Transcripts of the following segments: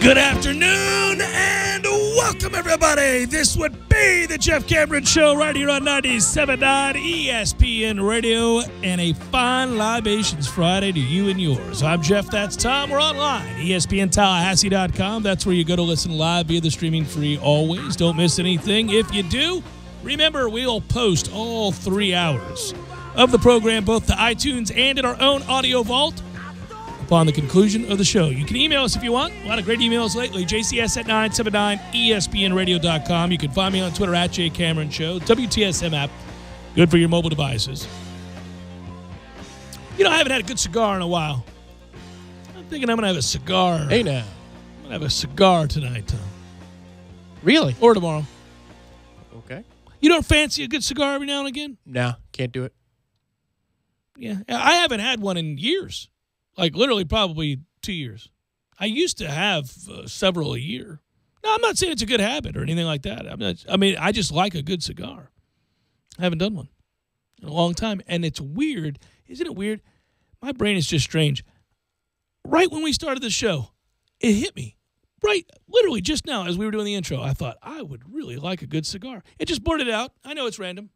Good afternoon and welcome, everybody. This would be the Jeff Cameron Show right here on 97.9 ESPN Radio and a fine libations Friday to you and yours. I'm Jeff, that's Tom. We're online, ESPNTallahassee.com. That's where you go to listen live via the streaming free always. Don't miss anything. If you do, remember we'll post all three hours of the program, both to iTunes and in our own audio vault upon the conclusion of the show. You can email us if you want. A lot of great emails lately. JCS at 979 ESPNradio.com. You can find me on Twitter at JCameron Show. WTSM app. Good for your mobile devices. You know, I haven't had a good cigar in a while. I'm thinking I'm going to have a cigar. Hey now. I'm going to have a cigar tonight, Tom. Really? Or tomorrow. Okay. You don't fancy a good cigar every now and again? No, can't do it. Yeah. I haven't had one in years. Like literally probably two years. I used to have uh, several a year. No, I'm not saying it's a good habit or anything like that. I'm not, I mean, I just like a good cigar. I haven't done one in a long time. And it's weird. Isn't it weird? My brain is just strange. Right when we started the show, it hit me. Right, literally just now as we were doing the intro, I thought I would really like a good cigar. It just blurted out. I know it's random.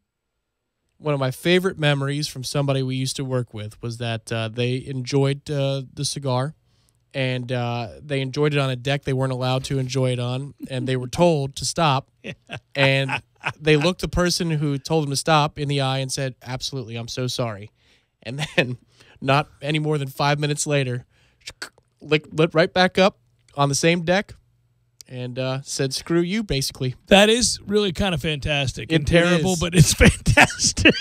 One of my favorite memories from somebody we used to work with was that uh, they enjoyed uh, the cigar and uh, they enjoyed it on a deck they weren't allowed to enjoy it on and they were told to stop. And they looked the person who told them to stop in the eye and said absolutely i'm so sorry. And then not any more than five minutes later lit, lit right back up on the same deck and uh, said screw you basically That is really kind of fantastic and terrible, is. but it's fantastic.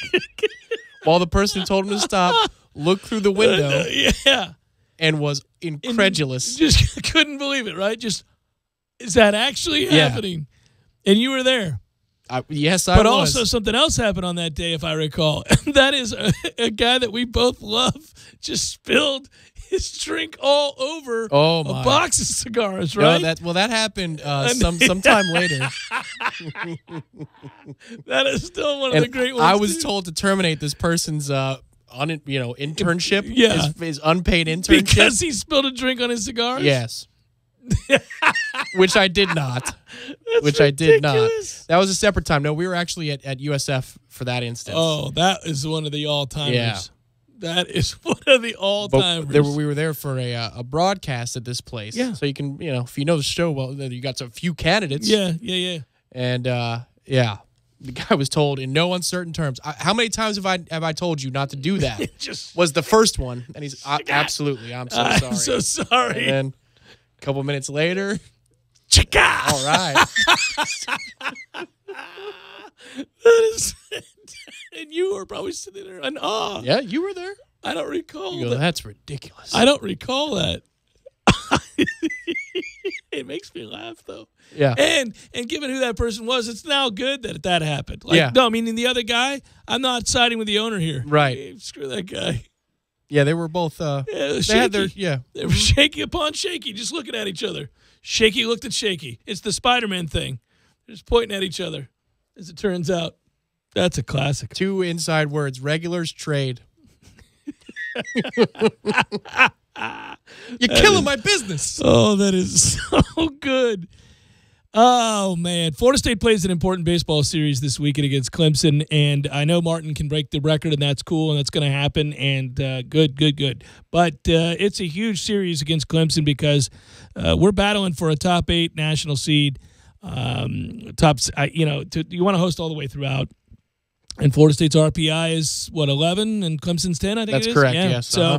while the person told him to stop looked through the window yeah. and was incredulous. Just couldn't believe it, right? Just, is that actually Yeah. happening? And you were there. I, yes, I But was. also, something else happened on that day, if I recall. That is a, a guy that we both love just spilled his drink all over Oh, a box of cigars, No, right? that well, that happened uh, some sometime later, that is still one of the great ones. I was too. told to terminate this person's uh, un, you know internship, Yeah. his, his unpaid internship. because he spilled a drink on his cigars. yes, which I did not. That's which I did not. That was a separate time. No, we were actually at, at USF for that instance. Oh, that is one of the all timers. Yeah. That is one of the all time. we were there for a uh, a broadcast at this place. Yeah. So you can you know if you know the show well, you got a few candidates. yeah, yeah, yeah. And uh, yeah, the guy was told in no uncertain terms. I, how many times have I have I told you not to do that? Just was the first one, and he's uh, absolutely. I'm so sorry. I'm so sorry. and then a couple minutes later, Chicka! all right, That is, and you were probably sitting there in awe. yeah, you were there. I don't recall. You go, that. that's ridiculous. I don't recall that. it makes me laugh though. yeah, And and given who that person was, it's now good that that happened. Like, Yeah. No, meaning the other guy. I'm not siding with the owner here. Right. Hey, screw that guy. yeah, they were both. Uh, Yeah, they had their yeah. They were shaky upon shaky, just looking at each other. Shaky looked at shaky. It's the Spider Man thing. They're just pointing at each other. As it turns out, that's a classic. Two inside words: regulars trade. You're killing my business. Oh, that is so good. Oh man, Florida State plays an important baseball series this weekend against Clemson, and I know Martin can break the record, and that's cool, and that's going to happen. And uh, good, good, good. But uh, it's a huge series against Clemson because uh, we're battling for a top eight national seed. Um, top, you know, to, you want to host all the way throughout. And Florida State's RPI is what eleven, and Clemson's ten. I think That's it is? correct, Yeah. yes, So. uh-huh.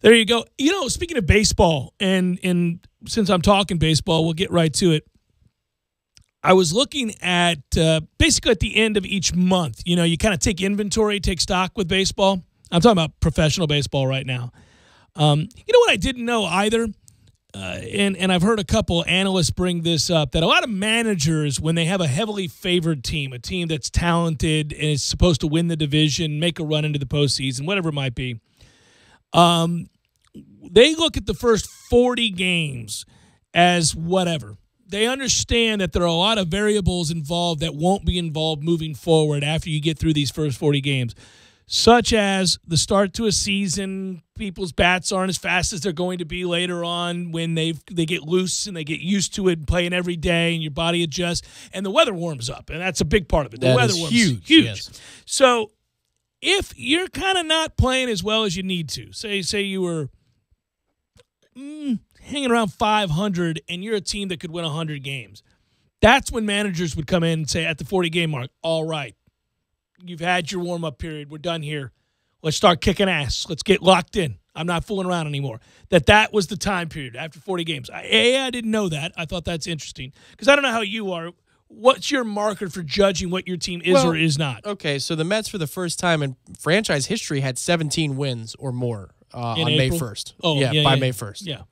There you go. You know, speaking of baseball, and and since I'm talking baseball, we'll get right to it. I was looking at uh, basically at the end of each month. You know, you kind of take inventory, take stock with baseball. I'm talking about professional baseball right now. Um, you know what I didn't know either, uh, and and I've heard a couple analysts bring this up that a lot of managers, when they have a heavily favored team, a team that's talented and is supposed to win the division, make a run into the postseason, whatever it might be, um, they look at the first 40 games as whatever. They understand that there are a lot of variables involved that won't be involved moving forward after you get through these first 40 games. Such as the start to a season, people's bats aren't as fast as they're going to be later on when they they get loose and they get used to it and playing every day and your body adjusts and the weather warms up and that's a big part of it. The That weather is warms huge, huge. yes. So if you're kind of not playing as well as you need to, say say you were mm, hanging around 500 and you're a team that could win 100 games, that's when managers would come in and say at the 40 game mark, all right, you've had your warm up period. We're done here. Let's start kicking ass. Let's get locked in. I'm not fooling around anymore. That that was the time period after 40 games. I, a, I didn't know that. I thought that's interesting because I don't know how you are. What's your marker for judging what your team is Well, or is not? Okay, so the Mets for the first time in franchise history had 17 wins or more uh, on May 1st. Oh, yeah, yeah, by yeah. May 1st. Yeah,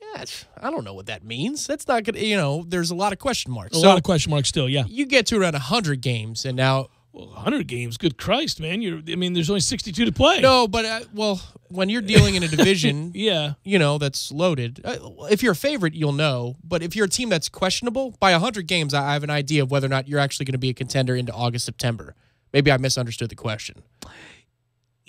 Yeah, I don't know what that means. That's not good. You know, there's a lot of question marks. a so lot of question marks still. Yeah, you get to around 100 games, and now well, 100 games. Good Christ, man! You're. I mean, there's only 62 to play. no, but uh, well, when you're dealing in a division, Yeah. you know that's loaded. Uh, if you're a favorite, you'll know. But if you're a team that's questionable, by 100 games, I I have an idea of whether or not you're actually going to be a contender into August, September. Maybe I misunderstood the question.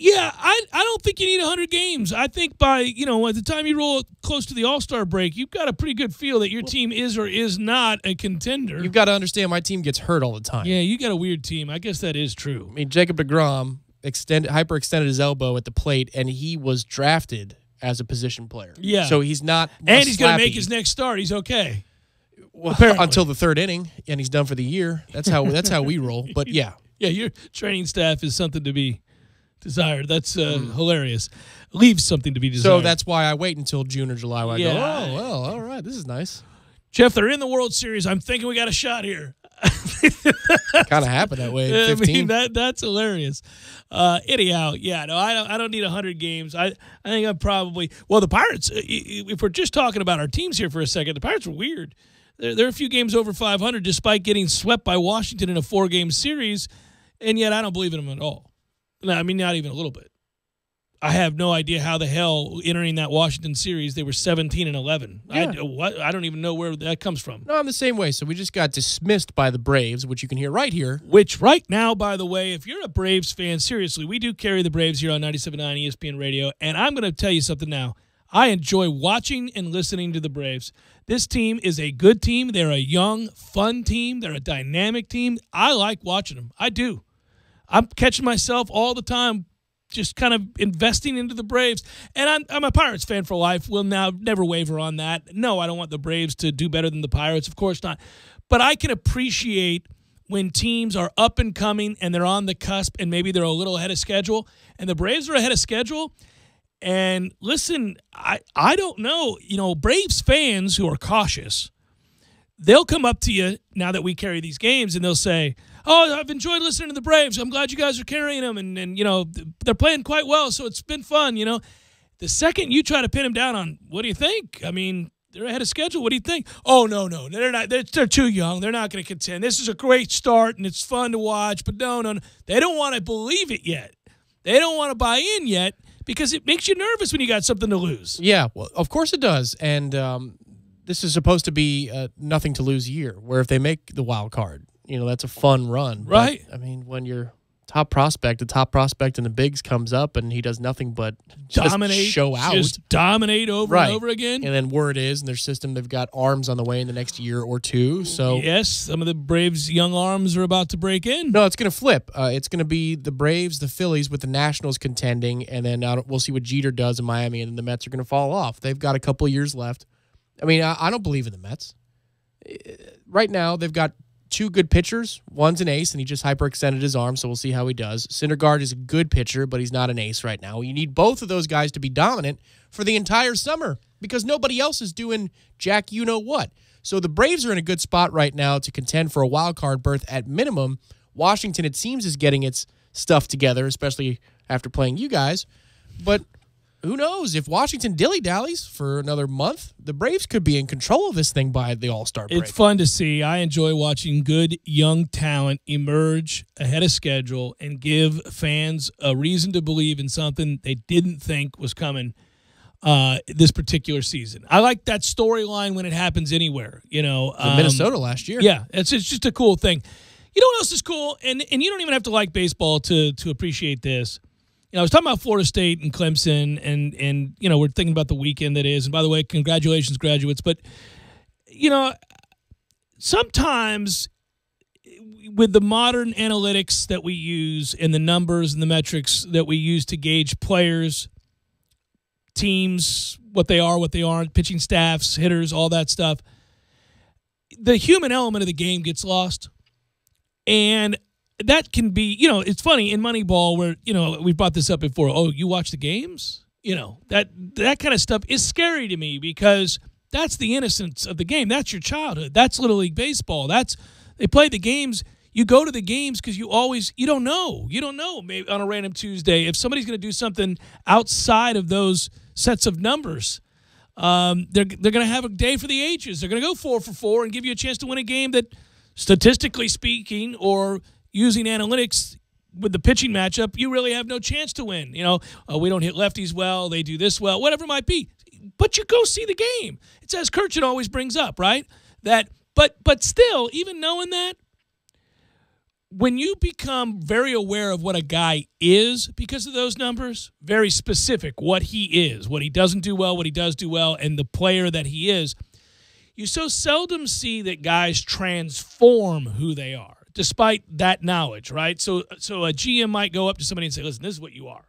Yeah, I, I don't think you need 100 games. I think by, you know, at the time you roll close to the All Star break, you've got a pretty good feel that your team is or is not a contender. You've got to understand my team gets hurt all the time. yeah, you got a weird team. I guess that is true. I mean, Jacob DeGrom extended hyperextended his elbow at the plate, and he was drafted as a position player. Yeah. So he's not. And he's going to make his next start. He's okay. Well, apparently. until the third inning, and he's done for the year. That's how that's how we roll. But yeah, Yeah, your training staff is something to be desired. That's uh, hilarious. Leaves something to be desired. Mm. so that's why I wait until June or July. When I go, oh well, all right, this is nice. Jeff, they're in the World Series. I'm thinking we got a shot here. kind of happened that way. I mean, that that's hilarious. Uh, anyhow, yeah, no, I don't. I don't need hundred games. I I think I'm probably well. The Pirates. uh, If we're just talking about our teams here for a second, the Pirates are weird. They're, they're a few games over 500, despite getting swept by Washington in a four-game series, and yet I don't believe in them at all. No, I mean not even a little bit. I have no idea how the hell entering that Washington series they were 17 and 11. I, Yeah. what, I don't even know where that comes from. no, I'm the same way. So we just got dismissed by the Braves, which you can hear right here. Which right now, by the way, if you're a Braves fan, seriously, we do carry the Braves here on 97.9 ESPN Radio. And I'm going to tell you something now. I enjoy watching and listening to the Braves. This team is a good team. They're a young, fun team. They're a dynamic team. I like watching them. I do. I'm catching myself all the time just kind of investing into the Braves. And I'm, I'm a Pirates fan for life. We'll now never waver on that. No, I don't want the Braves to do better than the Pirates. Of course not. But I can appreciate when teams are up and coming and they're on the cusp and maybe they're a little ahead of schedule. And the Braves are ahead of schedule. And listen, I, I don't know. You know, Braves fans who are cautious, they'll come up to you now that we carry these games and they'll say, Oh, I've enjoyed listening to the Braves. I'm glad you guys are carrying them. And, and you know, they're playing quite well. So it's been fun, you know. The second you try to pin them down on, what do you think? I mean, they're ahead of schedule. What do you think? Oh, no, no. They're not. They're, they're too young. They're not going to contend. This is a great start and it's fun to watch. But no, no, no. They don't want to believe it yet. They don't want to buy in yet because it makes you nervous when you got something to lose. Yeah, well, of course it does. And um, this is supposed to be nothing to lose year, where if they make the wild card, you know, that's a fun run. But, Right. I mean, when your top prospect, the top prospect in the bigs comes up and he does nothing but just dominate, show out. just dominate over Right. and over again. and then word is in their system they've got arms on the way in the next year or two. So yes, some of the Braves' young arms are about to break in. no, it's going to flip. Uh, it's going to be the Braves, the Phillies, with the Nationals contending, and then I we'll see what Jeter does in Miami, and then the Mets are going to fall off. They've got a couple of years left. I mean, I, I don't believe in the Mets. Uh, Right now, they've got two good pitchers. One's an ace, and he just hyperextended his arm, so we'll see how he does. Syndergaard is a good pitcher, but he's not an ace right now. You need both of those guys to be dominant for the entire summer because nobody else is doing jack you know what. So the Braves are in a good spot right now to contend for a wild card berth at minimum. Washington, it seems, is getting its stuff together, especially after playing you guys. But who knows? If Washington dilly dallies for another month, the Braves could be in control of this thing by the All Star break. It's fun to see. I enjoy watching good young talent emerge ahead of schedule and give fans a reason to believe in something they didn't think was coming uh, this particular season. I like that storyline when it happens anywhere. You know, um, Minnesota last year. Yeah, it's it's just a cool thing. You know what else is cool? And and you don't even have to like baseball to to appreciate this. You know, I was talking about Florida State and Clemson, and and you know we're thinking about the weekend that is. And by the way, congratulations, graduates. But you know, sometimes with the modern analytics that we use and the numbers and the metrics that we use to gauge players, teams, what they are, what they aren't, pitching staffs, hitters, all that stuff, the human element of the game gets lost. And that can be, you know, it's funny in Moneyball where, you know, we've brought this up before. Oh, you watch the games? You know, that that kind of stuff is scary to me because that's the innocence of the game. That's your childhood. That's Little League Baseball. That's they play the games. You go to the games because you always you don't know. You don't know maybe on a random Tuesday if somebody's going to do something outside of those sets of numbers. Um, they're they're going to have a day for the ages. They're going to go four for four and give you a chance to win a game that, statistically speaking, or using analytics with the pitching matchup, you really have no chance to win. You know, uh, we don't hit lefties well. They do this well. Whatever it might be, but you go see the game. It's as Kirchin always brings up, right? That, but but still, even knowing that, when you become very aware of what a guy is because of those numbers, very specific what he is, what he doesn't do well, what he does do well, and the player that he is, you so seldom see that guys transform who they are despite that knowledge, right? So so a GM might go up to somebody and say, "Listen, this is what you are."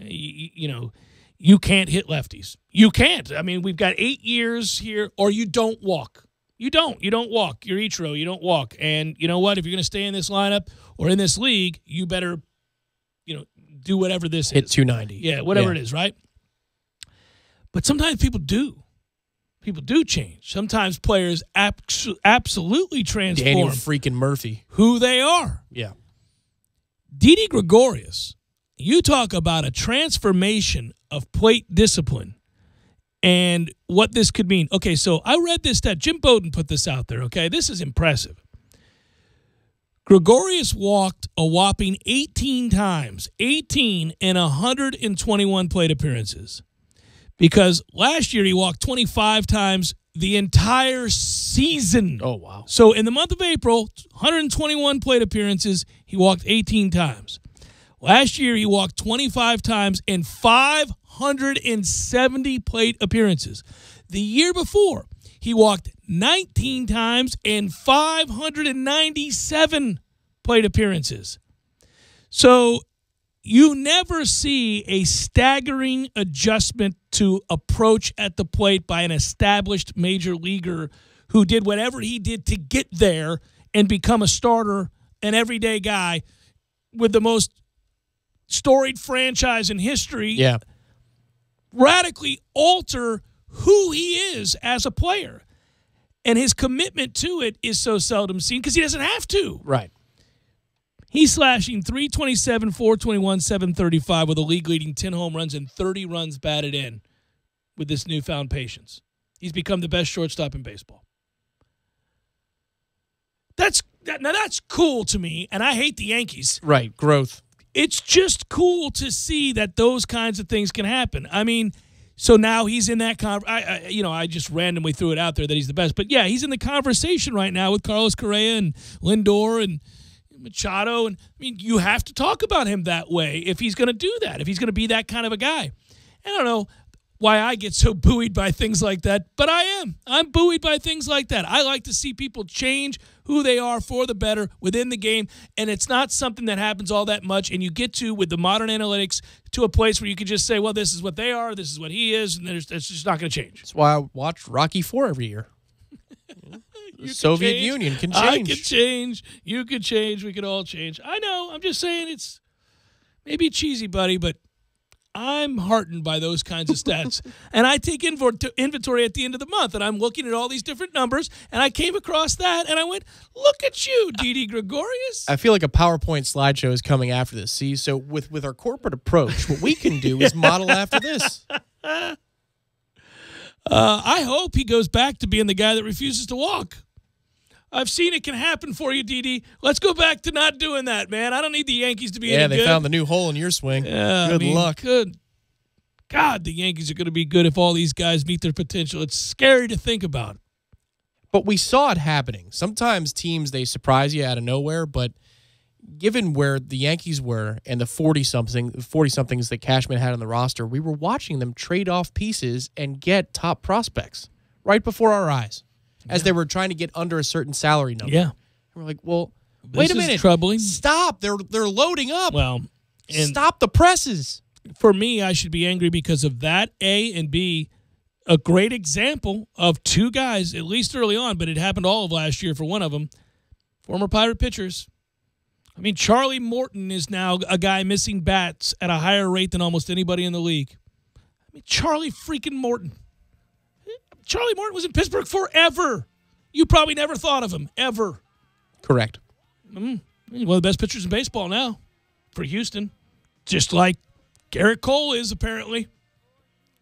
Eh, you, you know, you can't hit lefties. You can't. I mean, we've got 8 years here or you don't walk. You don't. You don't walk. You're Ichiro. You don't walk. And you know what? If you're going to stay in this lineup or in this league, you better, you know, do whatever this Hit is. 290. Yeah, whatever Yeah. it is, right? But sometimes people do. People do change. Sometimes players abs- absolutely transform Daniel freaking Murphy. who they are. Yeah. Didi Gregorius, you talk about a transformation of plate discipline and what this could mean. Okay, so I read this that Jim Bowden put this out there. Okay, this is impressive. Gregorius walked a whopping 18 times, 18 in 121 plate appearances. Because last year he walked 25 times the entire season. Oh wow. So in the month of April, 121 plate appearances, he walked 18 times. Last year, he walked 25 times in 570 plate appearances. The year before, he walked 19 times in 597 plate appearances. So you never see a staggering adjustment to approach at the plate by an established major leaguer who did whatever he did to get there and become a starter, an everyday guy with the most storied franchise in history Yeah. radically alter who he is as a player. And his commitment to it is so seldom seen because he doesn't have to. Right. He's slashing 327, 421, 735 with a league leading 10 home runs and 30 runs batted in with this newfound patience. He's become the best shortstop in baseball. That's that, now that's cool to me, and I hate the Yankees. Right. Growth. It's just cool to see that those kinds of things can happen. I mean, so now he's in that con- I, I you know, I just randomly threw it out there that he's the best, but yeah, he's in the conversation right now with Carlos Correa and Lindor and Machado, and I mean, you have to talk about him that way if he's going to do that, if he's going to be that kind of a guy. I don't know why I get so buoyed by things like that, but I am. I'm buoyed by things like that. I like to see people change who they are for the better within the game, and it's not something that happens all that much. And you get to with the modern analytics to a place where you can just say, "Well, this is what they are, this is what he is," and there's, it's just not going to change. That's why I watch Rocky Four every year. The Soviet change. Union can change. I could change. You can change. We can all change. I know. I'm just saying it's maybe cheesy, buddy, but I'm heartened by those kinds of stats. and I take inventory at the end of the month, and I'm looking at all these different numbers, and I came across that, and I went, "Look at you, Didi Gregorius." I feel like a PowerPoint slideshow is coming after this. See, so with with our corporate approach, what we can do is model after this. Uh, I hope he goes back to being the guy that refuses to walk. I've seen it can happen for you, Didi. Let's go back to not doing that, man. I don't need the Yankees to be Yeah, they good. found the new hole in your swing. Yeah, I Good mean, luck. Good. God, the Yankees are going to be good if all these guys meet their potential. It's scary to think about. but we saw it happening. Sometimes teams they surprise you out of nowhere, but given where the Yankees were and the 40 something 40 somethings that Cashman had on the roster, we were watching them trade off pieces and get top prospects right before our eyes as they were trying to get under a certain salary number. Yeah. We're like, "Well, This wait a is minute. troubling. Stop. They're they're loading up. Well, and Stop the presses." for me, I should be angry because of that. A and B, a great example of two guys, at least early on, but it happened all of last year for one of them, former Pirate pitchers. I mean, Charlie Morton is now a guy missing bats at a higher rate than almost anybody in the league. I mean, Charlie freaking Morton. Charlie Morton was in Pittsburgh forever. You probably never thought of him, ever. Correct. Mm-hmm. He's one of the best pitchers in baseball now for Houston. Just like Gerrit Cole is, apparently.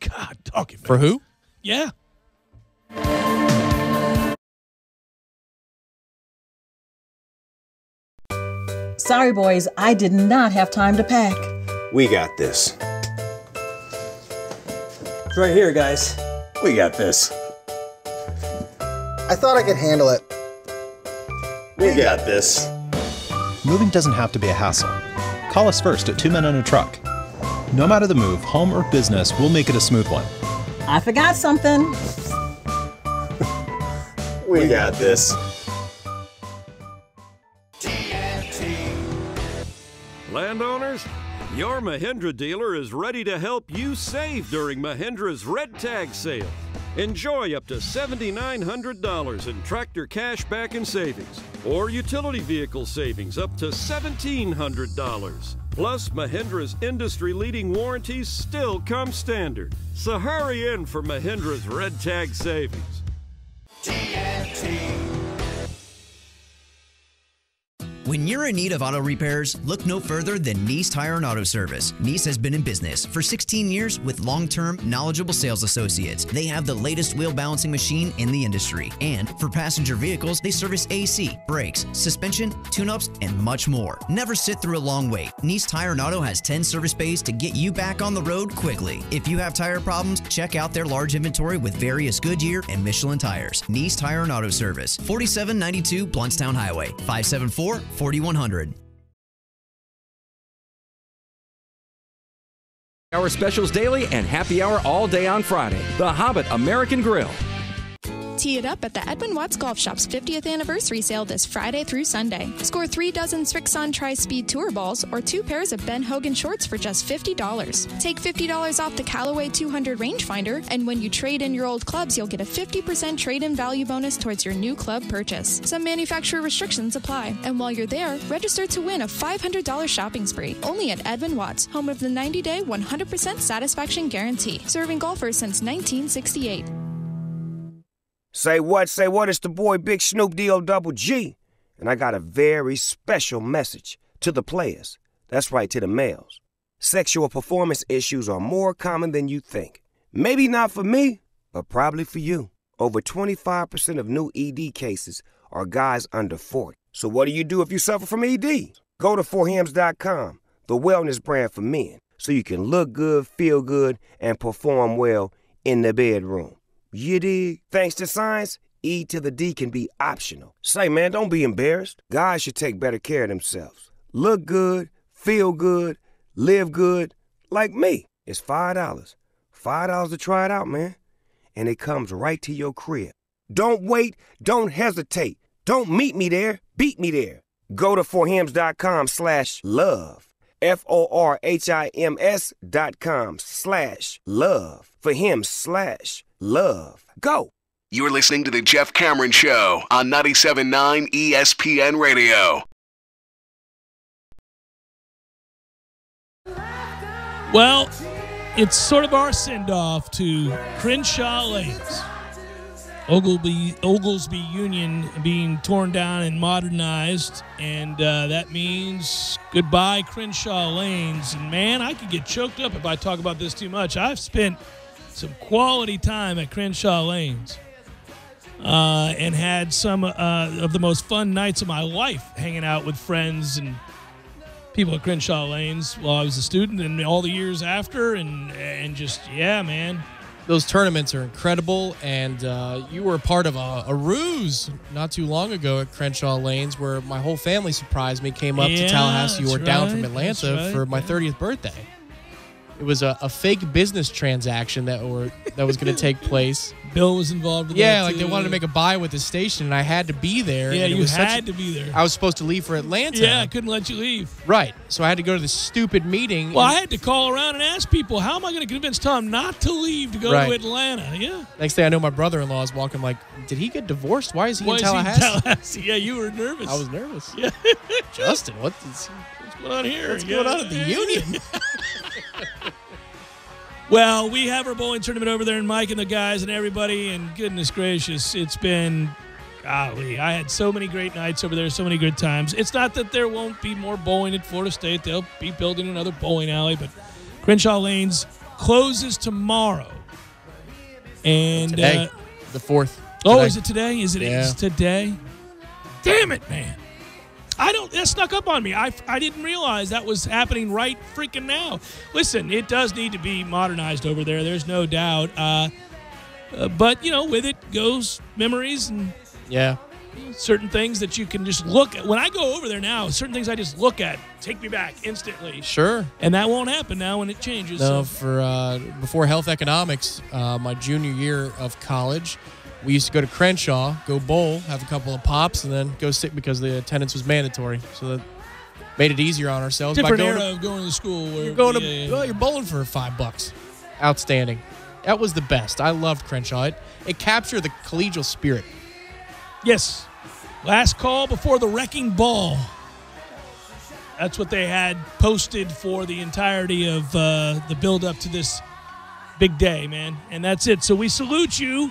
God, talking For who? Yeah. Sorry, boys, I did not have time to pack. We got this. It's right here, guys. We got this. I thought I could handle it. We got this. Moving doesn't have to be a hassle. Call us first at Two Men and a Truck. No matter the move, home or business, we'll make it a smooth one. I forgot something. We got this. Landowners, your Mahindra dealer is ready to help you save during Mahindra's Red Tag sale. Enjoy up to $7,900 in tractor cash back and savings, or utility vehicle savings up to $1,700. Plus, Mahindra's industry leading warranties still come standard. So hurry in for Mahindra's Red Tag savings. When you're in need of auto repairs, look no further than Nice Tire and Auto Service. Nice has been in business for 16 years with long term, knowledgeable sales associates. They have the latest wheel balancing machine in the industry. And for passenger vehicles, they service AC, brakes, suspension, tune ups, and much more. Never sit through a long wait. Nice Tire and Auto has 10 service bays to get you back on the road quickly. If you have tire problems, check out their large inventory with various Goodyear and Michelin tires. Nice Tire and Auto Service, 4792 Blountstown Highway, 574 4100. Hour specials daily and happy hour all day on Friday. The Hobbit American Grill. Tee it up at the Edwin Watts Golf Shop's 50th anniversary sale this Friday through Sunday. Score three dozen Srixon Tri Speed Tour balls or two pairs of Ben Hogan shorts for just $50. Take $50 off the Callaway 200 rangefinder, and when you trade in your old clubs, you'll get a 50% trade in value bonus towards your new club purchase. Some manufacturer restrictions apply, and while you're there, register to win a $500 shopping spree only at Edwin Watts, home of the 90 day 100% satisfaction guarantee, serving golfers since 1968. Say what, say what, it's the boy Big Snoop D-O double G. And I got a very special message to the players. That's right, to the males. Sexual performance issues are more common than you think. Maybe not for me, but probably for you. Over 25% of new ED cases are guys under 40. So what do you do if you suffer from ED? Go to forhims.com, the wellness brand for men, so you can look good, feel good, and perform well in the bedroom. You dig? Thanks to science, E to the D can be optional. Say, man, don't be embarrassed. Guys should take better care of themselves. Look good, feel good, live good, like me. It's $5. $5 to try it out, man. And it comes right to your crib. Don't wait, don't hesitate. Don't meet me there, beat me there. Go to forhims.com slash love. F-O-R-H-I-M-S dot com slash love. For him slash love. Go. You're listening to the Jeff Cameron Show on 97.9 ESPN Radio. Well, it's sort of our send off to Crenshaw Lanes. Oglesby, Oglesby Union being torn down and modernized, and uh, that means goodbye Crenshaw Lanes. And man, I could get choked up if I talk about this too much. I've spent some quality time at Crenshaw Lanes uh, and had some uh, of the most fun nights of my life hanging out with friends and people at Crenshaw Lanes while I was a student and all the years after, and and just yeah, man those tournaments are incredible, and uh, you were a part of a, a ruse not too long ago at Crenshaw Lanes, where my whole family surprised me, came up Yeah, to Tallahassee that's or down from Atlanta right, for my 30th birthday. It was a, a fake business transaction that were that was going to take place. Bill was involved with that. Yeah, that, like they wanted to make a buy with the station, and I had to be there. Yeah, and it you had a- to be there. I was supposed to leave for Atlanta. Yeah, I couldn't let you leave. Right. So I had to go to this stupid meeting. Well, I had to call around and ask people, how am I going to convince Tom not to leave to go Right. to Atlanta? Yeah. Next thing I know, my brother-in-law is walking. Like, did he get divorced? Why is he Why in is he in Tallahassee? Tallahassee? Yeah, you were nervous. I was nervous. Yeah. Justin, what is What's going on here? what's going on at the Union? Well, we have our bowling tournament over there, and Mike and the guys and everybody, and goodness gracious, it's been. Golly, I had so many great nights over there, so many good times. It's not that there won't be more bowling at Florida State. They'll be building another bowling alley, but Crenshaw Lanes closes tomorrow. And Today, uh, the fourth. oh, is it today? Is it Yeah. is today? Damn it, man! I don't. That snuck up on me. I, I didn't realize that was happening right freaking now. Listen, it does need to be modernized over there. There's no doubt. Uh, uh, but you know, with it goes memories and Yeah. certain things that you can just look at. When I go over there now, certain things I just look at take me back instantly. Sure. And that won't happen now when it changes. No, so. for uh, before health economics, uh, my junior year of college, we used to go to Crenshaw, go bowl, have a couple of pops, and then go sit because the attendance was mandatory. So that made it easier on ourselves. by going era to- of going to school. Where, You're going to yeah, yeah. well, you're bowling for five bucks. Outstanding. That was the best. I loved Crenshaw. It, it captured the collegial spirit. Yes. Last call before the wrecking ball. That's what they had posted for the entirety of uh, the build up to this big day, man. And that's it. So we salute you,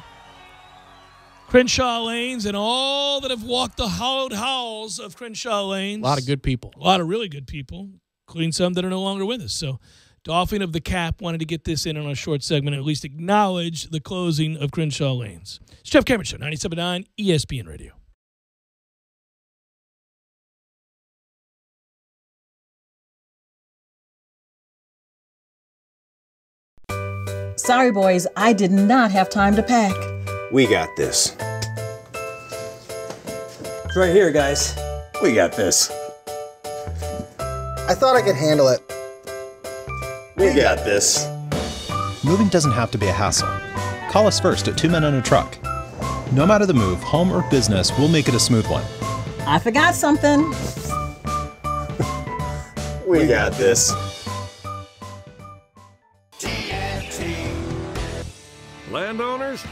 Crenshaw Lanes, and all that have walked the hallowed halls of Crenshaw Lanes. A lot of good people. A lot of really good people, including some that are no longer with us. So, Dolphin of the Cap wanted to get this in on a short segment and at least acknowledge the closing of Crenshaw Lanes. It's Jeff Cameron Show, 97.9 ESPN Radio. Sorry, boys, I did not have time to pack. We got this. It's right here, guys. We got this. I thought I could handle it. We got this. Moving doesn't have to be a hassle. Call us first at Two Men and a Truck. No matter the move, home or business, we'll make it a smooth one. I forgot something. We got this. Landowners,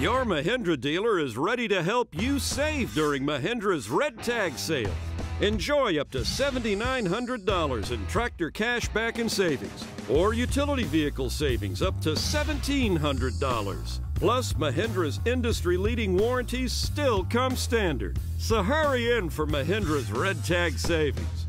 your Mahindra dealer is ready to help you save during Mahindra's Red Tag sale. Enjoy up to $7,900 in tractor cash back and savings, or utility vehicle savings up to $1,700. Plus, Mahindra's industry leading warranties still come standard. So hurry in for Mahindra's Red Tag savings.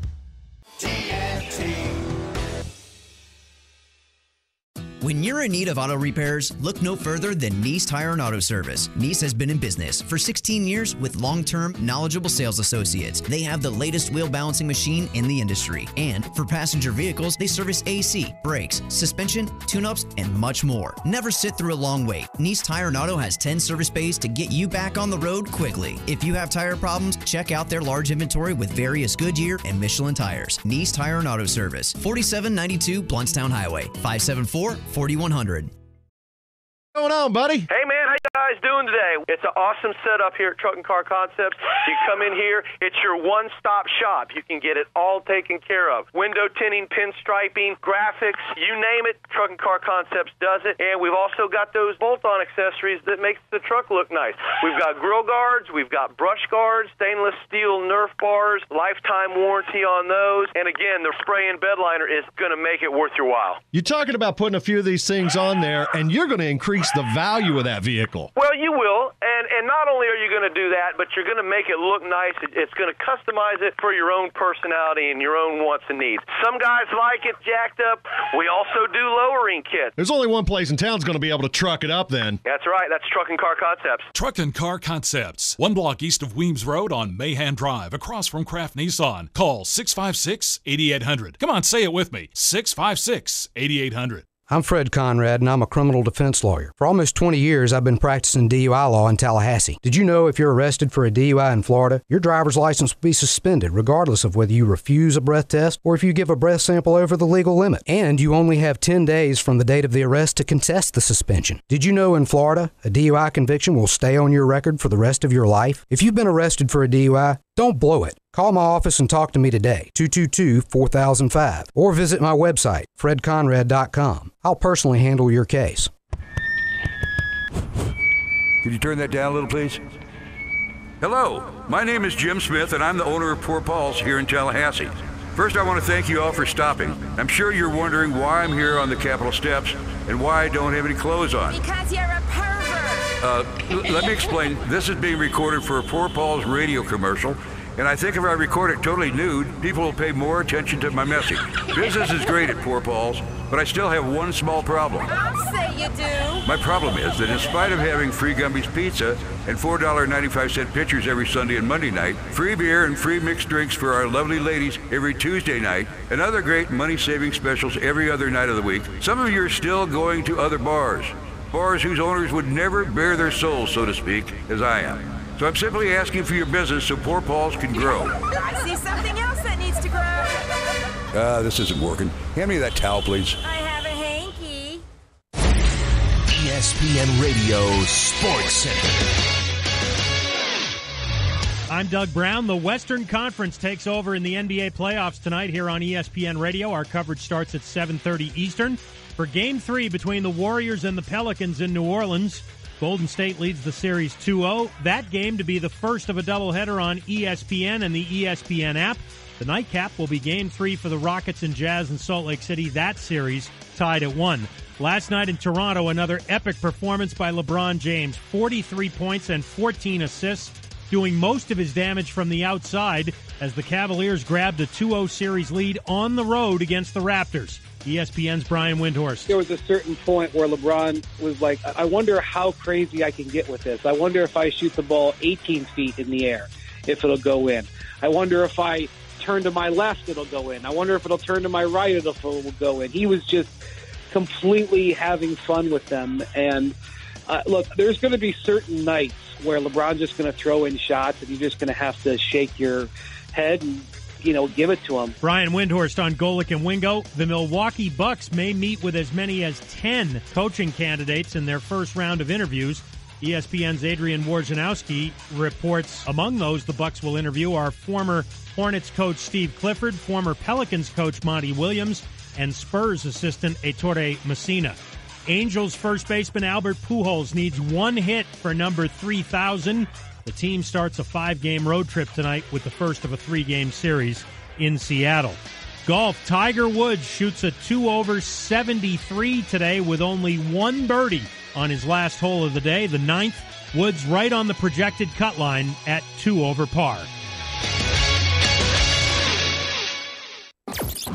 When you're in need of auto repairs, look no further than Nice Tire and Auto Service. Nice has been in business for 16 years with long term, knowledgeable sales associates. They have the latest wheel balancing machine in the industry. And for passenger vehicles, they service AC, brakes, suspension, tune ups, and much more. Never sit through a long wait. Nice Tire and Auto has 10 service bays to get you back on the road quickly. If you have tire problems, check out their large inventory with various Goodyear and Michelin tires. Nice Tire and Auto Service, 4792 Blountstown Highway, 574 4100. What's going on, buddy? Hey man, how you guys doing today? It's an awesome setup here at Truck and Car Concepts. You come in here, it's your one-stop shop. You can get it all taken care of. Window tinting, pinstriping, graphics, you name it, Truck and Car Concepts does it. And we've also got those bolt-on accessories that makes the truck look nice. We've got grill guards, we've got brush guards, stainless steel Nerf bars, lifetime warranty on those. And again, the spray and bed liner is going to make it worth your while. You're talking about putting a few of these things on there, and you're going to increase the value of that vehicle. Well, you will, and and not only are you going to do that, but you're going to make it look nice. It's going to customize it for your own personality and your own wants and needs. Some guys like it jacked up. We also do lowering kits. There's only one place in town's going to be able to truck it up then. That's right. That's Truck and Car Concepts. Truck and Car Concepts, one block east of Weems Road on Mahan Drive, across from Kraft Nissan. Call 656 8800. Come on, say it with me 656 8800. I'm Fred Conrad, and I'm a criminal defense lawyer. For almost 20 years, I've been practicing DUI law in Tallahassee. Did you know if you're arrested for a DUI in Florida, your driver's license will be suspended regardless of whether you refuse a breath test or if you give a breath sample over the legal limit? And you only have 10 days from the date of the arrest to contest the suspension. Did you know in Florida, a DUI conviction will stay on your record for the rest of your life? If you've been arrested for a DUI, don't blow it. Call my office and talk to me today, 222 4005, or visit my website, fredconrad.com. I'll personally handle your case. Could you turn that down a little, please? Hello, my name is Jim Smith, and I'm the owner of Poor Paul's here in Tallahassee. First, I want to thank you all for stopping. I'm sure you're wondering why I'm here on the Capitol steps and why I don't have any clothes on. Because you're a pervert. Uh, let me explain. This is being recorded for a Poor Paul's radio commercial, and I think if I record it totally nude, people will pay more attention to my message. Business is great at Poor Paul's, but I still have one small problem. I'll say you do. My problem is that in spite of having free Gumby's pizza and $4.95 pitchers every Sunday and Monday night, free beer and free mixed drinks for our lovely ladies every Tuesday night, and other great money-saving specials every other night of the week, some of you are still going to other bars. Bars whose owners would never bare their souls, so to speak, as I am. So I'm simply asking for your business so Poor Paul's can grow. I see something else that needs to grow. Ah, this isn't working. Hand me that towel, please. I have a hanky. ESPN Radio Sports Center. I'm Doug Brown. The Western Conference takes over in the NBA playoffs tonight here on E ESPN Radio. Our coverage starts at 7:30 Eastern for Game 3 between the Warriors and the Pelicans in New Orleans. Golden State leads the series 2-0. That game to be the first of a doubleheader on ESPN and the ESPN app. The nightcap will be Game 3 for the Rockets and Jazz in Salt Lake City. That series tied at 1. Last night in Toronto, another epic performance by LeBron James. 43 points and 14 assists doing most of his damage from the outside as the Cavaliers grabbed a 2 0 series lead on the road against the Raptors. ESPN's Brian Windhorst. There was a certain point where LeBron was like, I wonder how crazy I can get with this. I wonder if I shoot the ball 18 feet in the air, if it'll go in. I wonder if I turn to my left, it'll go in. I wonder if it'll turn to my right, it'll, it'll go in. He was just completely having fun with them. And uh, look, there's going to be certain nights where LeBron's just going to throw in shots and you're just going to have to shake your head and, you know, give it to him. Brian Windhorst on Golic and Wingo. The Milwaukee Bucks may meet with as many as 10 coaching candidates in their first round of interviews. ESPN's Adrian Wojnarowski reports among those the Bucks will interview are former Hornets coach Steve Clifford, former Pelicans coach Monty Williams, and Spurs assistant Ettore Messina. Angels first baseman Albert Pujols needs one hit for number 3,000. The team starts a five game road trip tonight with the first of a three game series in Seattle. Golf, Tiger Woods shoots a 2 over 73 today with only one birdie on his last hole of the day, the ninth. Woods right on the projected cut line at 2 over par.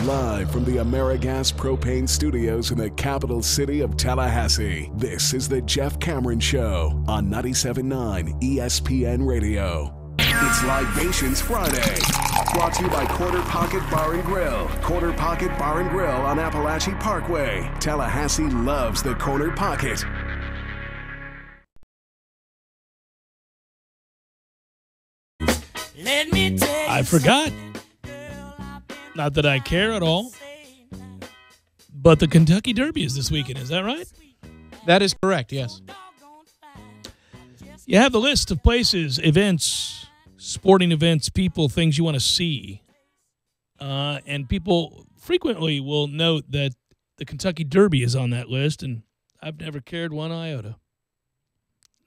Live from the Amerigas Propane Studios in the capital city of Tallahassee, this is the Jeff Cameron Show on 97.9 ESPN Radio. It's Libations Friday, brought to you by Corner Pocket Bar and Grill. Corner Pocket Bar and Grill on Appalachian Parkway. Tallahassee loves the Corner Pocket. Let me tell I forgot. Not that I care at all. But the Kentucky Derby is this weekend. Is that right? That is correct, yes. You have the list of places, events, sporting events, people, things you want to see. Uh, and people frequently will note that the Kentucky Derby is on that list, and I've never cared one iota.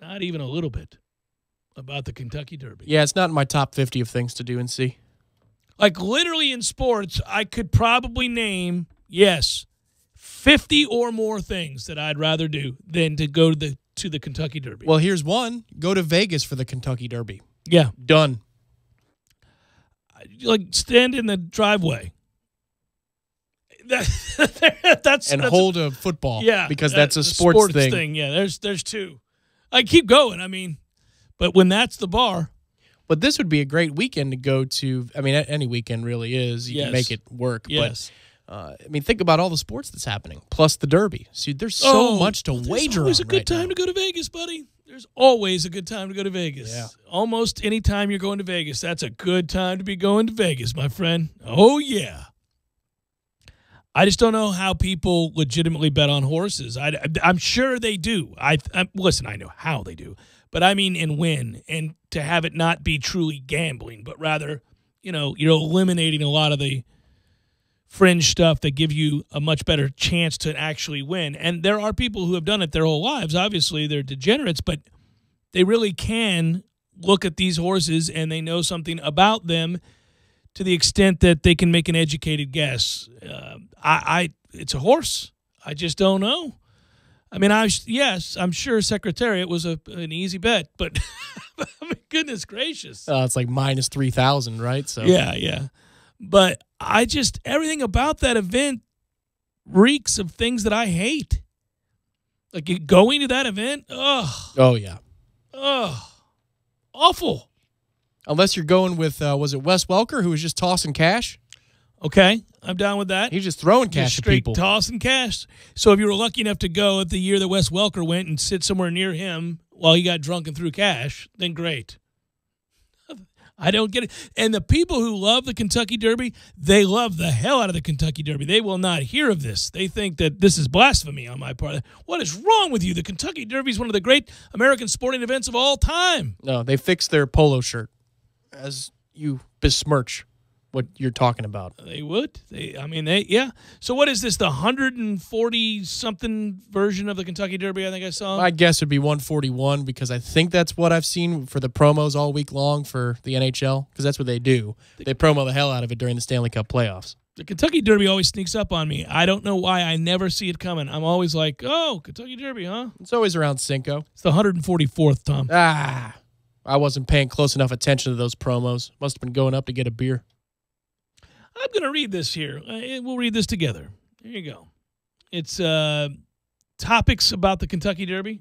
Not even a little bit about the Kentucky Derby. Yeah, it's not in my top 50 of things to do and see. Like literally in sports, I could probably name, yes, 50 or more things that I'd rather do than to go to the to the Kentucky Derby. Well, here's one go to Vegas for the Kentucky Derby. Yeah. Done. like stand in the driveway. That- that's And that's hold a football. Yeah, Because uh, that's a the sports thing. Yeah, there's there's two. I keep going. I mean, but when that's the bar, But this would be a great weekend to go to. I mean, any weekend really is. You Yes. can make it work. Yes. Uh, I mean, think about all the sports that's happening, plus the Derby. See, there's so Oh, much to there's wager always a good right time now. to go to Vegas, buddy. There's always a good time to go to Vegas. Yeah. Almost any time you're going to Vegas, that's a good time to be going to Vegas, my friend. Oh yeah. I just don't know how people legitimately bet on horses. I, am sure they do. I, I listen. I know how they do, but I mean, and win, and to have it not be truly gambling, but rather, you know, you're eliminating a lot of the fringe stuff that give you a much better chance to actually win. And there are people who have done it their whole lives. Obviously, they're degenerates, but they really can look at these horses and they know something about them to the extent that they can make an educated guess. Uh, I, I, it's a horse. I just don't know. I mean, I yes, I'm sure Secretariat was a, an easy bet, but I mean, goodness gracious. Uh, it's like minus three thousand, right? So Yeah, yeah. But I just everything about that event reeks of things that I hate. Like going to that event, ugh, Oh yeah. ugh, awful. Unless you're going with uh, was it Wes Welker who was just tossing cash? Okay, I'm down with that. He's just throwing cash to straight people. tossing cash. So if you were lucky enough to go at the year that Wes Welker went and sit somewhere near him while he got drunk and threw cash, then great. I don't get it. And the people who love the Kentucky Derby, they love the hell out of the Kentucky Derby. They will not hear of this. They think that this is blasphemy on my part. What is wrong with you? The Kentucky Derby is one of the great American sporting events of all time. No, they fixed their polo shirt as you besmirch what you're talking about. They would. They. I mean, they. Yeah. So what is this? The hundred and forty something version of the Kentucky Derby? I think I saw. My guess would be 141 because I think that's what I've seen for the promos all week long for the NHL because that's what they do. They promo the hell out of it during the Stanley Cup playoffs. The Kentucky Derby always sneaks up on me. I don't know why. I never see it coming. I'm always like, oh, Kentucky Derby, huh? It's always around Cinco. It's the 144th, Tom. Ah, I wasn't paying close enough attention to those promos. Must have been going up to get a beer. I'm going to read this here. Uh, We'll read this together. Here you go. It's uh, topics about the Kentucky Derby.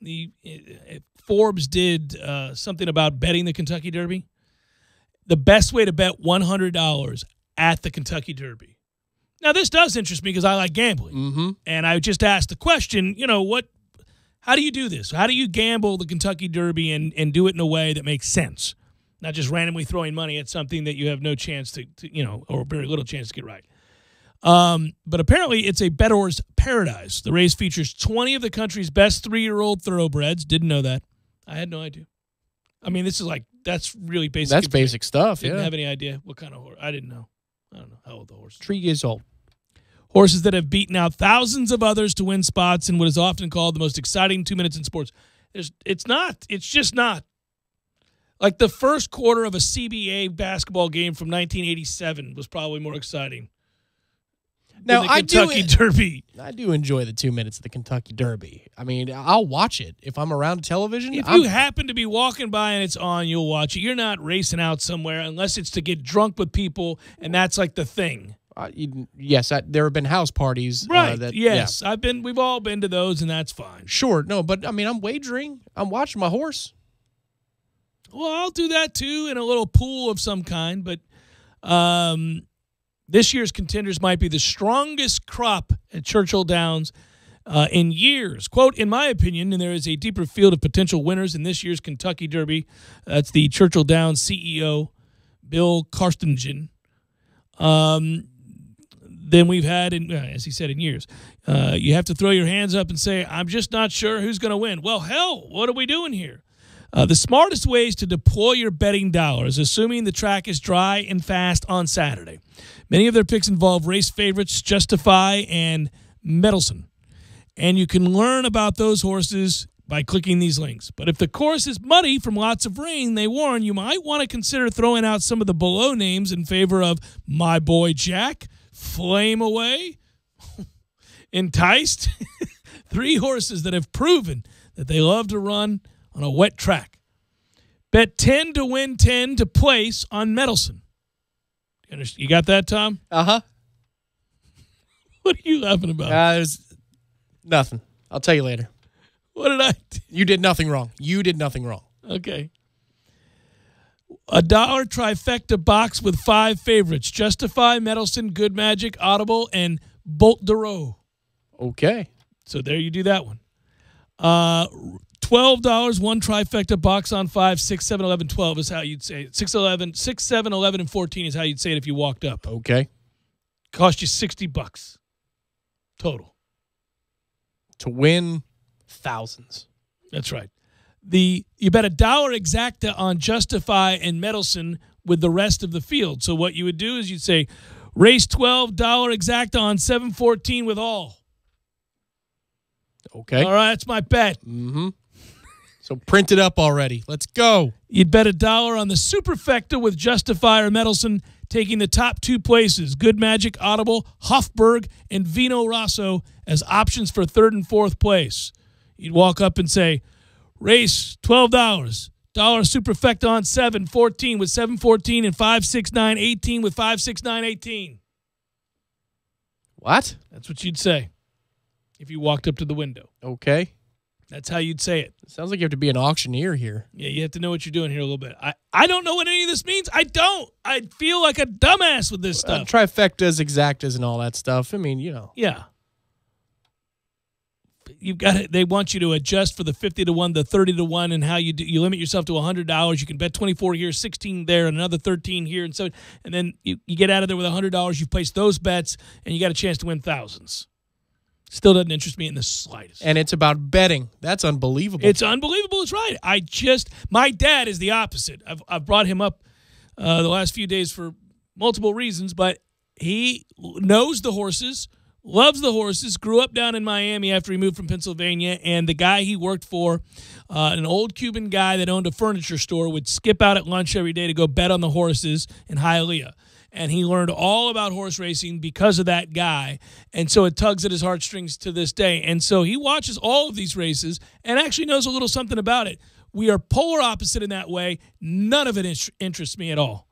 The uh, Forbes did uh, something about betting the Kentucky Derby. The best way to bet $100 at the Kentucky Derby. Now, this does interest me because I like gambling. Mm-hmm. And I just asked the question, you know, what how do you do this? How do you gamble the Kentucky Derby and, and do it in a way that makes sense? Not just randomly throwing money at something that you have no chance to, to you know, or very little chance to get right. Um, but apparently, it's a bettor's paradise. The race features 20 of the country's best three year old thoroughbreds. Didn't know that. I had no idea. I mean, this is like, that's really basic. That's basic stuff. Didn't yeah. have any idea what kind of horse. I didn't know. I don't know how old the horse is. Three years old. Horses that have beaten out thousands of others to win spots in what is often called the most exciting two minutes in sports. There's, it's not. It's just not. Like the first quarter of a CBA basketball game from 1987 was probably more exciting. Now I Kentucky do. Derby. I do enjoy the two minutes of the Kentucky Derby. I mean, I'll watch it if I'm around television. If I'm- you happen to be walking by and it's on, you'll watch it. You're not racing out somewhere unless it's to get drunk with people, and that's like the thing. uh, yes, I, there have been house parties. uh, Right. that, yeah. yes. I've been we've all been to those and that's fine. Sure. No, but I mean, I'm wagering. I'm watching my horse. Well, I'll do that too in a little pool of some kind, but um this year's contenders might be the strongest crop at Churchill Downs uh, in years. Quote, in my opinion, and there is a deeper field of potential winners in this year's Kentucky Derby. That's the Churchill Downs CEO, Bill Carstanjen. Um, than we've had in, as he said, in years. Uh, you have to throw your hands up and say, I'm just not sure who's going to win. Well, hell, what are we doing here? Uh, the smartest way is to deploy your betting dollars, assuming the track is dry and fast on Saturday. Many of their picks involve race favorites Justify and Mendelssohn. And you can learn about those horses by clicking these links. But if the course is muddy from lots of rain, they warn you might want to consider throwing out some of the below names in favor of My Boy Jack, Flame Away, Enticed. Three horses that have proven that they love to run on a wet track. Bet 10 to win 10 to place on Mendelssohn. You, you got that, Tom? Uh huh. What are you laughing about? Uh, there's nothing. I'll tell you later. what did I do? You did nothing wrong. You did nothing wrong. Okay. A dollar trifecta box with five favorites: Justify, Mendelssohn, Good Magic, Audible, and Bolt d'Oro. Okay. So there you do that one. Uh, twelve dollars one trifecta box on five, six, seven, eleven, twelve is how you'd say it. Six, eleven, six, seven, eleven, and fourteen is how you'd say it if you walked up. Okay. Cost you sixty bucks total. To win thousands. That's right. The you bet a dollar exacta on Justify and Mendelssohn with the rest of the field. So what you would do is you'd say race twelve dollar exacta on seven fourteen with all. Okay. All right, that's my bet. Mm-hmm. So print it up already. Let's go. You'd bet a dollar on the superfecta with Justifier or Mendelssohn taking the top two places Good Magic, Audible, Hofburg, and Vino Rosso as options for third and fourth place. You'd walk up and say, race $12, Dollar dollar superfecta on 7, 14 with 714 and 569, 18 with 569, 18. What? That's what you'd say if you walked up to the window. Okay. That's how you'd say it. Sounds like you have to be an auctioneer here. Yeah, you have to know what you're doing here a little bit. I, I don't know what any of this means. I don't. I feel like a dumbass with this Uh, stuff. trifectas, exactas, and all that stuff. I mean, you know. yeah. You've got it. they want you to adjust for the 50 to 1, the 30 to 1 and how you do, you limit yourself to $100. You can bet 24 here, 16 there and another 13 here and so and then you, you get out of there with $100, you place those bets and you got a chance to win thousands. Still doesn't interest me in the slightest. And it's about betting. That's unbelievable. It's unbelievable. It's right. I just my dad is the opposite. I've I've brought him up uh, the last few days for multiple reasons, but he knows the horses, loves the horses. Grew up down in Miami after he moved from Pennsylvania, and the guy he worked for, uh, an old Cuban guy that owned a furniture store, would skip out at lunch every day to go bet on the horses in Hialeah and he learned all about horse racing because of that guy. And so it tugs at his heartstrings to this day. And so he watches all of these races and actually knows a little something about it. We are polar opposite in that way. None of it interests me at all.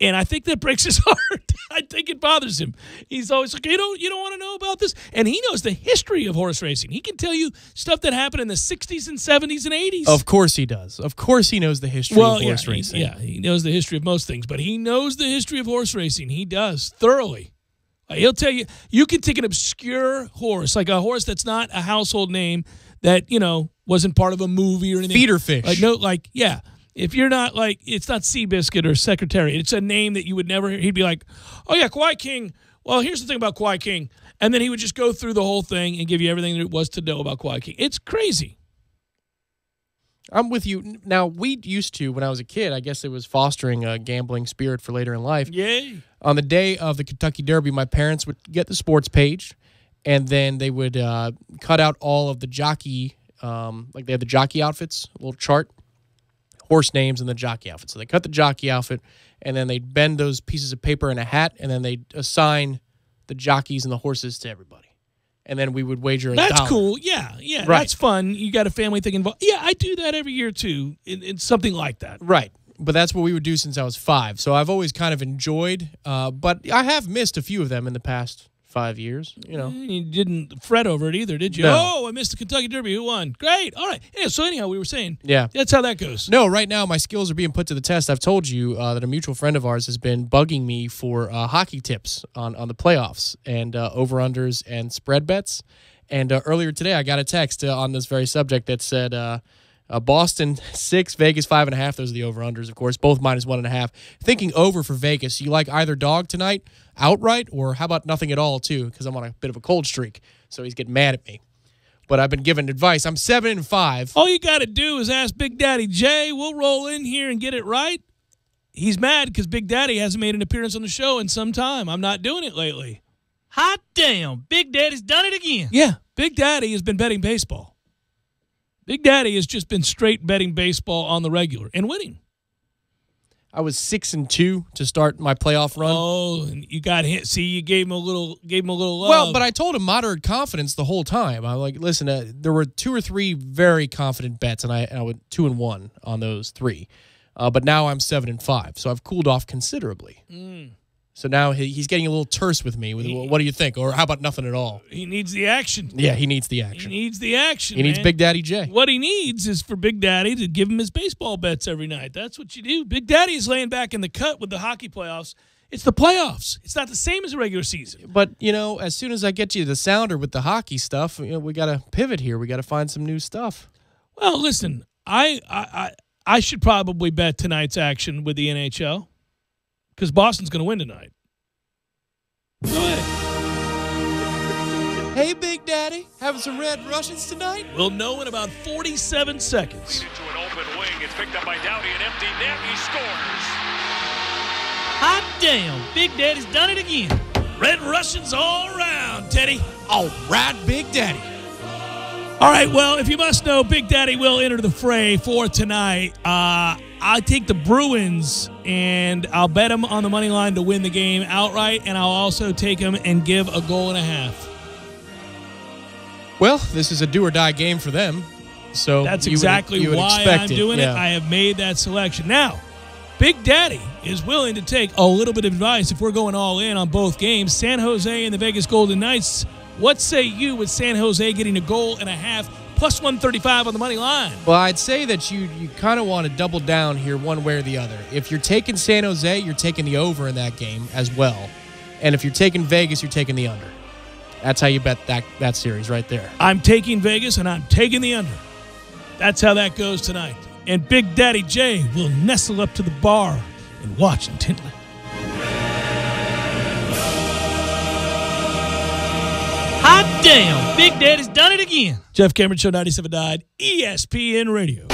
And I think that breaks his heart. I think it bothers him. He's always like, you don't, you don't want to know about this. And he knows the history of horse racing. He can tell you stuff that happened in the 60s and 70s and 80s. Of course he does. Of course he knows the history well, of horse yeah, he- racing. yeah, he knows the history of most things, but he knows the history of horse racing. He does thoroughly. He'll tell you. You can take an obscure horse, like a horse that's not a household name, that you know wasn't part of a movie or anything. Feeder fish. Like no, like yeah. If you're not like, it's not Seabiscuit or Secretary. It's a name that you would never hear. He'd be like, oh yeah, Kwai King. Well, here's the thing about Kwai King, and then he would just go through the whole thing and give you everything there was to know about Kwai King. It's crazy. I'm with you. Now, we used to, when I was a kid, I guess it was fostering a gambling spirit for later in life. Yay. On the day of the Kentucky Derby, my parents would get the sports page and then they would uh, cut out all of the jockey, um, like they had the jockey outfits, a little chart, horse names and the jockey outfit. So they cut the jockey outfit and then they'd bend those pieces of paper in a hat and then they'd assign the jockeys and the horses to everybody. And then we would wager a That's dollar. cool. Yeah, yeah, Right. that's fun. You got a family thing involved. Yeah, I do that every year too. In, in something like that. Right. But that's what we would do since I was five. So I've always kind of enjoyed, uh, but I have missed a few of them in the past five years. You know, You didn't fret over it either, did you? No. Oh, I missed the Kentucky Derby. Who won? Great. All right. Yeah. So anyhow, we were saying. Yeah. That's how that goes. No, right now my skills are being put to the test. I've told you uh, that a mutual friend of ours has been bugging me for uh, hockey tips on, on the playoffs and uh, over unders and spread bets. And uh, earlier today, I got a text uh, on this very subject that said uh, Boston six, Vegas five and a half. Those are the over unders, of course, both minus one and a half. Thinking over for Vegas. You like either dog tonight outright, or how about nothing at all too? Because I'm on a bit of a cold streak, so he's getting mad at me. But I've been given advice. I'm seven and five. All you got to do is ask Big Daddy Jay. We'll roll in here and get it right. He's mad because Big Daddy hasn't made an appearance on the show in some time. I'm not doing it lately. Hot damn, Big Daddy's done it again. Yeah, Big Daddy has been betting baseball. Big Daddy has just been straight betting baseball on the regular and winning. I was six and two to start my playoff run. Oh, and you got hit. See, you gave him a little, gave him a little love. Well, but I told him moderate confidence the whole time. I'm like, listen, uh, there were two or three very confident bets, and I, and I went two and one on those three. Uh, but now I'm seven and five, so I've cooled off considerably. Mm. So now he, he's getting a little terse with me. With, what do you think? Or how about nothing at all? He needs the action. Yeah, he needs the action. He needs the action. He needs. Big Daddy J. What he needs is for Big Daddy to give him his baseball bets every night. That's what you do. Big Daddy is laying back in the cut with the hockey playoffs. It's the playoffs. It's not the same as a regular season. But you know, as soon as I get you the sounder with the hockey stuff, you know, we got to pivot here. We got to find some new stuff. Well, listen, I I I, I should probably bet tonight's action with the NHL because Boston's going to win tonight. Go ahead. Hey, Big Daddy, having some Red Russians tonight? We'll know in about 47 seconds. Into an open wing. It's picked up by Dowdy. An empty net. He scores. Hot damn, Big Daddy's done it again. Red Russians all around, Teddy. All right, Big Daddy. All right, well, if you must know, Big Daddy will enter the fray for tonight. Uh, I'll take the Bruins and I'll bet them on the money line to win the game outright, and I'll also take them and give a goal and a half. Well, this is a do or die game for them. So That's exactly you would why I'm doing it. yeah. I have made that selection. Now, Big Daddy is willing to take a little bit of advice if we're going all in on both games. San Jose and the Vegas Golden Knights. What say you with San Jose getting a goal and a half plus 135 on the money line? Well, I'd say that you you kind of want to double down here one way or the other. If you're taking San Jose, you're taking the over in that game as well. And if you're taking Vegas, you're taking the under. That's how you bet that that series right there. I'm taking Vegas and I'm taking the under. That's how that goes tonight. And Big Daddy J will nestle up to the bar and watch Hot damn, Big Daddy's done it again. Jeff Cameron Show 97.9 ESPN Radio.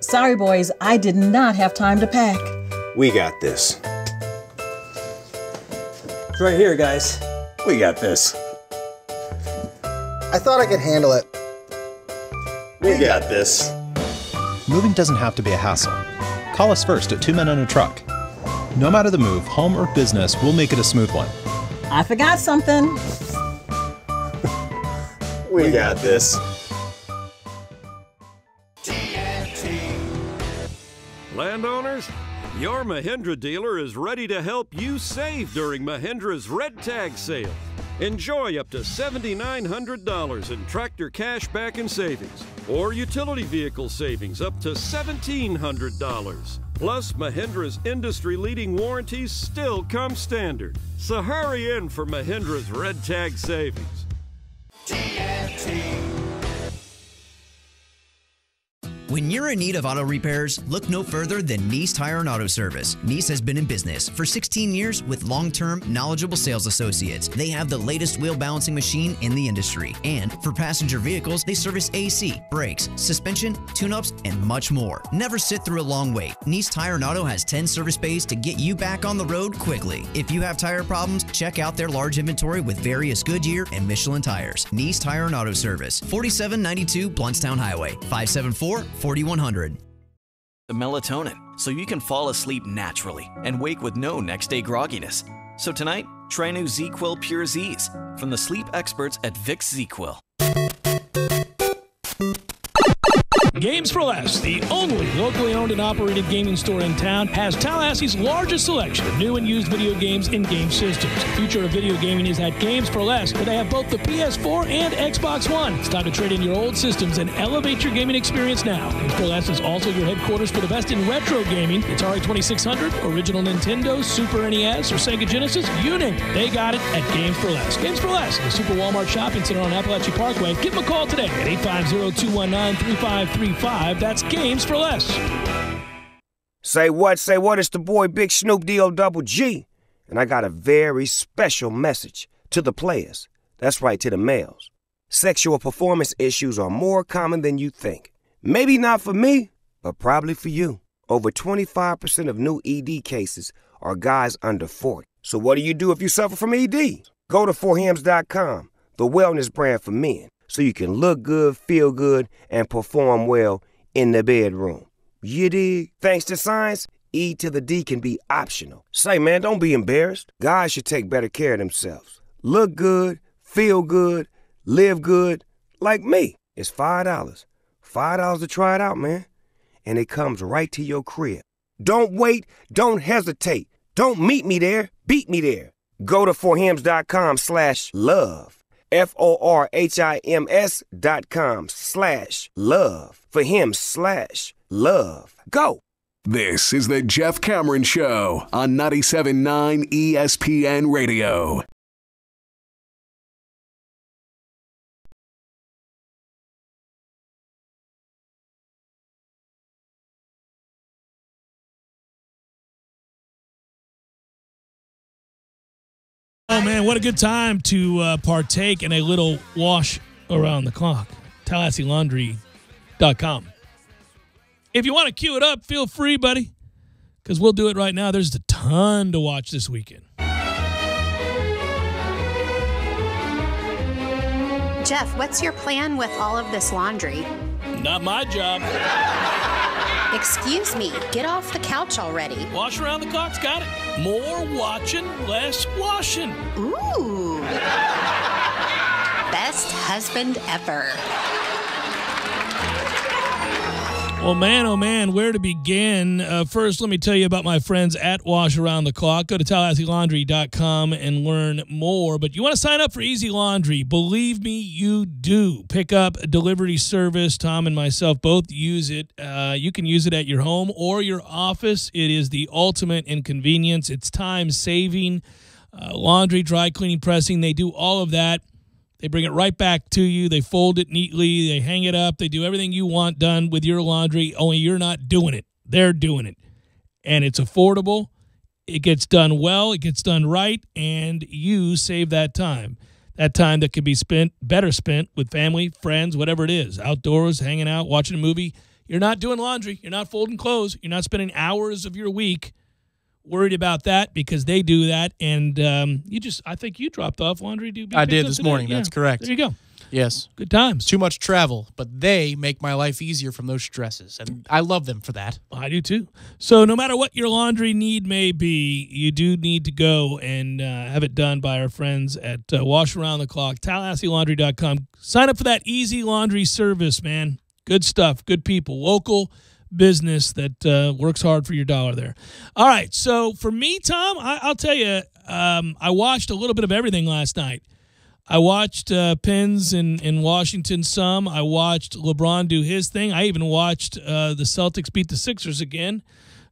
Sorry, boys, I did not have time to pack. We got this. It's right here, guys. We got this. I thought I could handle it. We got this. Moving doesn't have to be a hassle. Call us first at Two Men and a Truck. No matter the move, home or business, we'll make it a smooth one. I forgot something. We got this. Landowners, your Mahindra dealer is ready to help you save during Mahindra's Red Tag Sale. Enjoy up to $7,900 in tractor cash back and savings, or utility vehicle savings up to $1,700. Plus, Mahindra's industry leading warranties still come standard. So hurry in for Mahindra's Red Tag Savings. When you're in need of auto repairs, look no further than Nice Tire and Auto Service. Nice has been in business for 16 years with long term, knowledgeable sales associates. They have the latest wheel balancing machine in the industry. And for passenger vehicles, they service AC, brakes, suspension, tune ups, and much more. Never sit through a long wait. Nice Tire and Auto has 10 service bays to get you back on the road quickly. If you have tire problems, check out their large inventory with various Goodyear and Michelin tires. Nice Tire and Auto Service, 4792 Blountstown Highway, 574 4100. The melatonin, so you can fall asleep naturally and wake with no next day grogginess. So tonight, try new ZzzQuil Pure Z's from the sleep experts at Vicks ZzzQuil. Games for Less, the only locally owned and operated gaming store in town, has Tallahassee's largest selection of new and used video games and game systems. The future of video gaming is at Games for Less, where they have both the PS4 and Xbox One. It's time to trade in your old systems and elevate your gaming experience now. Games for Less is also your headquarters for the best in retro gaming. Atari 2600, original Nintendo, Super NES, or Sega Genesis, you name it. They got it at Games for Less. Games for Less, the Super Walmart Shopping Center on Appalachian Parkway. Give them a call today at 850-219-3535. That's Games for Less. Say what, say what, it's the boy Big Snoop D-O double G. And I got a very special message to the players. That's right, to the males. Sexual performance issues are more common than you think. Maybe not for me, but probably for you. Over 25% of new ED cases are guys under 40. So what do you do if you suffer from ED? Go to 4hims.com, the wellness brand for men, so you can look good, feel good, and perform well in the bedroom. You dig? Thanks to science, E to the D can be optional. Say, man, don't be embarrassed. Guys should take better care of themselves. Look good, feel good, live good, like me. It's $5. $5 to try it out, man. And it comes right to your crib. Don't wait. Don't hesitate. Don't meet me there. Beat me there. Go to forhims.com slash love. F-O-R-H-I-M-S dot com slash love. For him slash love. Go. This is the Jeff Cameron Show on 97.9 ESPN Radio. Oh man, what a good time to uh, partake in a little wash around the clock. TallahasseeLaundry.com. If you want to cue it up, feel free, buddy, because we'll do it right now. There's a ton to watch this weekend. Jeff, what's your plan with all of this laundry? Not my job. Excuse me, get off the couch already. Wash around the clock's got it. More watching, less washing. Ooh. Best husband ever. Well, man, oh man, where to begin? Uh, first, let me tell you about my friends at Wash Around the Clock. Go to TallahasseeLaundry.com and learn more. But you want to sign up for Easy Laundry? Believe me, you do. Pick up delivery service. Tom and myself both use it. Uh, you can use it at your home or your office. It is the ultimate in convenience. It's time saving. Uh, laundry, dry cleaning, pressing, they do all of that. They bring it right back to you. They fold it neatly. They hang it up. They do everything you want done with your laundry, only you're not doing it. They're doing it. And it's affordable. It gets done well. It gets done right. And you save that time. That time that could be spent, better spent with family, friends, whatever it is, outdoors, hanging out, watching a movie. You're not doing laundry. You're not folding clothes. You're not spending hours of your week worried about that because they do that. And um, you just, I think you dropped off laundry. Do I did this morning. That's correct. There you go. Yes. Good times. Too much travel, but they make my life easier from those stresses. And I love them for that. I do too. So, no matter what your laundry need may be, you do need to go and uh, have it done by our friends at uh, Wash Around the Clock, TallahasseeLaundry.com. Sign up for that easy laundry service, man. Good stuff. Good people. Local business that uh, works hard for your dollar there. All right. So, for me, Tom, I, will tell you, um, I watched a little bit of everything last night. I watched uh, Pens in, in Washington some. I watched LeBron do his thing. I even watched uh, the Celtics beat the Sixers again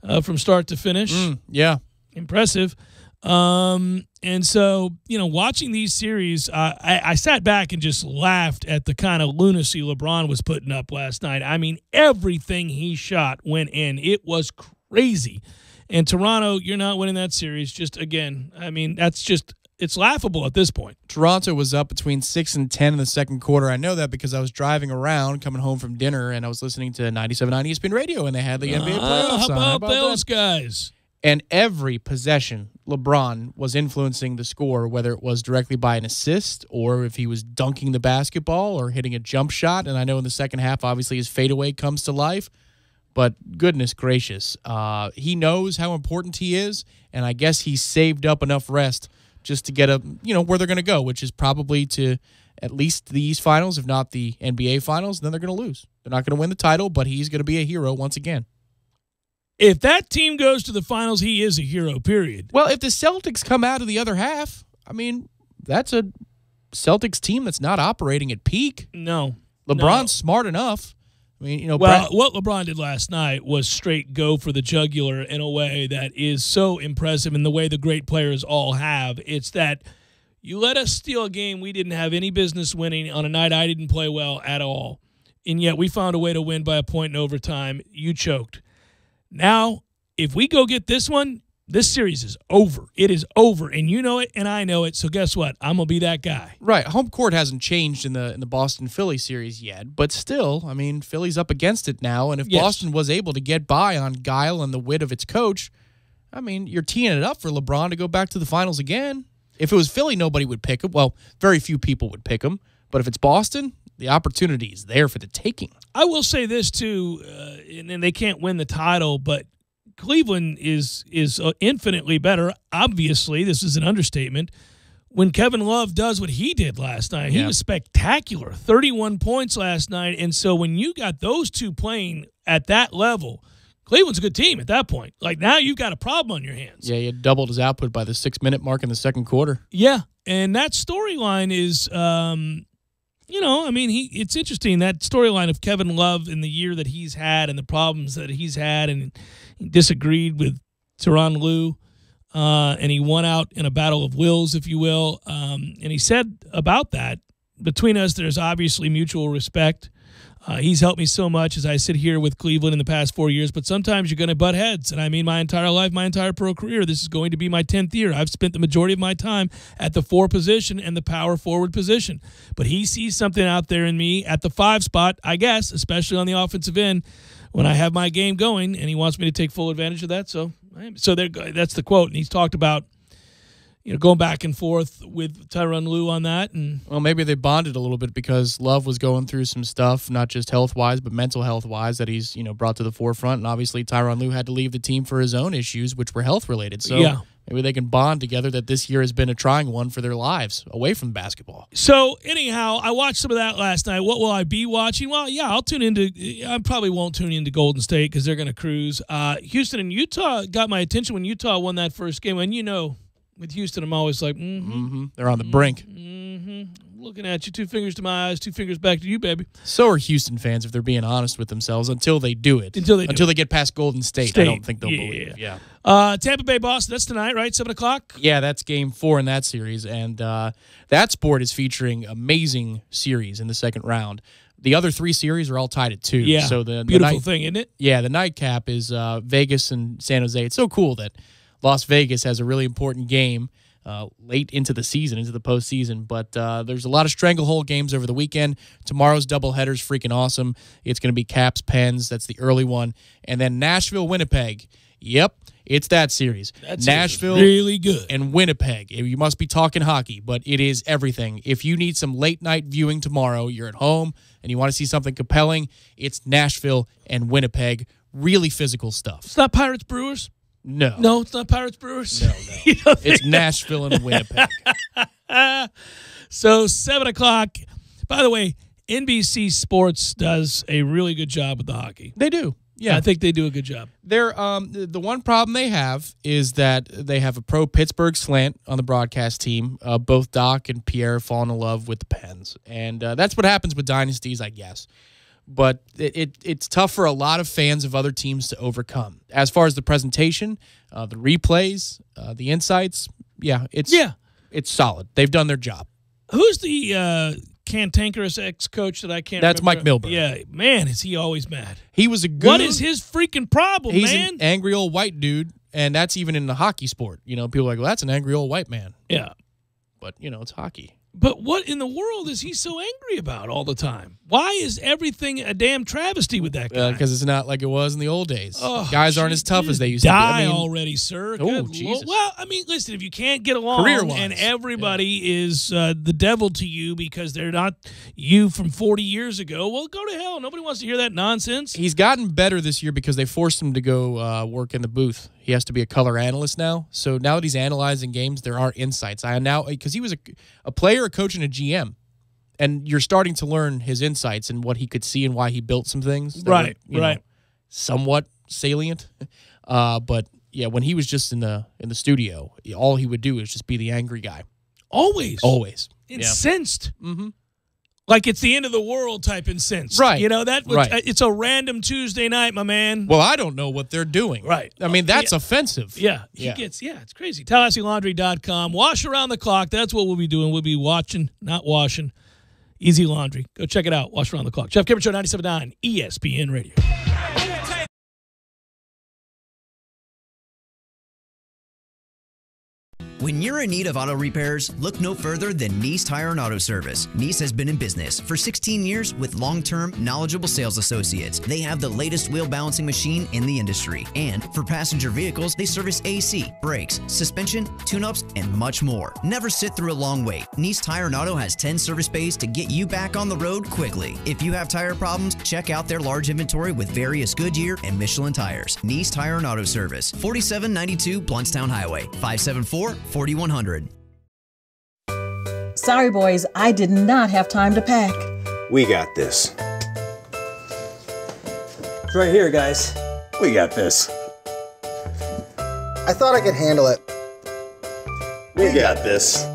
uh, from start to finish. Mm, yeah. Impressive. Um, and so, you know, watching these series, uh, I, I sat back and just laughed at the kind of lunacy LeBron was putting up last night. I mean, everything he shot went in. It was crazy. And Toronto, you're not winning that series. Just again, I mean, that's just it's laughable at this point. Toronto was up between six and ten in the second quarter. I know that because I was driving around, coming home from dinner, and I was listening to 97.9 ESPN Radio, and they had the NBA Uh, playoffs how on. about, How about those that? guys? And every possession, LeBron was influencing the score, whether it was directly by an assist or if he was dunking the basketball or hitting a jump shot. And I know in the second half, obviously, his fadeaway comes to life. But goodness gracious, uh, he knows how important he is, and I guess he saved up enough rest just to get a you know where they're going to go, which is probably to at least the East Finals, if not the NBA Finals. Then they're going to lose. They're not going to win the title, but he's going to be a hero once again. If that team goes to the finals, he is a hero, period. Well, if the Celtics come out of the other half, I mean, that's a Celtics team that's not operating at peak. No. LeBron's smart enough. I mean, you know, Well, Brad- what LeBron did last night was straight go for the jugular in a way that is so impressive in the way the great players all have. It's that you let us steal a game we didn't have any business winning on a night I didn't play well at all. And yet we found a way to win by a point in overtime. You choked. Now, if we go get this one, this series is over. It is over. And you know it, and I know it. So guess what? I'm going to be that guy. right, home court hasn't changed in the in the Boston Philly series yet, but still, I mean, Philly's up against it now, and if Yes. Boston was able to get by on guile and the wit of its coach, I mean, you're teeing it up for LeBron to go back to the finals again. If it was Philly, nobody would pick him. Well, very few people would pick him. But if it's Boston, the opportunity is there for the taking. I will say this too, uh, and, and they can't win the title, but Cleveland is is uh, infinitely better. Obviously, this is an understatement when Kevin Love does what he did last night, he Yeah. was spectacular. 31 points last night. And so when you got those two playing at that level, Cleveland's a good team at that point. Like now you've got a problem on your hands. Yeah, he doubled his output by the six minute mark in the second quarter. Yeah, and that storyline is, um, you know, I mean, he. It's interesting that storyline of Kevin Love in the year that he's had and the problems that he's had, and he disagreed with Tyronn Lue, uh, and he won out in a battle of wills, if you will. Um, and he said about that between us, there's obviously mutual respect. Uh, he's helped me so much as I sit here with Cleveland in the past four years, but sometimes you're going to butt heads. And I mean, my entire life, my entire pro career, this is going to be my 10th year. I've spent the majority of my time at the four position and the power forward position. But he sees something out there in me at the five spot, I guess, especially on the offensive end when I have my game going, and he wants me to take full advantage of that. So, so there, that's the quote. And he's talked about, you know, going back and forth with Tyronn Lue on that. And Well, maybe they bonded a little bit because Love was going through some stuff, not just health wise, but mental health wise, that he's you know brought to the forefront. And obviously, Tyronn Lue had to leave the team for his own issues, which were health related. So Yeah. maybe they can bond together. That this year has been a trying one for their lives away from basketball. So anyhow, I watched some of that last night. What will I be watching? Well, yeah, I'll tune into. I probably won't tune into Golden State because they're going to cruise. Uh, Houston and Utah got my attention when Utah won that first game. And you know, with Houston, I'm always like, mm-hmm, hmm They're on the brink. mm-hmm, looking at you, two fingers to my eyes, two fingers back to you, baby. So are Houston fans if they're being honest with themselves until they do it. Until they until it. they get past Golden State, State. I don't think they'll Yeah. believe. Yeah. Uh, Tampa Bay, Boston. That's tonight, right? Seven o'clock. Yeah, that's game four in that series. And uh, that sport is featuring amazing series in the second round. The other three series are all tied at two. Yeah, So the, the beautiful night- thing, isn't it? Yeah, the nightcap is uh, Vegas and San Jose. It's so cool that Las Vegas has a really important game uh, late into the season, into the postseason. But uh, there's a lot of stranglehold games over the weekend. Tomorrow's doubleheader's freaking awesome. It's going to be Caps Pens. That's the early one, and then Nashville Winnipeg. Yep, it's that series. That Nashville really good. and Winnipeg. You must be talking hockey, but it is everything. If you need some late night viewing tomorrow, you're at home and you want to see something compelling, it's Nashville and Winnipeg. Really physical stuff. It's not Pirates Brewers. No, No, it's not Pirates Brewers. no, no. It's Nashville and Winnipeg. so seven o'clock. By the way, NBC Sports does a really good job with the hockey. They do. Yeah, I think they do a good job. They're um the, one problem they have is that they have a pro Pittsburgh slant on the broadcast team. Uh, both Doc and Pierre fallen in love with the Pens, and uh, that's what happens with dynasties, I guess. But it, it it's tough for a lot of fans of other teams to overcome. As far as the presentation, uh, the replays, uh, the insights, yeah, it's Yeah. it's solid. They've done their job. Who's the uh, cantankerous ex coach that I can't? That's remember? Mike Milbury. Yeah, man, is he always mad? He was a good. What is his freaking problem, He's man? an angry old white dude, and that's even in the hockey sport. You know, people are like, well, that's an angry old white man. yeah, But you know, it's hockey. But what in the world is he so angry about all the time? Why is everything a damn travesty with that guy? because it's not like it was in the old days. Oh, Guys aren't as tough as they used to be. die I mean, already, sir. Oh, Good Lord. Well, I mean, listen, if you can't get along Career-wise, and everybody is uh, the devil to you because they're not you from 40 years ago, well, go to hell. Nobody wants to hear that nonsense. He's gotten better this year because they forced him to go uh, work in the booth. He has to be a color analyst now. So now that he's analyzing games, there are insights. I now because he was a, a player, a coach, and a GM, and you're starting to learn his insights and what he could see and why he built some things. Right, were, you know, right. somewhat salient. Uh, but yeah, when he was just in the in the studio, all he would do is just be the angry guy. Always. Always. Yeah. Incensed. Mm-hmm. Like it's the end of the world type sense, Right, You know, that was, right. it's a random Tuesday night, my man. Well, I don't know what they're doing. Right. I mean, that's Yeah. offensive. Yeah, he Yeah. gets yeah, it's crazy. TallahasseeLaundry.com. Wash around the clock. That's what we'll be doing. We'll be watching, not washing. Easy laundry. Go check it out. Wash around the clock. Jeff Cameron Show 97.9 ESPN Radio. When you're in need of auto repairs, look no further than Nice Tire and Auto Service. Nice has been in business for 16 years with long term, knowledgeable sales associates. They have the latest wheel balancing machine in the industry. And for passenger vehicles, they service AC, brakes, suspension, tune ups, and much more. Never sit through a long wait. Nice Tire and Auto has 10 service bays to get you back on the road quickly. If you have tire problems, check out their large inventory with various Goodyear and Michelin tires. Nice Tire and Auto Service, 4792 Blountstown Highway, 574 4100. Sorry, boys, I did not have time to pack. We got this. It's right here, guys. We got this. I thought I could handle it. We got this.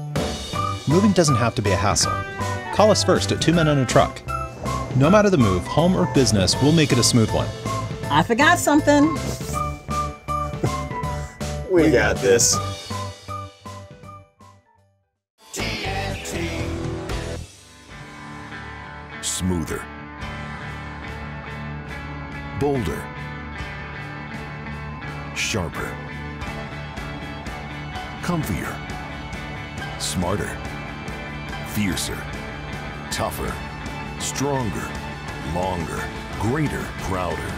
Moving doesn't have to be a hassle. Call us first at Two Men and a Truck. No matter the move, home or business, we'll make it a smooth one. I forgot something. We got this. Bolder. Sharper. Comfier. Smarter. Fiercer. Tougher. Stronger. Longer. Greater. Prouder.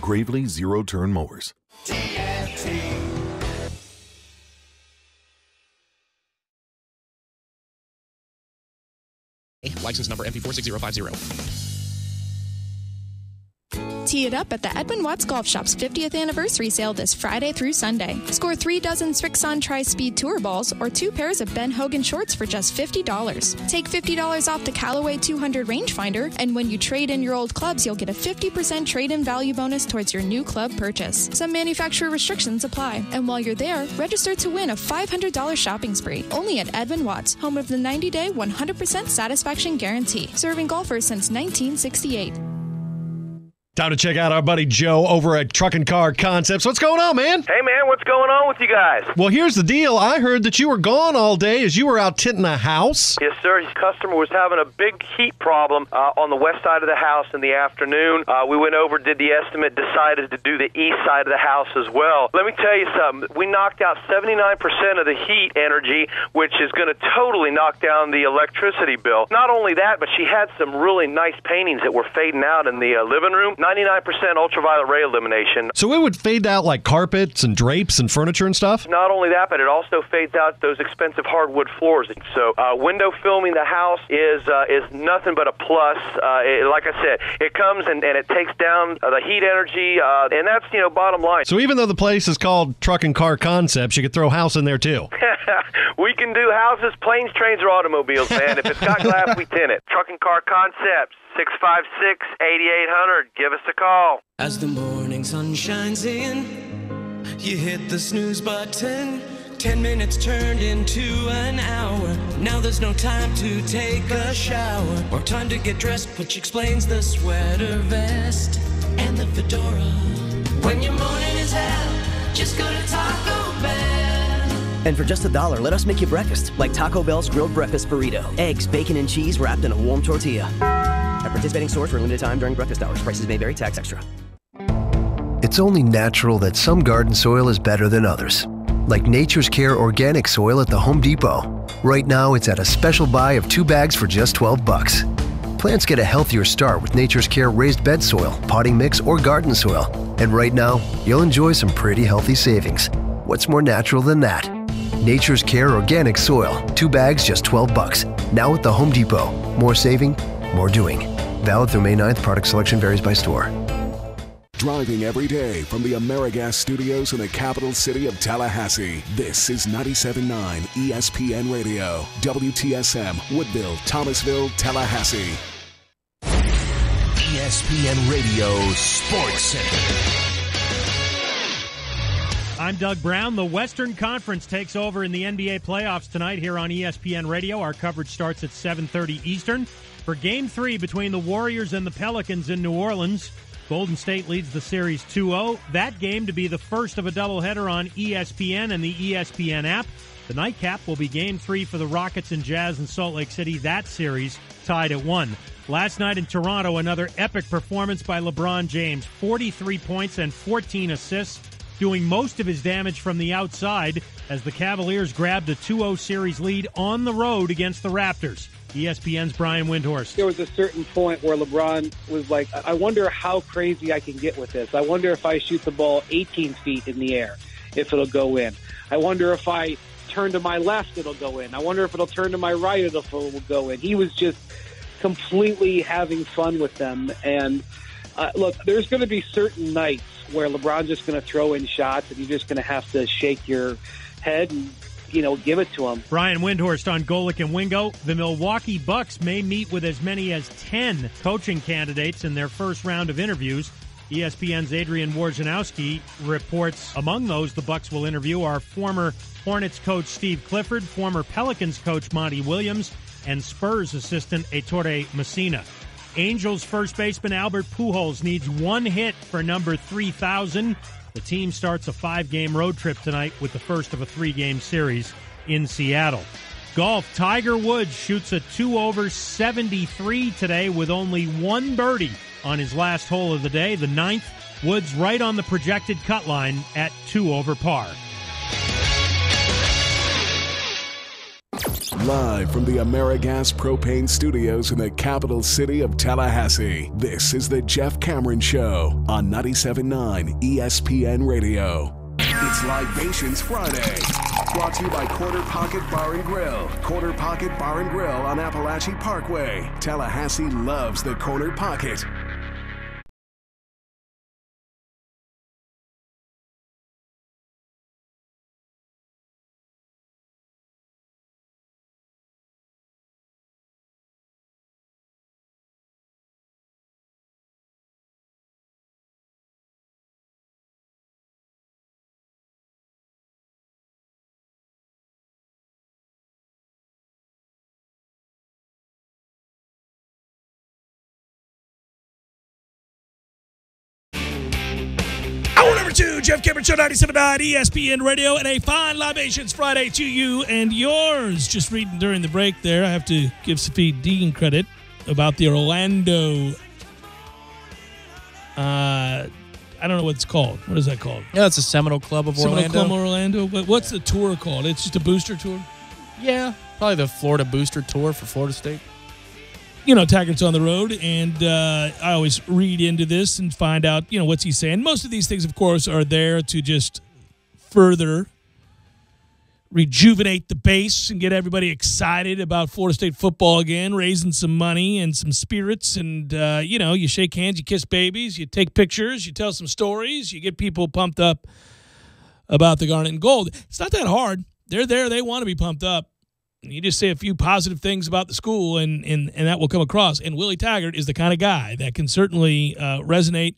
Gravely Zero Turn Mowers. TNT. License number MP46050. Tee it up at the Edwin Watts Golf Shop's 50th anniversary sale this Friday through Sunday. Score three dozen Srixon Tri Speed Tour balls or two pairs of Ben Hogan shorts for just $50. Take $50 off the Callaway 200 rangefinder, and when you trade in your old clubs, you'll get a 50% trade in value bonus towards your new club purchase. Some manufacturer restrictions apply. And while you're there, register to win a $500 shopping spree only at Edwin Watts, home of the 90 day 100% satisfaction guarantee, serving golfers since 1968. Time to check out our buddy Joe over at Truck and Car Concepts. What's going on, man? Hey, man, what's going on with you guys? Well, here's the deal. I heard that you were gone all day as you were out tinting a house. Yes, sir. His customer was having a big heat problem uh, on the west side of the house in the afternoon. Uh, we went over, did the estimate, decided to do the east side of the house as well. Let me tell you something. We knocked out 79% of the heat energy, which is going to totally knock down the electricity bill. Not only that, but she had some really nice paintings that were fading out in the uh, living room. 99% ultraviolet ray illumination. So it would fade out like carpets and drapes and furniture and stuff? Not only that, but it also fades out those expensive hardwood floors. So uh, window filming the house is uh, is nothing but a plus. Uh, it, like I said, it comes and, and it takes down uh, the heat energy, uh, and that's you know bottom line. So even though the place is called Truck and Car Concepts, you could throw house in there too. we can do houses, planes, trains, or automobiles, man. if it's got glass, we tint it. Truck and Car Concepts. 656 8800. Give us a call. As the morning sun shines in, you hit the snooze button. Ten minutes turned into an hour. Now there's no time to take a shower or time to get dressed, which explains the sweater vest and the fedora. When your morning is hell, just go to Taco Bell. And for just a dollar, let us make you breakfast, like Taco Bell's grilled breakfast burrito. Eggs, bacon, and cheese wrapped in a warm tortilla. At participating stores for a limited time during breakfast hours. Prices may vary, tax extra. It's only natural that some garden soil is better than others. Like Nature's Care organic soil at the Home Depot. Right now, it's at a special buy of two bags for just 12 bucks. Plants get a healthier start with Nature's Care raised bed soil, potting mix, or garden soil. And right now, you'll enjoy some pretty healthy savings. What's more natural than that? Nature's Care organic soil, two bags just 12 bucks. Now at the Home Depot. More saving, more doing. Valid through May 9th. Product selection varies by store. Driving every day from the Amerigas studios in the capital city of Tallahassee. This is 97.9 ESPN Radio, WTSM, Woodville, Thomasville, Tallahassee. ESPN Radio Sports Center. I'm Doug Brown. The Western Conference takes over in the NBA playoffs tonight here on E ESPN Radio. Our coverage starts at 7:30 Eastern for Game 3 between the Warriors and the Pelicans in New Orleans. Golden State leads the series 2-0. That game to be the first of a doubleheader on ESPN and the ESPN app. The nightcap will be Game 3 for the Rockets and Jazz in Salt Lake City. That series tied at 1. Last night in Toronto, another epic performance by LeBron James. 43 points and 14 assists doing most of his damage from the outside as the Cavaliers grabbed a 2 0 series lead on the road against the Raptors. ESPN's Brian Windhorst. There was a certain point where LeBron was like, I wonder how crazy I can get with this. I wonder if I shoot the ball 18 feet in the air, if it'll go in. I wonder if I turn to my left, it'll go in. I wonder if it'll turn to my right, it'll, it'll go in. He was just completely having fun with them. And uh, look, there's going to be certain nights where LeBron's just going to throw in shots and you're just going to have to shake your head and you know, give it to them. Brian Windhorst on Golic and Wingo. The Milwaukee Bucks may meet with as many as 10 coaching candidates in their first round of interviews. ESPN's Adrian Wojnarowski reports among those the Bucks will interview are former Hornets coach Steve Clifford, former Pelicans coach Monty Williams, and Spurs assistant Ettore Messina. Angels first baseman Albert Pujols needs one hit for number 3,000. The team starts a five game road trip tonight with the first of a three game series in Seattle. Golf Tiger Woods shoots a 2 over 73 today with only one birdie on his last hole of the day, the ninth. Woods right on the projected cut line at 2 over par. Live from the Amerigas Propane Studios in the capital city of Tallahassee, this is the Jeff Cameron Show on 97.9 ESPN Radio. It's Libations Friday. Brought to you by Corner Pocket Bar and Grill. Corner Pocket Bar and Grill on Appalachian Parkway. Tallahassee loves the Corner Pocket. Jeff Cameron Show 97.9 ESPN Radio, and a fine libations Friday to you and yours. Just reading during the break there, I have to give Sophie Dean credit about the Orlando. Uh, I don't know what it's called. What is that called? Yeah, it's a Seminole Club of Seminole Orlando. Club Orlando. What- What's the tour called? It's just a booster tour. Yeah, probably the Florida Booster Tour for Florida State. You know, Taggart's on the road, and uh, I always read into this and find out, you know, what's he saying. Most of these things, of course, are there to just further rejuvenate the base and get everybody excited about Florida State football again, raising some money and some spirits. And, uh, you know, you shake hands, you kiss babies, you take pictures, you tell some stories, you get people pumped up about the Garnet and Gold. It's not that hard. They're there, they want to be pumped up. You just say a few positive things about the school, and and, and that will come across. And Willie Taggart is the kind of guy that can certainly uh, resonate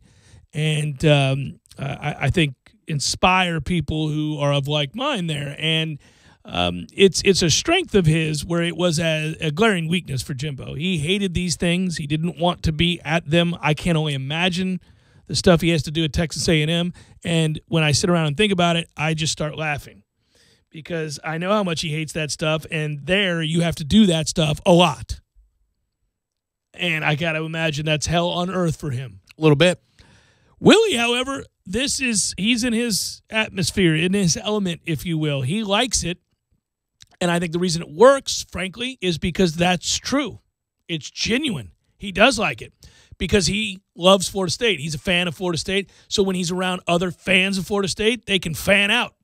and um, I, I think inspire people who are of like mind there. And um, it's it's a strength of his where it was a, a glaring weakness for Jimbo. He hated these things. He didn't want to be at them. I can only imagine the stuff he has to do at Texas A&M. And when I sit around and think about it, I just start laughing because I know how much he hates that stuff. And there, you have to do that stuff a lot. And I got to imagine that's hell on earth for him. A little bit. Willie, however, this is he's in his atmosphere, in his element, if you will. He likes it. And I think the reason it works, frankly, is because that's true. It's genuine. He does like it because he loves Florida State. He's a fan of Florida State. So when he's around other fans of Florida State, they can fan out.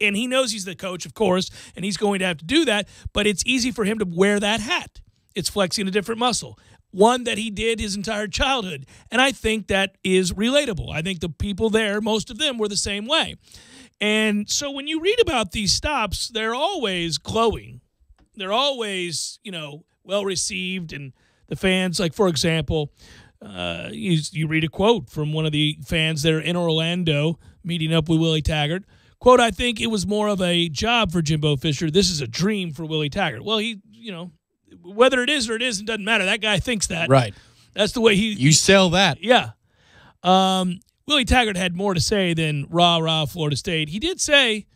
And he knows he's the coach, of course, and he's going to have to do that. But it's easy for him to wear that hat. It's flexing a different muscle, one that he did his entire childhood. And I think that is relatable. I think the people there, most of them, were the same way. And so when you read about these stops, they're always glowing. They're always, you know, well received. And the fans, like, for example, uh, you, you read a quote from one of the fans there in Orlando meeting up with Willie Taggart. Quote, I think it was more of a job for Jimbo Fisher. This is a dream for Willie Taggart. Well, he, you know, whether it is or it isn't, doesn't matter. That guy thinks that. Right. That's the way he. You sell that. Yeah. Um, Willie Taggart had more to say than rah rah Florida State. He did say,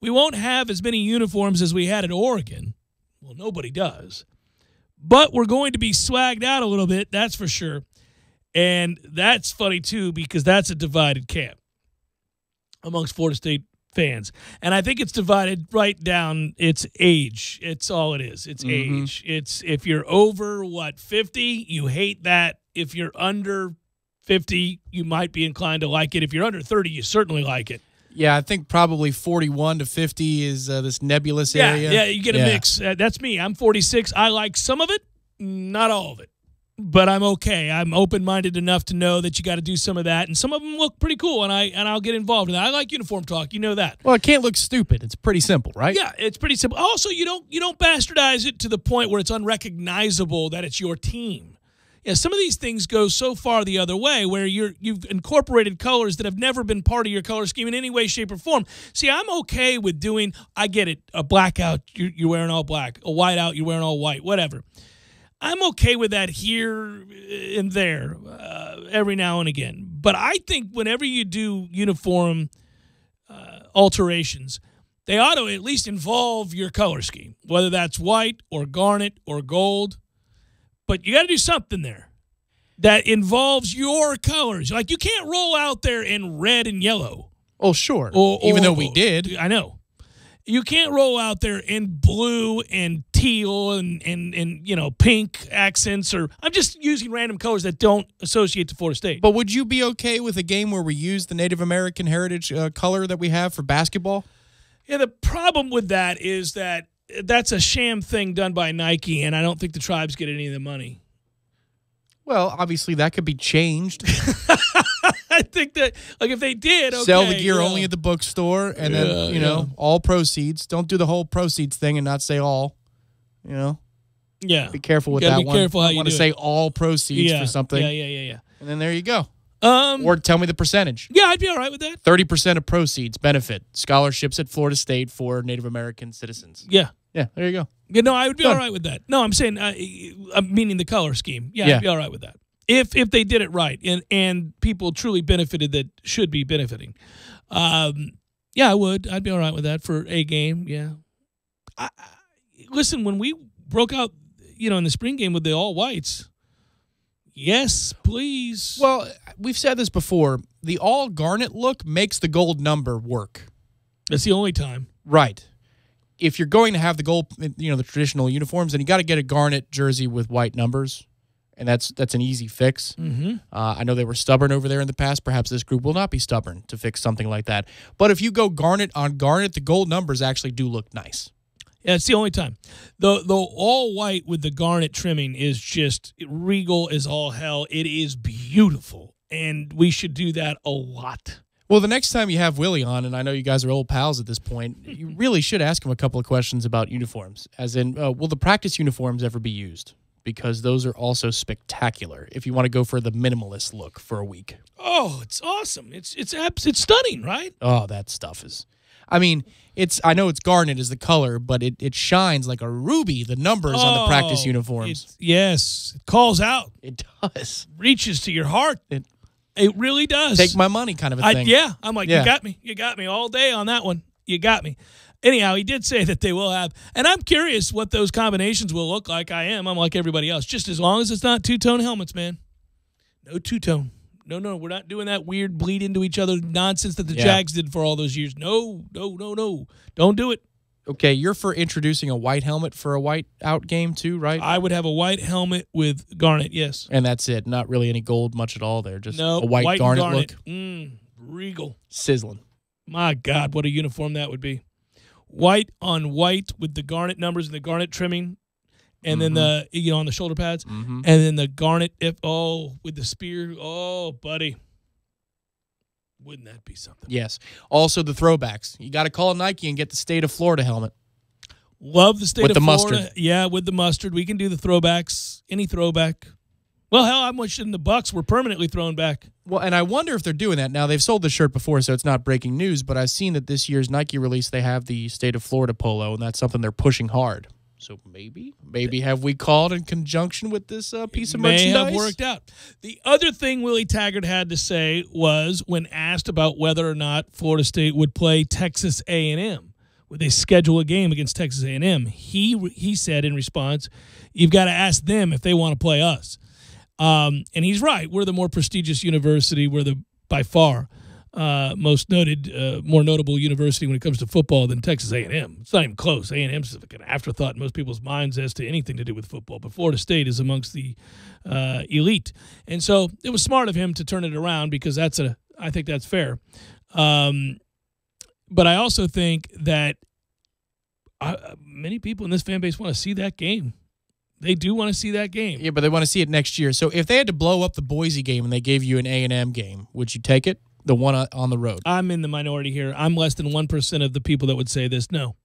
we won't have as many uniforms as we had at Oregon. Well, nobody does. But we're going to be swagged out a little bit, that's for sure. And that's funny, too, because that's a divided camp amongst Florida State fans. And I think it's divided right down its age. It's all it is. It's Mhm. age. It's if you're over what 50, you hate that. If you're under 50, you might be inclined to like it. If you're under 30, you certainly like it. Yeah, I think probably 41 to 50 is uh, this nebulous Yeah, area. yeah, you get a mix. Uh, that's me. I'm 46. I like some of it, not all of it. But I'm okay. I'm open minded enough to know that you got to do some of that, and some of them look pretty cool, and I and I'll get involved in that. I like uniform talk, you know that. Well, it can't look stupid. It's pretty simple, right? Yeah, it's pretty simple. Also, you don't you don't bastardize it to the point where it's unrecognizable that it's your team. Yeah, some of these things go so far the other way where you're you've incorporated colors that have never been part of your color scheme in any way, shape, or form. See, I'm okay with doing. I get it. A blackout, you're, you're wearing all black. A whiteout, you're wearing all white. Whatever. I'm okay with that here and there, uh, every now and again. But I think whenever you do uniform uh, alterations, they ought to at least involve your color scheme, whether that's white or garnet or gold. But you got to do something there that involves your colors. Like you can't roll out there in red and yellow. Oh, sure. Or, Even or- though we did. I know. You can't roll out there in blue and teal and, and, and you know pink accents or I'm just using random colors that don't associate to Florida State. But would you be okay with a game where we use the Native American heritage uh, color that we have for basketball? Yeah, the problem with that is that that's a sham thing done by Nike, and I don't think the tribes get any of the money. Well, obviously that could be changed. I think that like if they did, okay, Sell the gear yeah. only at the bookstore, and Yeah, then you know all proceeds. Don't do the whole proceeds thing and not say all. You know, Yeah, be careful with that be one. careful how you want to say it. all proceeds Yeah, for something. Yeah, yeah, yeah, yeah. And then there you go. Um, or tell me the percentage. Yeah, I'd be all right with that. Thirty percent of proceeds benefit scholarships at Florida State for Native American citizens. Yeah. Yeah, there you go. Yeah, no, I would be Done. all right with that. No, I'm saying, uh, I'm meaning the color scheme. Yeah, Yeah. I'd be all right with that. If if they did it right and and people truly benefited that should be benefiting, um, yeah, I would. I'd be all right with that for a game. Yeah. I, I, listen, when we broke out, you know, in the spring game with the all whites, yes, please. Well, we've said this before. The all garnet look makes the gold number work. That's the only time. Right. If you're going to have the gold, you know, the traditional uniforms, then you got to get a garnet jersey with white numbers, and that's that's an easy fix. Mhm. Uh, I know they were stubborn over there in the past. Perhaps this group will not be stubborn to fix something like that. But if you go garnet on garnet, the gold numbers actually do look nice. Yeah, it's the only time. The the all white with the garnet trimming is just regal as all hell. It is beautiful, and we should do that a lot. Well, the next time you have Willie on, and I know you guys are old pals at this point, you really should ask him a couple of questions about uniforms. As in, uh, will the practice uniforms ever be used? Because those are also spectacular. If you want to go for the minimalist look for a week, Oh, it's awesome! It's it's it's stunning, right? oh, that stuff is. I mean, it's. I know it's garnet is the color, but it, it shines like a ruby. The numbers on the oh, practice Oh, uniforms. it's- yes, it calls out. It does. Reaches to your heart. It, it really does. Take my money, kind of a I, thing. yeah, I'm like, Yeah. you got me. You got me all day on that one. You got me. Anyhow, he did say that they will have, and I'm curious what those combinations will look like. I am. I'm like everybody else. Just as long as it's not two tone helmets, man. No two tone. No, no, we're not doing that weird bleed into each other nonsense that the Yeah. Jags did for all those years. No, no, no, no. Don't do it. Okay, you're for introducing a white helmet for a white out game too, right? I would have a white helmet with garnet. Yes. And that's it. Not really any gold much at all there. Just No. a white, and garnet, look. Mm, regal. Sizzling. My God, what a uniform that would be. White on white with the garnet numbers and the garnet trimming, and then the you know on the shoulder pads, Mhm. and then the garnet if oh with the spear. Oh, buddy, wouldn't that be something? Yes. Also the throwbacks. You got to call Nike and get the state of Florida helmet. Love the state With of the Florida. mustard. Yeah, with the mustard, we can do the throwbacks. Any throwback. Well, hell, I'm wishing the Bucks were permanently thrown back. Well, and I wonder if they're doing that now. They've sold the shirt before, so it's not breaking news. But I've seen that this year's Nike release they have the state of Florida polo, and that's something they're pushing hard. So maybe, maybe have we called in conjunction with this uh, piece of may merchandise? have worked out. The other thing Willie Taggart had to say was when asked about whether or not Florida State would play Texas A&M, would they schedule a game against Texas A&M? He he said in response, "You've got to ask them if they want to play us." Um, and he's right. We're the more prestigious university. We're the by far uh, most noted, uh, more notable university when it comes to football than Texas A&M. It's not even close. A&M's like an afterthought in most people's minds as to anything to do with football. But Florida State is amongst the uh, elite, and so it was smart of him to turn it around because that's a. I think that's fair. Um, but I also think that uh, many people in this fan base want to see that game They do want to see that game. Yeah, but they want to see it next year. So if they had to blow up the Boise game and they gave you an A and M game, would you take it? The one on- the road. I'm in the minority here. I'm less than 1% of the people that would say this. No.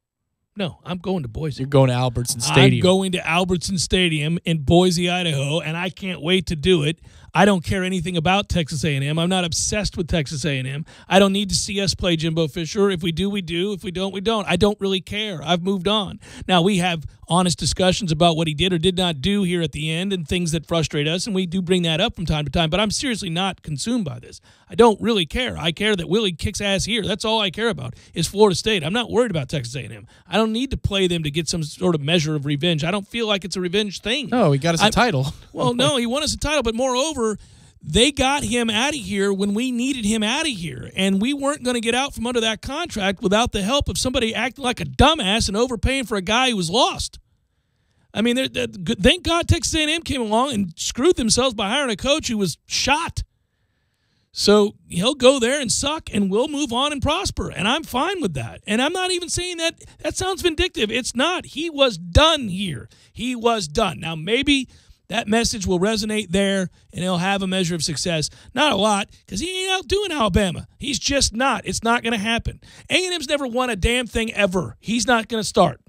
No, I'm going to Boise. You're going to Albertson Stadium. I'm going to Albertson Stadium in Boise, Idaho, and I can't wait to do it. I don't care anything about Texas A&M. I'm not obsessed with Texas A&M. I don't need to see us play Jimbo Fisher. If we do, we do. If we don't, we don't. I don't really care. I've moved on. Now we have honest discussions about what he did or did not do here at the end and things that frustrate us, and we do bring that up from time to time. But I'm seriously not consumed by this. I don't really care. I care that Willie kicks ass here. That's all I care about is Florida State. I'm not worried about Texas A&M. I don't need to play them to get some sort of measure of revenge. I don't feel like it's a revenge thing. No, he got us a I- title. well, no, he won us a title, but moreover, they got him out of here when we needed him out of here, and we weren't going to get out from under that contract without the help of somebody acting like a dumbass and overpaying for a guy who was lost. I mean, they're, they're, thank God Texas A&M came along and screwed themselves by hiring a coach who was shot. So he'll go there and suck, and we'll move on and prosper. And I'm fine with that. And I'm not even saying that that sounds vindictive. It's not. He was done here. He was done. Now, maybe that message will resonate there and he'll have a measure of success. Not a lot, because he ain't out doing Alabama. He's just not. It's not going to happen. A&M's never won a damn thing ever. He's not going to start.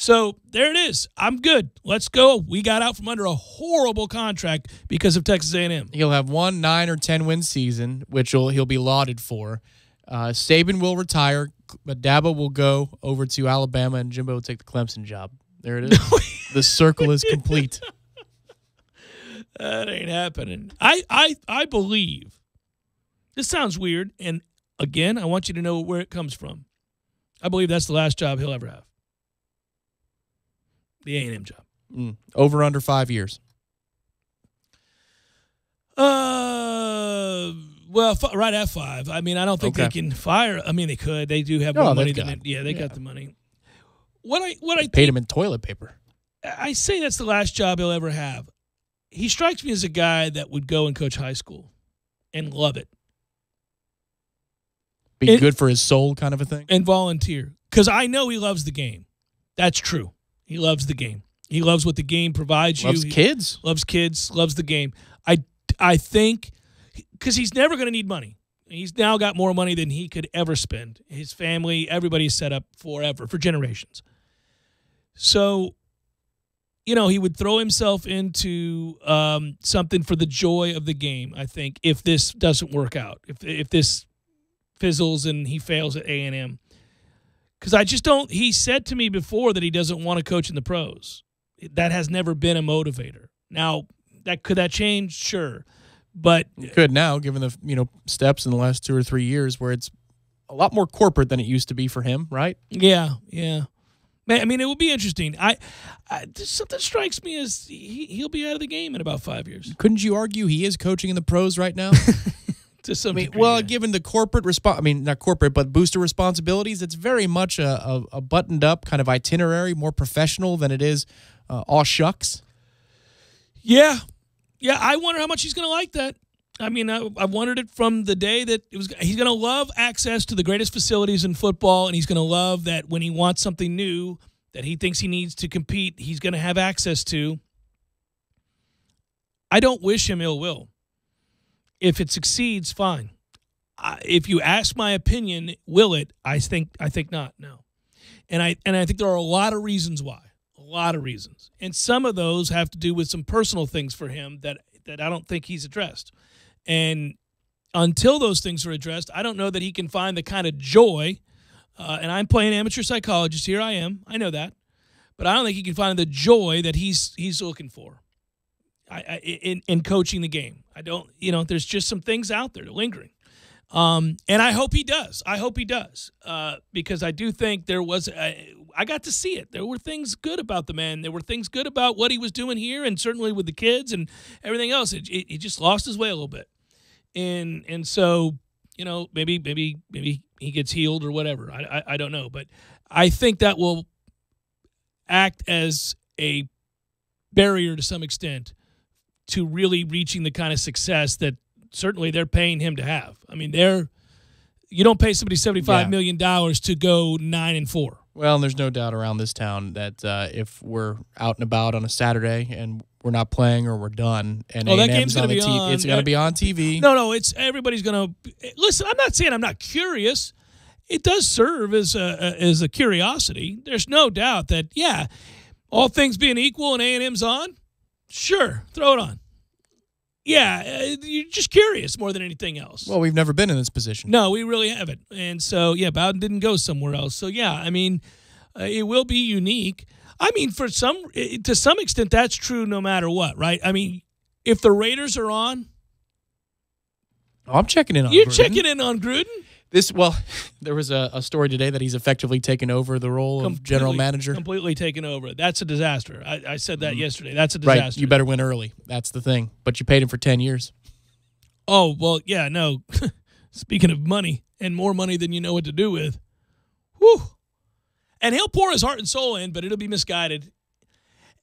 So there it is. I'm good. Let's go. We got out from under a horrible contract because of Texas A&M. He'll have one nine or ten win season, which will he'll be lauded for. Uh, Saban will retire, but Dabo will go over to Alabama, and Jimbo will take the Clemson job. There it is. the circle is complete. That ain't happening. I, I, I believe. This sounds weird, and again, I want you to know where it comes from. I believe that's the last job he'll ever have. The A and M job. Mm. Over under five years. Uh, well, f- right at five. I mean, I don't think they can fire. I mean, they could. They do have No, more money than it. Yeah, they yeah. got the money. What I what I Paid think, him in toilet paper. I say that's the last job he'll ever have. He strikes me as a guy that would go and coach high school and love it Be It- good for his soul, kind of a thing. and volunteer because I know he loves the game. That's true. He loves the game. He loves what the game provides Loves you. He kids. loves kids. Loves the game. I I think because he's never going to need money. He's now got more money than he could ever spend. His family, everybody's set up forever for generations. So, you know, he would throw himself into um, something for the joy of the game. I think if this doesn't work out, if if this fizzles and he fails at A and M, because I just don't. He said to me before that he doesn't want to coach in the pros. That has never been a motivator. Now, that could that change? Sure, but You could now, given the you know steps in the last two or three years, where it's a lot more corporate than it used to be for him, right? Yeah, yeah. I mean, it will be interesting. I, I something strikes me as he, he'll be out of the game in about five years. Couldn't you argue he is coaching in the pros right now? To some I mean, degree, well, yeah. given the corporate response, I mean, not corporate, but booster responsibilities, it's very much a, a, a buttoned up kind of itinerary, more professional than it is uh, all shucks. yeah, yeah. I wonder how much he's going to like that. I mean, I, I wondered it from the day that it was. He's going to love access to the greatest facilities in football, and he's going to love that when he wants something new that he thinks he needs to compete, he's going to have access to. I don't wish him ill will. If it succeeds, fine. I, if you ask my opinion, will it? I think I think not. No, and I and I think there are a lot of reasons why. A lot of reasons, and some of those have to do with some personal things for him that that I don't think he's addressed. And until those things are addressed, I don't know that he can find the kind of joy. Uh, and I'm playing amateur psychologist here. I am. I know that, but I don't think he can find the joy that he's he's looking for. I, I in in coaching the game. I don't. You know, there's just some things out there lingering. Um, and I hope he does. I hope he does, uh, because I do think there was. I, I got to see it. There were things good about the man. There were things good about what he was doing here, and certainly with the kids and everything else. It, it, he just lost his way a little bit, and and so you know maybe maybe maybe he gets healed or whatever. I I, I don't know, but I think that will act as a barrier to some extent to really reaching the kind of success that certainly they're paying him to have. I mean, they're you don't pay somebody seventy five Yeah. million dollars to go nine and four. Well, and there's no doubt around this town that uh, if we're out and about on a Saturday and we're not playing or we're done, and Oh, that game's gonna on the be on. it's going to be on TV. No, no, it's everybody's gonna listen. I'm not saying I'm not curious. It does serve as a as a curiosity. There's no doubt that yeah, all things being equal and A and M's on, sure, throw it on. Yeah, uh, you're just curious more than anything else. Well, we've never been in this position. No, we really haven't. And so, yeah, Bowden didn't go somewhere else. So, yeah, I mean, uh, it will be unique. I mean, for some, to some extent, that's true no matter what, right? I mean, if the Raiders are on, Oh, I'm checking in on. you're Gruden. checking in on Gruden. This well, there was a, a story today that he's effectively taken over the role of general manager. Completely taken over. That's a disaster. I, I said that yesterday. That's a Mm-hmm. Right, disaster. you better win early. That's the thing. But you paid him for ten years. Oh, well, yeah, no. Speaking of money and more money than you know what to do with. Whew. And he'll pour his heart and soul in, but it'll be misguided.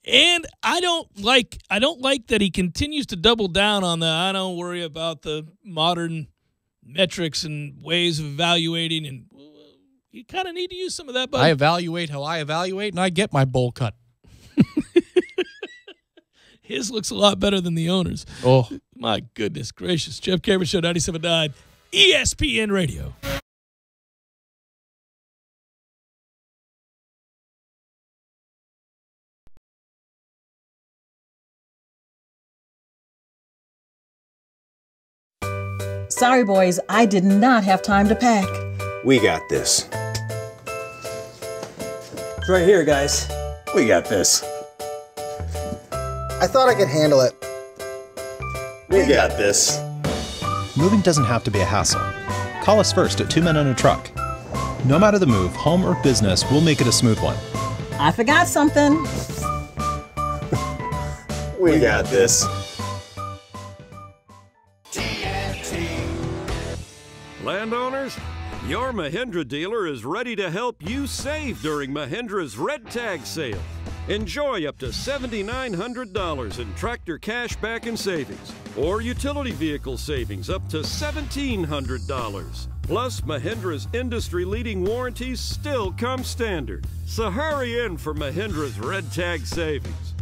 And I don't like I don't like that he continues to double down on the I don't worry about the modern metrics and ways of evaluating and you kind of need to use some of that but I evaluate how I evaluate, and I get my bowl cut. his looks a lot better than the owners. Oh, My goodness gracious. Jeff Cameron Show 97.9 ESPN Radio. Sorry, boys, I did not have time to pack. We got this. It's right here, guys. We got this. I thought I could handle it. We got this. Moving doesn't have to be a hassle. Call us first at Two Men on a Truck. No matter the move, home or business, we'll make it a smooth one. I forgot something. We got this. Landowners, your Mahindra dealer is ready to help you save during Mahindra's Red Tag Sale. Enjoy up to $7,900 in tractor cash back and savings, or utility vehicle savings up to $1,700. Plus, Mahindra's industry leading warranties still come standard. So hurry in for Mahindra's Red Tag Savings.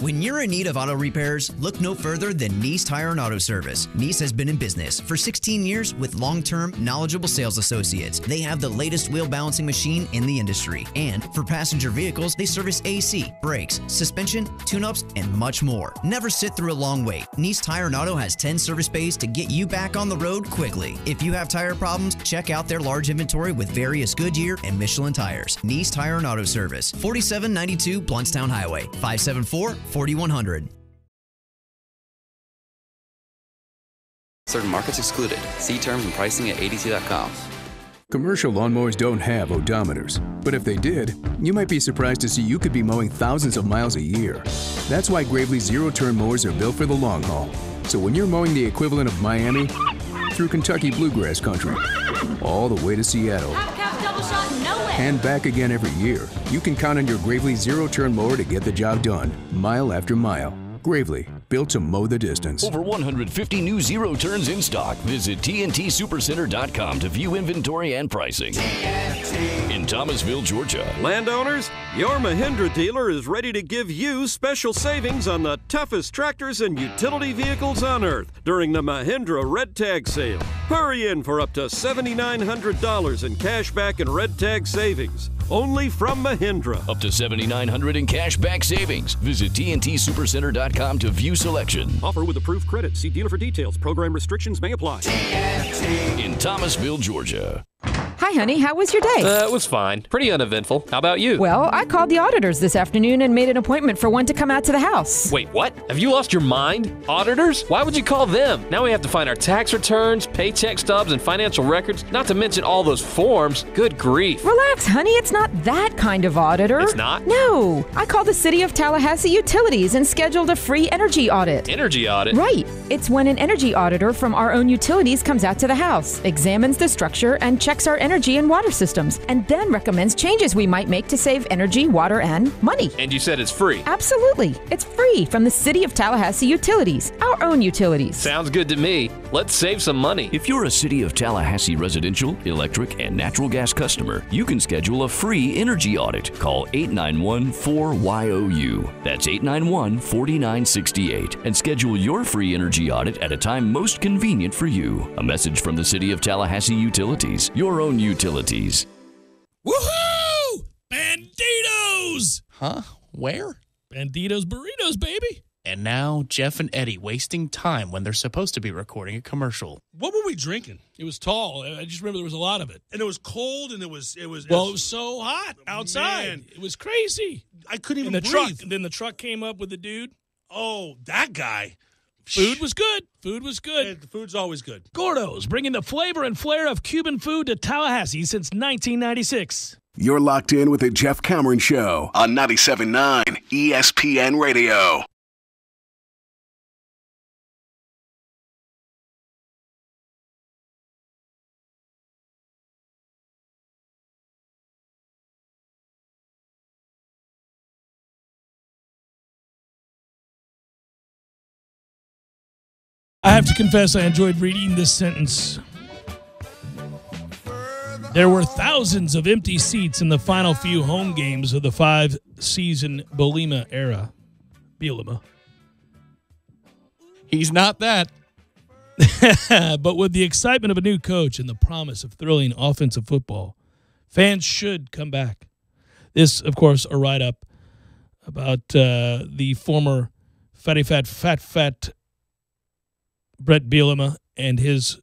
When you're in need of auto repairs, look no further than Nice Tire and Auto Service. Nice has been in business for 16 years with long term, knowledgeable sales associates. They have the latest wheel balancing machine in the industry. And for passenger vehicles, they service AC, brakes, suspension, tune ups, and much more. Never sit through a long wait. Nice Tire and Auto has 10 service bays to get you back on the road quickly. If you have tire problems, check out their large inventory with various Goodyear and Michelin tires. Nice Tire and Auto Service, 4792 Blountstown Highway, 574 4100. Certain markets excluded. See terms and pricing at ADT.com. Commercial lawnmowers don't have odometers, but if they did, you might be surprised to see you could be mowing thousands of miles a year. That's why Gravely zero turn mowers are built for the long haul. So when you're mowing the equivalent of Miami through Kentucky bluegrass country, all the way to Seattle, and back again every year, you can count on your Gravely zero turn mower to get the job done, mile after mile. Gravely, built to mow the distance. Over 150 new zero turns in stock. Visit TNTSupercenter.com to view inventory and pricing. In Thomasville, Georgia. Landowners, your Mahindra dealer is ready to give you special savings on the toughest tractors and utility vehicles on earth during the Mahindra Red Tag Sale. Hurry in for up to $7,900 in cash back and red tag savings. Only from Mahindra. Up to 7900 in cash back savings. Visit TNTSupercenter.com to view selection. Offer with approved credit. See dealer for details. Program restrictions may apply. In Thomasville, Georgia. Hi, honey. How was your day? Uh, it was fine. Pretty uneventful. How about you? Well, I called the auditors this afternoon and made an appointment for one to come out to the house. Wait, what? Have you lost your mind? Auditors? Why would you call them? Now we have to find our tax returns, paycheck stubs, and financial records, not to mention all those forms. Good grief. Relax, honey. It's not that kind of auditor. It's not? No. I called the City of Tallahassee Utilities and scheduled a free energy audit. Energy audit? Right. It's when an energy auditor from our own utilities comes out to the house, examines the structure, and checks our energy and water systems and then recommends changes we might make to save energy, water, and money. And you said it's free. Absolutely. It's free from the City of Tallahassee Utilities, our own utilities. Sounds good to me. Let's save some money. If you're a City of Tallahassee residential, electric, and natural gas customer, you can schedule a free energy audit. Call 891 4YOU. That's 891 4968 and schedule your free energy audit at a time most convenient for you. A message from the City of Tallahassee Utilities, your own utilities. Woohoo! Banditos! Huh? Where? Banditos burritos, baby. And now Jeff and Eddie wasting time when they're supposed to be recording a commercial. What were we drinking? It was tall. I just remember there was a lot of it. And it was cold, and it was it was. Well, it was so hot outside. Man. It was crazy. I couldn't even And the breathe. truck. Then the truck came up with the dude. Oh, that guy. Food was good. Food was good. Yeah, the food's always good. Gordo's bringing the flavor and flair of Cuban food to Tallahassee since 1996. You're locked in with the Jeff Cameron Show on 97.9 ESPN Radio. I have to confess, I enjoyed reading this sentence. There were thousands of empty seats in the final few home games of the five season Bolima era. Bielema. He's not that. but with the excitement of a new coach and the promise of thrilling offensive football, fans should come back. This, of course, a write up about uh, the former fatty fat fat fat Brett Bielema and his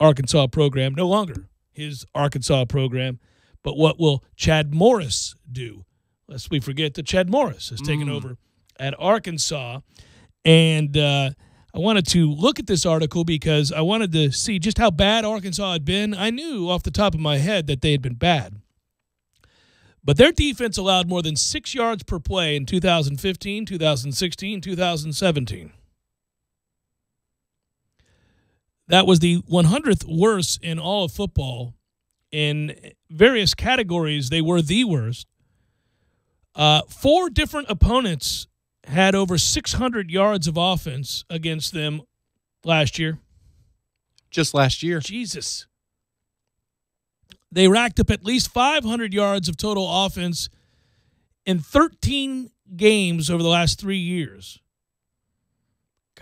Arkansas program. No longer his Arkansas program, but what will Chad Morris do? Lest we forget that Chad Morris has taken Mm. over at Arkansas. And uh, I wanted to look at this article because I wanted to see just how bad Arkansas had been. I knew off the top of my head that they had been bad. But their defense allowed more than six yards per play in 2015, 2016, 2017. That was the 100th worst in all of football. In various categories, they were the worst. Uh, four different opponents had over 600 yards of offense against them last year. Just last year. Jesus. They racked up at least 500 yards of total offense in 13 games over the last three years.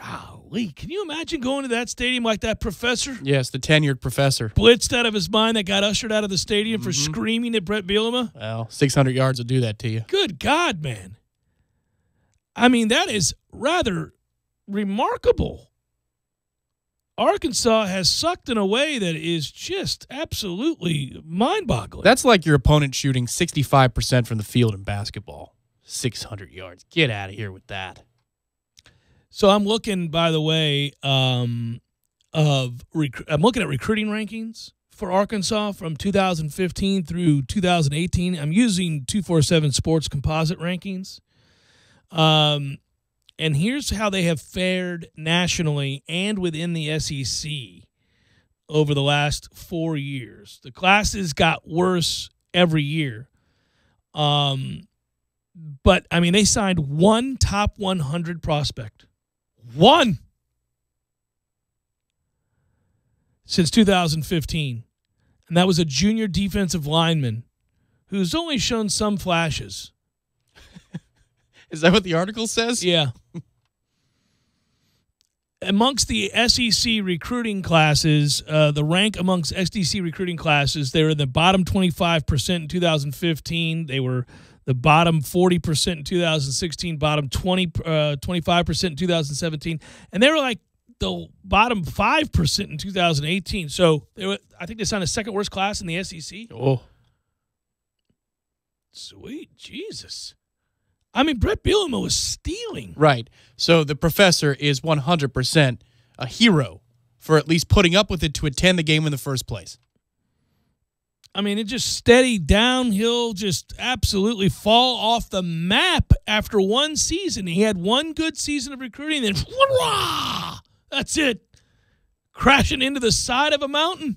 Golly, can you imagine going to that stadium like that professor? Yes, the tenured professor. Blitzed out of his mind that got ushered out of the stadium for Mm-hmm. screaming at Brett Bielema? Well, 600 yards will do that to you. Good God, man. I mean, that is rather remarkable. Arkansas has sucked in a way that is just absolutely mind boggling. That's like your opponent shooting 65% from the field in basketball. 600 yards. Get out of here with that. So I'm looking, by the way, um, of rec- I'm looking at recruiting rankings for Arkansas from 2015 through 2018. I'm using 247 Sports Composite rankings. Um, and here's how they have fared nationally and within the SEC over the last four years. The classes got worse every year. Um, but I mean, they signed one top 100 prospect. One since 2015. And that was a junior defensive lineman who's only shown some flashes. Is that what the article says? Yeah. amongst the SEC recruiting classes, uh, the rank amongst SEC recruiting classes, they were in the bottom 25% in 2015. They were the bottom 40% in 2016, bottom 20, uh, 25% in 2017. And they were like the bottom 5% in 2018. So they were, I think they signed the second worst class in the SEC. Oh. Sweet Jesus. I mean, Bret Bielema was stealing. Right. So the professor is 100% a hero for at least putting up with it to attend the game in the first place. I mean, it just steady downhill, just absolutely fall off the map after one season. He had one good season of recruiting, then wah, that's it. Crashing into the side of a mountain.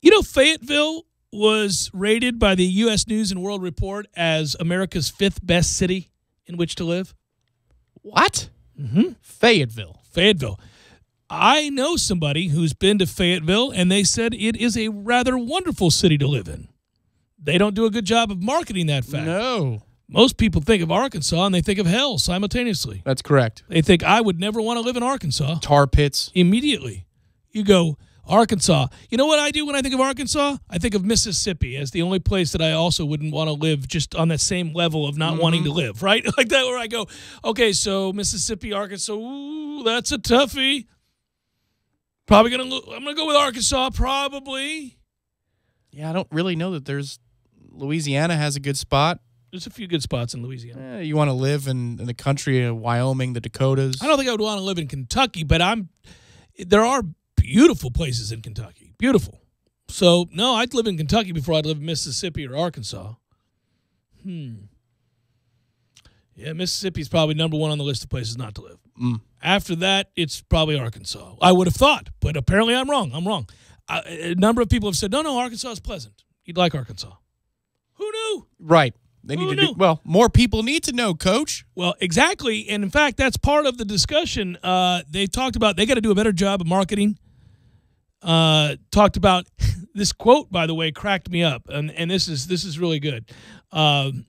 You know, Fayetteville was rated by the U.S. News and World Report as America's fifth best city in which to live. What? Mm-hmm. Fayetteville. Fayetteville. I know somebody who's been to Fayetteville, and they said it is a rather wonderful city to live in. They don't do a good job of marketing that fact. No. Most people think of Arkansas and they think of hell simultaneously. That's correct. They think I would never want to live in Arkansas. Tar pits. Immediately. You go, Arkansas. You know what I do when I think of Arkansas? I think of Mississippi as the only place that I also wouldn't want to live just on that same level of not wanting to mm-hmm. live, right? Like that where I go, okay, so Mississippi, Arkansas, ooh, that's a toughie. Probably gonna I'm gonna go with Arkansas, probably. Yeah, I don't really know that there's Louisiana has a good spot. There's a few good spots in Louisiana. Eh, you want to live in, in the country of Wyoming, the Dakotas. I don't think I would want to live in Kentucky, but I'm there are beautiful places in Kentucky. Beautiful. So no, I'd live in Kentucky before I'd live in Mississippi or Arkansas. Hmm. Yeah, Mississippi's probably number one on the list of places not to live. Mm. After that, it's probably Arkansas. I would have thought, but apparently I'm wrong. I'm wrong. Uh, a number of people have said, no, no, Arkansas is pleasant. You'd like Arkansas. Who knew? Right. They need Who to knew? do well. More people need to know, Coach. Well, exactly. And in fact, that's part of the discussion. Uh, they talked about they got to do a better job of marketing. Uh, talked about this quote, by the way, cracked me up, and and this is this is really good. Um,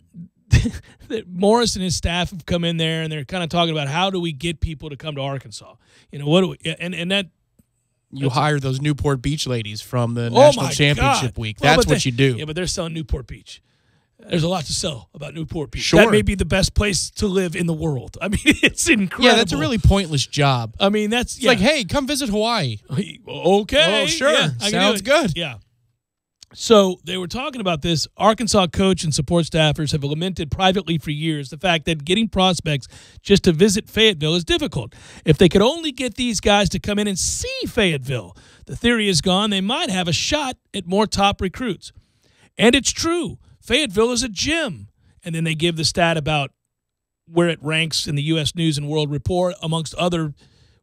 that Morris and his staff have come in there and they're kind of talking about how do we get people to come to Arkansas? You know what do we? And and that You hire those Newport Beach ladies from the Oh National Championship God. Week. Well, That's what they- you do. Yeah, but they're selling Newport Beach. There's a lot to sell about Newport Beach. Sure. That may be the best place to live in the world. I mean, it's incredible. yeah, that's a really pointless job. I mean, that's It's like, hey, come visit Hawaii. okay. Oh, sure. Yeah, I can do Sounds good. Yeah. So they were talking about this. Arkansas coach and support staffers have lamented privately for years the fact that getting prospects just to visit Fayetteville is difficult. If they could only get these guys to come in and see Fayetteville, the theory is gone. They might have a shot at more top recruits. And it's true. Fayetteville is a gym. And then they give the stat about where it ranks in the U.S. News and World Report amongst other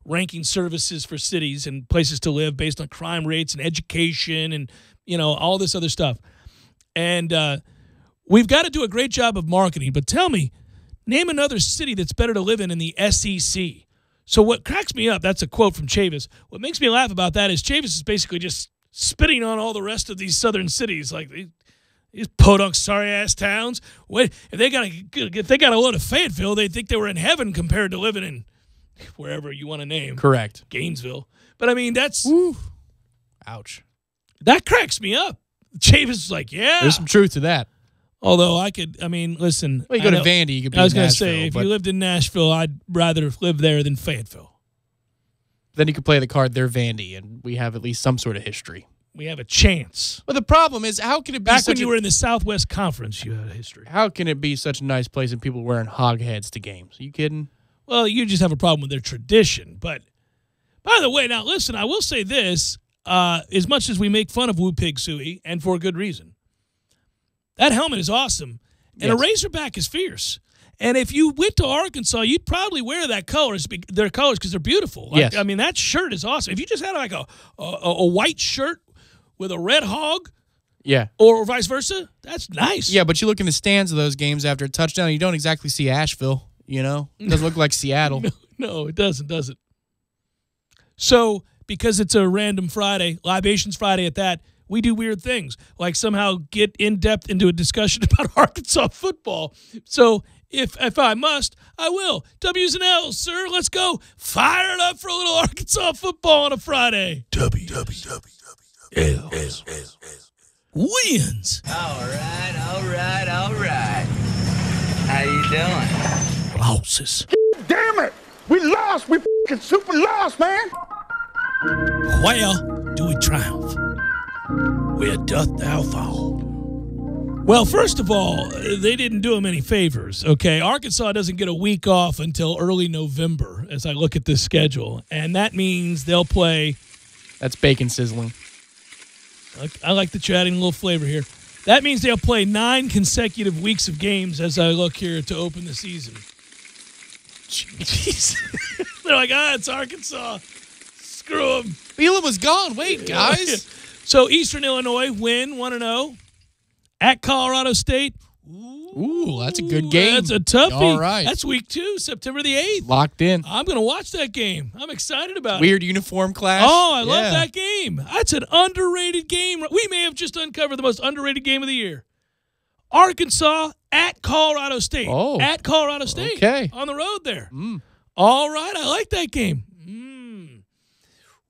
ranking services for cities and places to live based on crime rates and education and you know all this other stuff. And uh, we've got to do a great job of marketing. But tell me, name another city that's better to live in in the SEC. So what cracks me up? That's a quote from Chavis. What makes me laugh about that is Chavis is basically just spitting on all the rest of these southern cities, like these, podunk sorry ass towns. What if they got a if they got a load of Fayetteville? They think they were in heaven compared to living in wherever you want to name. Correct. Gainesville. But I mean, that's Ouch. That cracks me up. Chavis is like, yeah. There's some truth to that. Although I could, I mean, listen. Well, you go to Vandy, you could be I was gonna say, if you lived in Nashville, I'd rather live there than Fayetteville. Then you could play the card they're Vandy, and we have at least some sort of history. We have a chance. But the problem is, how can it be Back such when you a- were in the Southwest Conference, you had a history. How can it be such a nice place and people wearing hog heads to games? Are you kidding? Well, you just have a problem with their tradition. But by the way, now listen, I will say this: uh, as much as we make fun of Woo Pig Sooie, and for a good reason, that helmet is awesome, and a Yes. Razorback is fierce. And if you went to Arkansas, you'd probably wear that colors, their colors, because they're beautiful. Like, Yes. I mean that shirt is awesome. If you just had like a a, a white shirt with a red hog, Yeah. or vice versa, that's nice. Yeah, but you look in the stands of those games after a touchdown, you don't exactly see Asheville. You know, it doesn't look like Seattle. No, it doesn't, does it? So, because it's a random Friday, Libations Friday at that, we do weird things, like somehow get in depth into a discussion about Arkansas football. So, if if I must, I will. W's and L's, sir. Let's go. Fire it up for a little Arkansas football on a Friday. W W W L's wins. All right, all right, all right. How you doing? Losses. Damn it! We lost. We fucking super lost, man. Where do we triumph? Where doth thou fall? Well, first of all, they didn't do him any favors. Okay, Arkansas doesn't get a week off until early November. As I look at this schedule, and that means they'll play. That's bacon sizzling. I like- I like that you're adding a little flavor here. That means they'll play nine consecutive weeks of games as I look here to open the season. Jeez. They're like, ah, it's Arkansas. Screw them. Bielema was gone. Wait, guys. So Eastern Illinois win 1 0 at Colorado State. Ooh, that's a good game. That's a toughie. All right. That's week two, September the 8th. Locked in. I'm going to watch that game. I'm excited about it. Weird uniform clash. Oh, I love that game. That's an underrated game. We may have just uncovered the most underrated game of the year. Arkansas at Colorado State. Oh. At Colorado State. Okay. On the road there. Mm. All right. I like that game.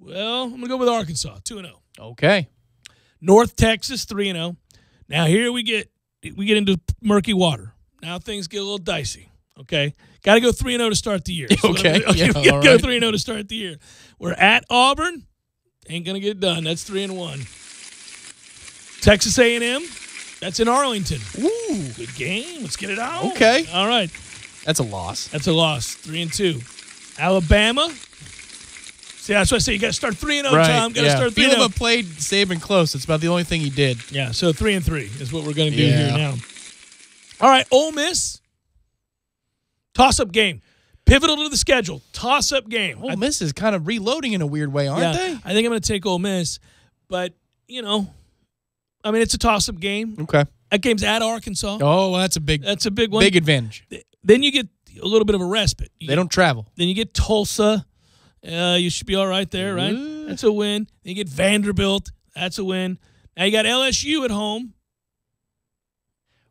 Well, I'm going to go with Arkansas, 2 0. Okay. North Texas, 3 0. Now, here we get we get into murky water. Now things get a little dicey. Okay. Got to go 3 0 to start the year. So Okay. okay Yeah, we gotta all go right. 3 0 to start the year. We're at Auburn. Ain't going to get it done. That's 3 and 1. Texas A&M. That's in Arlington. Ooh. Good game. Let's get it out. Okay. All right. That's a loss. That's a loss. 3 and 2. Alabama. See, that's what I say you got to start 3 and 0, Tom. Got to yeah. start 3 and Bielema 0. played Saban close. It's about the only thing he did. Yeah, so 3 and 3 is what we're going to do Yeah. here now. All right, Ole Miss. Toss up game. Pivotal to the schedule. Toss up game. Ole Miss is kind of reloading in a weird way, aren't yeah, they? I think I'm going to take Ole Miss, but you know, I mean, it's a toss-up game. Okay. That game's at Arkansas. Oh, well, that's a big, That's a big one. big advantage. Then you get a little bit of a respite. You They don't travel. Then you get Tulsa. Uh, you should be all right there, right? That's a win. Then you get Vanderbilt. That's a win. Now you got LSU at home.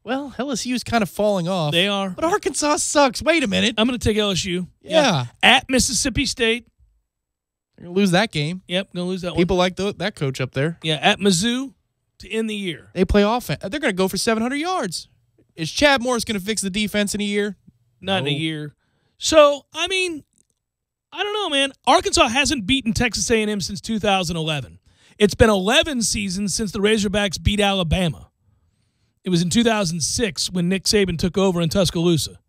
Well, LSU's kind of falling off. They are. But Arkansas sucks. Wait a minute. I'm going to take LSU. Yeah. At Mississippi State. They're going to lose that game. Yep, going to lose that one. People like tho- that coach up there. Yeah, at Mizzou to end the year. They play offense. They're going to go for 700 yards. Is Chad Morris going to fix the defense in a year? Not in a year. So, I mean, I don't know, man. Arkansas hasn't beaten Texas A&M since 2011. It's been 11 seasons since the Razorbacks beat Alabama. It was in 2006 when Nick Saban took over in Tuscaloosa.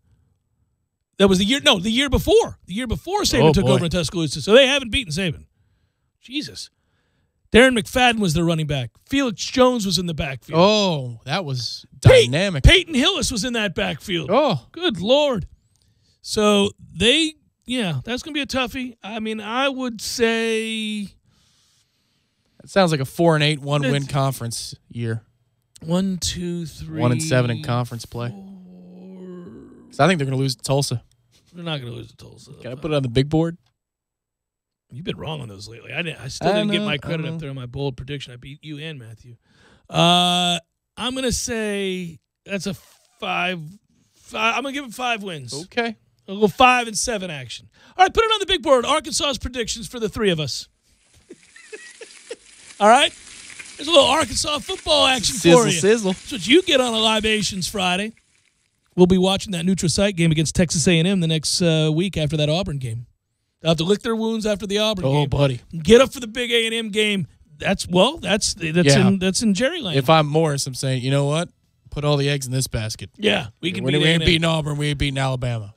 That was the year, no, the year before. The year before Saban Oh, took boy. over in Tuscaloosa. So they haven't beaten Saban. Jesus. Darren McFadden was their running back. Felix Jones was in the backfield. Oh, that was dynamic. Peyton Hillis was in that backfield. Oh. good lord! So they, yeah, that's gonna be a toughie. I mean, I would say That sounds like a 4 and 8 one win conference year. one, two, three, 1 and 7 in conference play. 'Cause I think they're going to lose to Tulsa. They're not gonna lose to Tulsa. Can I put it on the big board? You've been wrong on those lately. I didn't. I still I didn't get my credit up there on my bold prediction. I beat you and Matthew. Uh, I'm gonna say that's a five. five I'm gonna give it five wins. Okay. I'll go five and seven action. All right, put it on the big board. Arkansas's predictions for the three of us. All right, there's a little Arkansas football action Sizzle, for you. sizzle. That's what you get on a Libations Friday. We'll be watching that NutraSite game against Texas A&M the next uh, week after that Auburn game. They'll have to lick their wounds after the Auburn game. Oh, game. buddy. Get up for the big A&M game. That's well, that's that's Yeah. in that's in Jerryland. If I'm Morris, I'm saying, you know what? Put all the eggs in this basket. yeah, we can When beat we ain't beating Auburn, we ain't beating Alabama.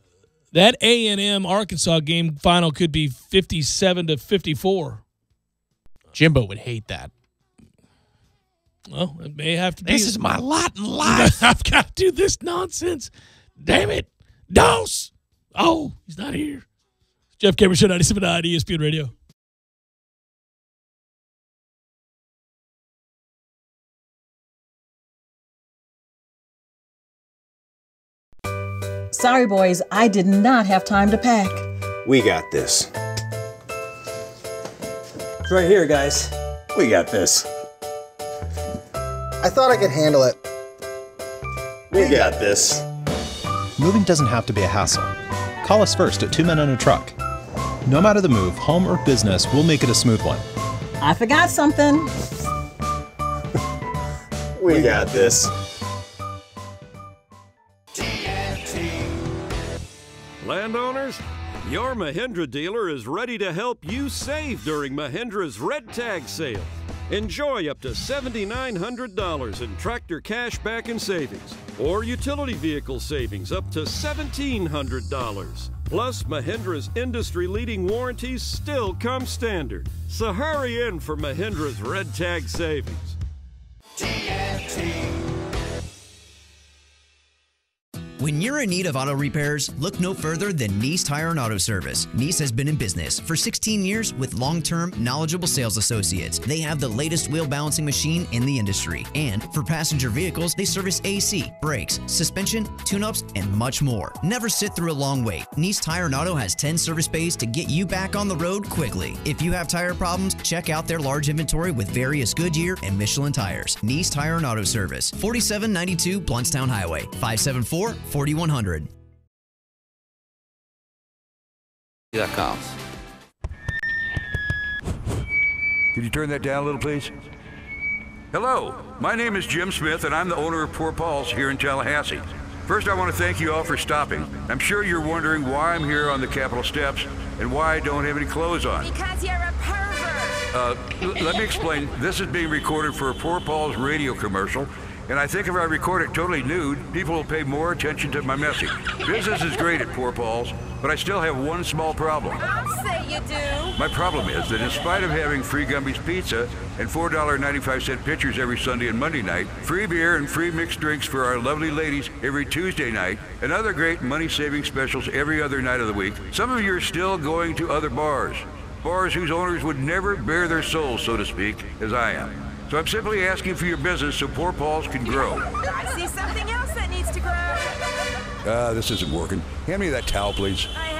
That A and M Arkansas game final could be fifty-seven to fifty-four. Jimbo would hate that. Well, it may have to be. This is my lot in life. I've got to do this nonsense. Damn it, Dose. Oh, he's not here. Jeff Cameron Show 97.9 ESPN Radio. Sorry, boys, I did not have time to pack. We got this. It's right here, guys. We got this. I thought I could handle it. We got this. Moving doesn't have to be a hassle. Call us first at Two Men and a Truck. No matter the move, home or business, we'll make it a smooth one. I forgot something. We got this. Landowners, your Mahindra dealer is ready to help you save during Mahindra's Red Tag sale. Enjoy up to $7,900 in tractor cash back and savings, or utility vehicle savings up to $1,700. Plus, Mahindra's industry leading warranties still come standard. So hurry in for Mahindra's Red Tag savings. When you're in need of auto repairs, look no further than Nice Tire and Auto Service. Nice has been in business for 16 years with long term, knowledgeable sales associates. They have the latest wheel balancing machine in the industry. And for passenger vehicles, they service AC, brakes, suspension, tune ups, and much more. Never sit through a long wait. Nice Tire and Auto has 10 service bays to get you back on the road quickly. If you have tire problems, check out their large inventory with various Goodyear and Michelin tires. Nice Tire and Auto Service, 4792 Blountstown Highway, 574 4100. com. Could you turn that down a little, please? Hello, my name is Jim Smith, and I'm the owner of Poor Paul's here in Tallahassee. First, I want to thank you all for stopping. I'm sure you're wondering why I'm here on the Capitol steps and why I don't have any clothes on. Because you're a pervert. Uh, l- let me explain. This is being recorded for a Poor Paul's radio commercial, and I think if I record it totally nude, people will pay more attention to my message. Business is great at Poor Paul's, but I still have one small problem. I'll say you do. My problem is that in spite of having free Gumby's pizza and $4.95 pitchers every Sunday and Monday night, free beer and free mixed drinks for our lovely ladies every Tuesday night, and other great money-saving specials every other night of the week, some of you are still going to other bars. Bars whose owners would never bare their souls, so to speak, as I am. So I'm simply asking for your business so Poor Paul's can grow. I see something else that needs to grow. Uh, this isn't working. Hand me that towel, please. I have a hanky.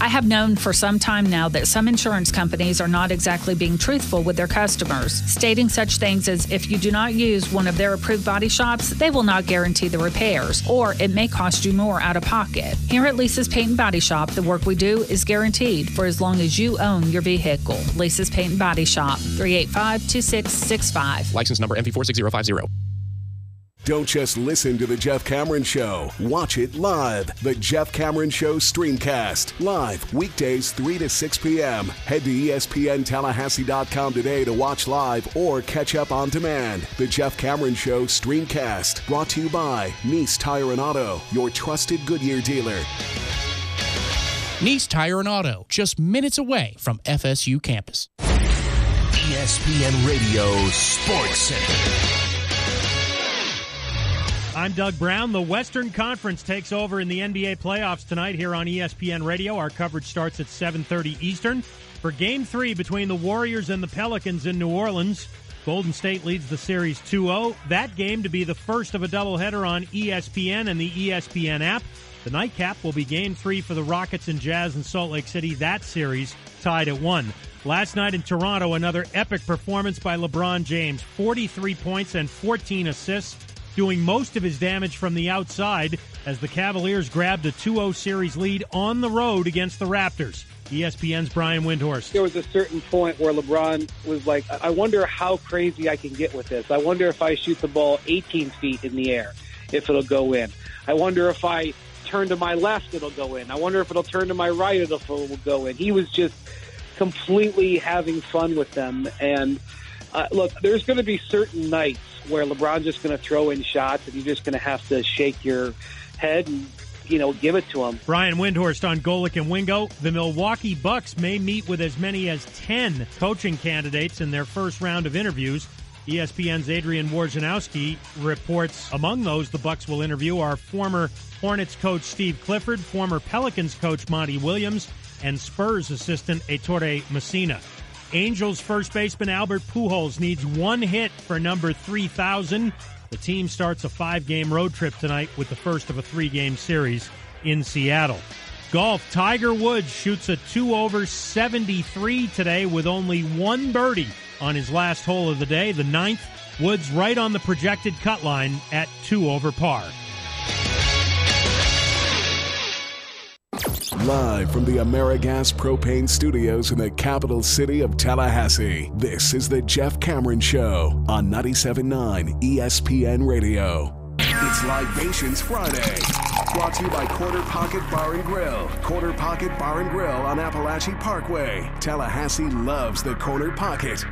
I have known for some time now that some insurance companies are not exactly being truthful with their customers, stating such things as if you do not use one of their approved body shops, they will not guarantee the repairs, or it may cost you more out of pocket. Here at Lisa's Paint and Body Shop, the work we do is guaranteed for as long as you own your vehicle. Lisa's Paint and Body Shop, 385 2665. License number MV46050. Don't just listen to The Jeff Cameron Show. Watch it live. The Jeff Cameron Show streamcast. Live weekdays 3 to 6 p.m. Head to ESPNTallahassee.com today to watch live or catch up on demand. The Jeff Cameron Show streamcast. Brought to you by Nice Tire and Auto, your trusted Goodyear dealer. Nice Tire and Auto, just minutes away from FSU campus. ESPN Radio Sports Center. I'm Doug Brown. The Western Conference takes over in the NBA playoffs tonight here on ESPN Radio. Our coverage starts at 7:30 Eastern for Game 3 between the Warriors and the Pelicans in New Orleans. Golden State leads the series 2-0. That game to be the first of a doubleheader on ESPN and the ESPN app. The nightcap will be Game 3 for the Rockets and Jazz in Salt Lake City. That series tied at 1. Last night in Toronto, another epic performance by LeBron James. 43 points and 14 assists doing most of his damage from the outside as the Cavaliers grabbed a 2-0 series lead on the road against the Raptors. ESPN's Brian Windhorst. There was a certain point where LeBron was like, I wonder how crazy I can get with this. I wonder if I shoot the ball 18 feet in the air, if it'll go in. I wonder if I turn to my left, it'll go in. I wonder if it'll turn to my right, it'll, it'll go in. He was just completely having fun with them. And uh, look, there's going to be certain nights where LeBron's just going to throw in shots and you're just going to have to shake your head and, you know, give it to him. Brian Windhorst on Golic and Wingo. The Milwaukee Bucks may meet with as many as 10 coaching candidates in their first round of interviews. ESPN's Adrian Wojnarowski reports among those the Bucks will interview are former Hornets coach Steve Clifford, former Pelicans coach Monty Williams, and Spurs assistant Ettore Messina. Angels first baseman Albert Pujols needs one hit for number 3,000. The team starts a five game road trip tonight with the first of a three game series in Seattle. Golf, Tiger Woods shoots a 2 over 73 today with only one birdie on his last hole of the day, the ninth. Woods right on the projected cut line at 2 over par. Live from the Amerigas Propane Studios in the capital city of Tallahassee, this is the Jeff Cameron Show on 97.9 ESPN Radio. It's Libations Friday. Brought to you by Corner Pocket Bar and Grill. Corner Pocket Bar and Grill on Appalachian Parkway. Tallahassee loves the Corner Pocket.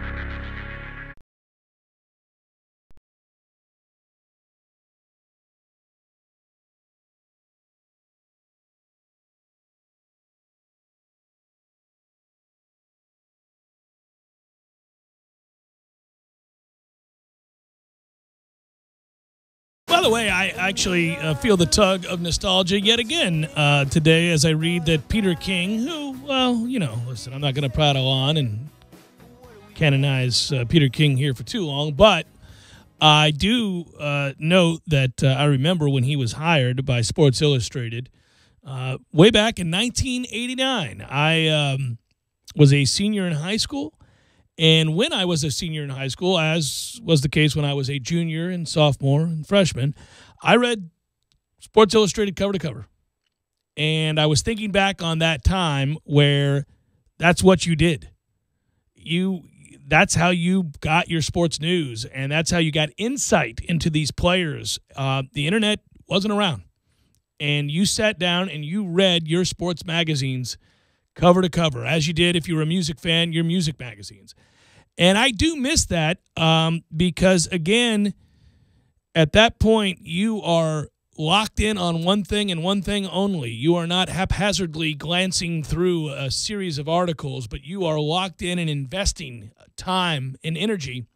The way, I actually uh, feel the tug of nostalgia yet again uh, today as I read that Peter King, who, well, you know, listen, I'm not going to prattle on and canonize uh, Peter King here for too long, but I do uh, note that uh, I remember when he was hired by Sports Illustrated uh, way back in 1989. I um, was a senior in high school. And when I was a senior in high school, as was the case when I was a junior and sophomore and freshman, I read Sports Illustrated cover to cover. And I was thinking back on that time where that's what you did. You that's how you got your sports news and that's how you got insight into these players. Uh, the internet wasn't around. And you sat down and you read your sports magazines cover to cover, as you did if you were a music fan, your music magazines. And I do miss that um, because, again, at that point, you are locked in on one thing and one thing only. You are not haphazardly glancing through a series of articles, but you are locked in and investing time and energy.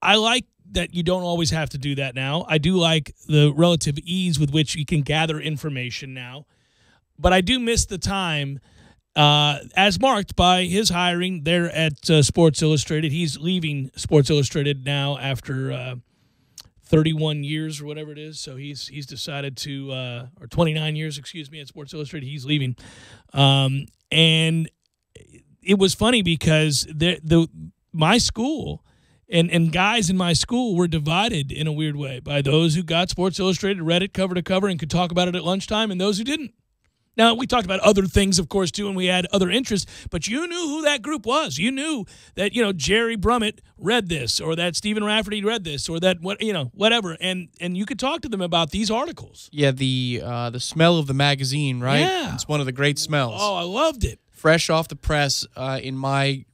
I like that you don't always have to do that now. I do like the relative ease with which you can gather information now but I do miss the time uh, as marked by his hiring there at uh, Sports Illustrated. He's leaving Sports Illustrated now after uh, 31 years or whatever it is. So he's he's decided to, uh, or 29 years, excuse me, at Sports Illustrated. He's leaving, um, and it was funny because the the my school. And, and guys in my school were divided in a weird way by those who got Sports Illustrated, read it cover to cover, and could talk about it at lunchtime, and those who didn't. Now, we talked about other things, of course, too, and we had other interests, but you knew who that group was. You knew that, you know, Jerry Brummett read this, or that Stephen Rafferty read this, or that, what you know, whatever. And and you could talk to them about these articles. Yeah, the uh, the smell of the magazine, right? Yeah. It's one of the great smells. Oh, I loved it. Fresh off the press uh, in my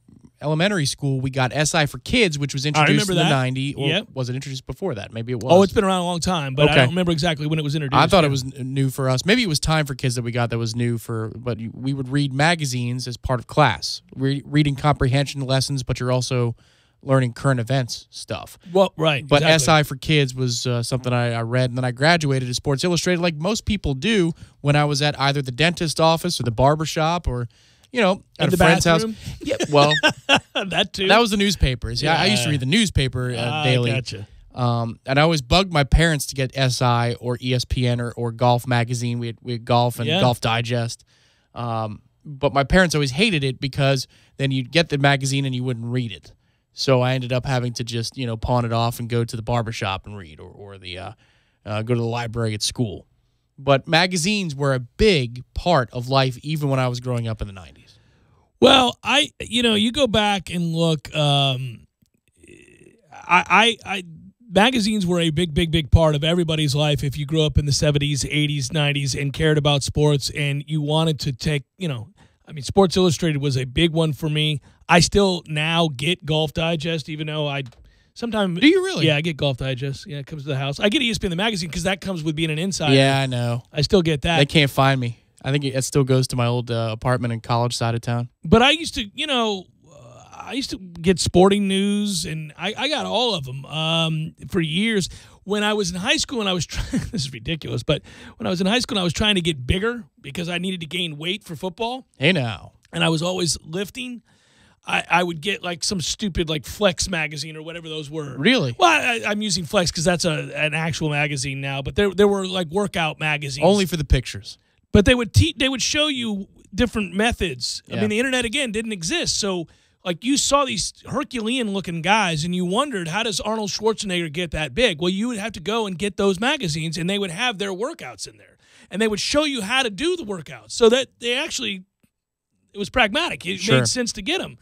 elementary school, we got SI for Kids, which was introduced in the that. 90s. Or Yep. was it introduced before that? Maybe it was. Oh, it's been around a long time, but I don't remember exactly when it was introduced. I thought Yeah. it was new for us. Maybe it was Time for Kids that we got that was new for, but we would read magazines as part of class, Re- reading comprehension lessons, but you're also learning current events stuff. Well, right. But exactly. SI for Kids was uh, something I, I read, and then I graduated to Sports Illustrated, like most people do when I was at either the dentist office or the barber shop or, you know, at In a the friend's bathroom? house. Yeah, well, that too. that was the newspapers. Yeah, I used to read the newspaper uh, Ah, daily. gotcha. Um, and I always bugged my parents to get SI or ESPN or, or Golf Magazine. We had, we had Golf and Yeah. Golf Digest. Um, but my parents always hated it because then you'd get the magazine and you wouldn't read it. So I ended up having to just, you know, pawn it off and go to the barber shop and read or, or the uh, uh, go to the library at school. But magazines were a big part of life even when I was growing up in the 90s. Well, I you know you go back and look. Um, I, I I magazines were a big big big part of everybody's life. If you grew up in the seventies, eighties, nineties, and cared about sports, and you wanted to take you know. I mean, Sports Illustrated was a big one for me. I still now get Golf Digest, even though I sometimes Do you really? Yeah, I get Golf Digest. Yeah, it comes to the house. I get ESPN the magazine because that comes with being an insider. Yeah, I know. I still get that. They can't find me. I think it still goes to my old uh, apartment in college side of town. But I used to, you know, uh, I used to get sporting news, and I, I got all of them um, for years. When I was in high school, and I was trying, this is ridiculous, but when I was in high school, and I was trying to get bigger because I needed to gain weight for football, Hey now. and I was always lifting. I, I would get like some stupid like Flex magazine or whatever those were. Really? Well, I, I'm using Flex because that's a an actual magazine now. But there there were like workout magazines Only for the pictures. but they would te- they would show you different methods. I mean, the internet again didn't exist, so like you saw these Herculean looking guys, and you wondered how does Arnold Schwarzenegger get that big? Well, you would have to go and get those magazines, and they would have their workouts in there, and they would show you how to do the workouts, so that they actually it was pragmatic. It Sure. made sense to get them.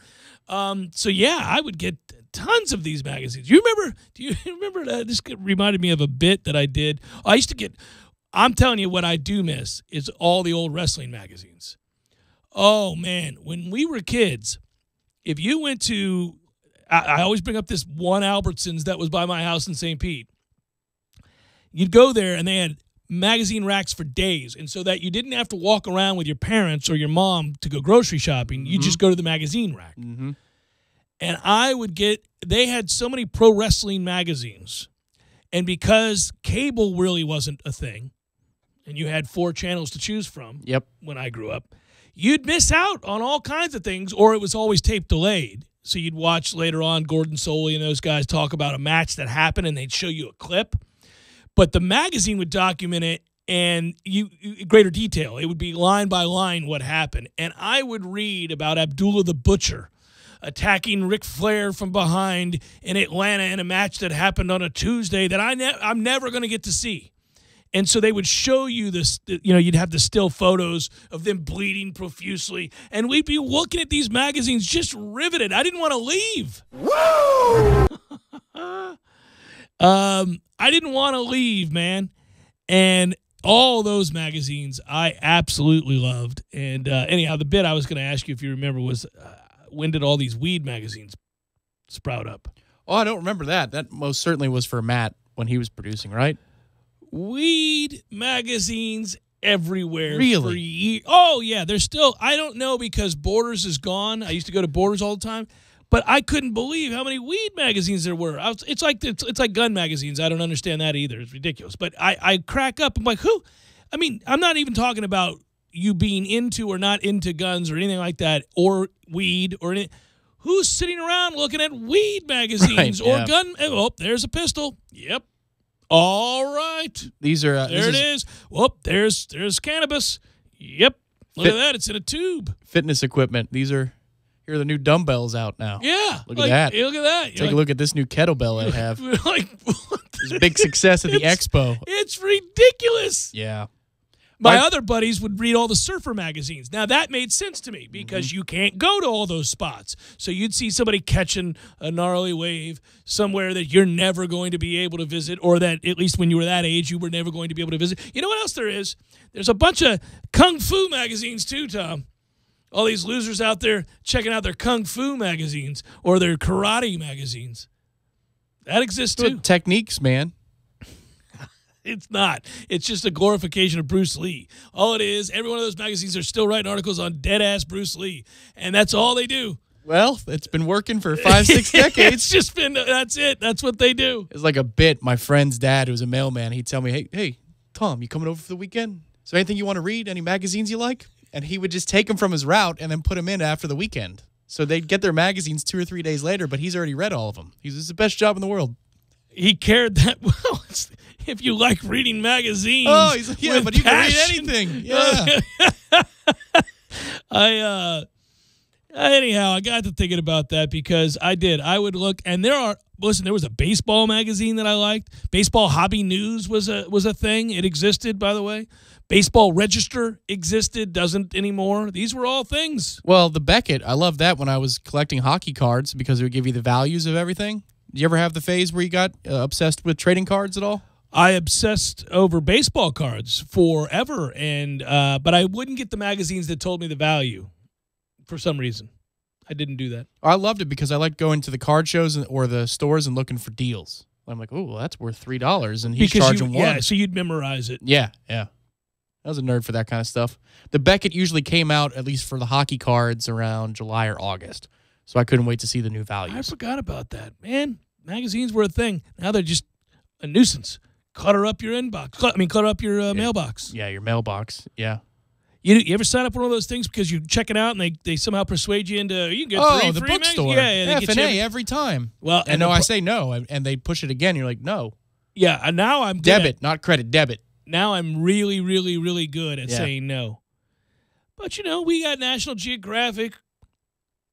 Um, so yeah, I would get tons of these magazines. You remember? Do you remember that? This reminded me of a bit that I did. I used to get. I'm telling you, what I do miss is all the old wrestling magazines. Oh man, when we were kids, if you went to, I, I always bring up this one Albertsons that was by my house in St. Pete. You'd go there and they had magazine racks for days, and so that you didn't have to walk around with your parents or your mom to go grocery shopping, you just go to the magazine rack. Mm-hmm. And I would get. They had so many pro wrestling magazines And because cable really wasn't a thing, and you had four channels to choose from Yep. when I grew up, you'd miss out on all kinds of things, or it was always tape delayed. So you'd watch later on Gordon Solie and those guys talk about a match that happened, and they'd show you a clip. But the magazine would document it and you, greater detail. It would be line by line what happened, and I would read about Abdullah the Butcher attacking Ric Flair from behind in Atlanta in a match that happened on a Tuesday that I ne- I'm never going to get to see. And so they would show you this, you know, you'd have the still photos of them bleeding profusely. And we'd be looking at these magazines just riveted. I didn't want to leave. um, I didn't want to leave, man. And all those magazines I absolutely loved. And uh, anyhow, the bit I was going to ask you if you remember was uh, when did all these weed magazines sprout up? Oh, I don't remember that. That most certainly was for Matt when he was producing, right? weed magazines everywhere. Really? For ye- oh yeah, there's still. I don't know because Borders is gone. I used to go to Borders all the time, but I couldn't believe how many weed magazines there were. I was, it's like it's, it's like gun magazines. I don't understand that either. It's ridiculous. But I I crack up. I'm like, who? I mean, I'm not even talking about you being into or not into guns or anything like that, or weed or anything. Who's sitting around looking at weed magazines Right, or yeah. gun? Oh, there's a pistol. Yep. All right. These are uh, There it is. Whoop, there's there's cannabis. Yep. Look Fit- at that. It's in a tube. fitness equipment. These are here are the new dumbbells out now. Yeah. Look like, at that. Look at that. Take You're a look at this new kettlebell I have. like, like what It's a big success at the expo. It's ridiculous. Yeah. My My- other buddies would read all the surfer magazines. Now that made sense to me because Mm-hmm. you can't go to all those spots. So you'd see somebody catching a gnarly wave somewhere that you're never going to be able to visit, or that at least when you were that age, you were never going to be able to visit. You know what else there is? There's a bunch of kung fu magazines too, Tom. All these losers out there checking out their kung fu magazines or their karate magazines. That exists too. Techniques, man. It's not. It's just a glorification of Bruce Lee. All it is, every one of those magazines are still writing articles on dead ass Bruce Lee, and that's all they do. Well, it's been working for five, six it's decades. just been that's it. That's what they do. It's like a bit. My friend's dad, who was a mailman, he'd tell me, "Hey, hey, Tom, you coming over for the weekend? Is there anything you want to read? Any magazines you like?" And he would just take them from his route and then put them in after the weekend. So they'd get their magazines two or three days later, but he's already read all of them. He's it's the best job in the world. He cared that well. If you like reading magazines, Oh, he's like, yeah, but you can read anything. Yeah. I uh anyhow, I got to thinking about that because I did. I would look and there are listen, there was a baseball magazine that I liked. Baseball Hobby News was a was a thing. It existed, by the way. Baseball Register existed, doesn't anymore. These were all things. Well, the Beckett, I love that when I was collecting hockey cards because it would give you the values of everything. Did you ever have the phase where you got uh, obsessed with trading cards at all? I obsessed over baseball cards forever and uh but I wouldn't get the magazines that told me the value for some reason. I didn't do that. I loved it because I liked going to the card shows and, or the stores and looking for deals. I'm like, oh, well, that's worth three dollars, and he's because charging you, one. Yeah, so you'd memorize it. Yeah, yeah. I was a nerd for that kind of stuff. The Beckett usually came out at least for the hockey cards around July or August, so I couldn't wait to see the new value. I forgot about that. Man, magazines were a thing. Now they're just a nuisance. Clutter up your inbox. Cl- I mean, clutter up your uh, mailbox. Yeah, your mailbox. Yeah. You, you ever sign up for one of those things because you check it out and they, they somehow persuade you into you can get oh, three the free bookstore. Yeah, yeah, they F and A every- every time. Well, and, the no, I say no, and, and they push it again. You're like, no, yeah. And now I'm good at- debit, not credit, debit. now I'm really, really, really good at Yeah. saying no. But you know, we got National Geographic,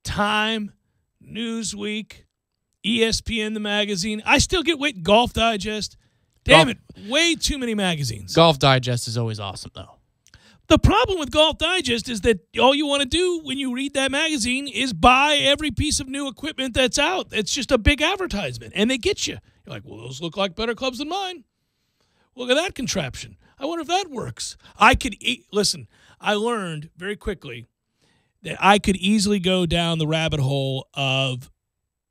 Time, Newsweek, ESPN, the magazine. I still get wait Golf Digest. Damn Golf- it, way too many magazines. Golf Digest is always awesome, though. The problem with Golf Digest is that all you want to do when you read that magazine is buy every piece of new equipment that's out. It's just a big advertisement, and they get you. You're like, well, those look like better clubs than mine. Look at that contraption. I wonder if that works. I could e- listen. I learned very quickly that I could easily go down the rabbit hole of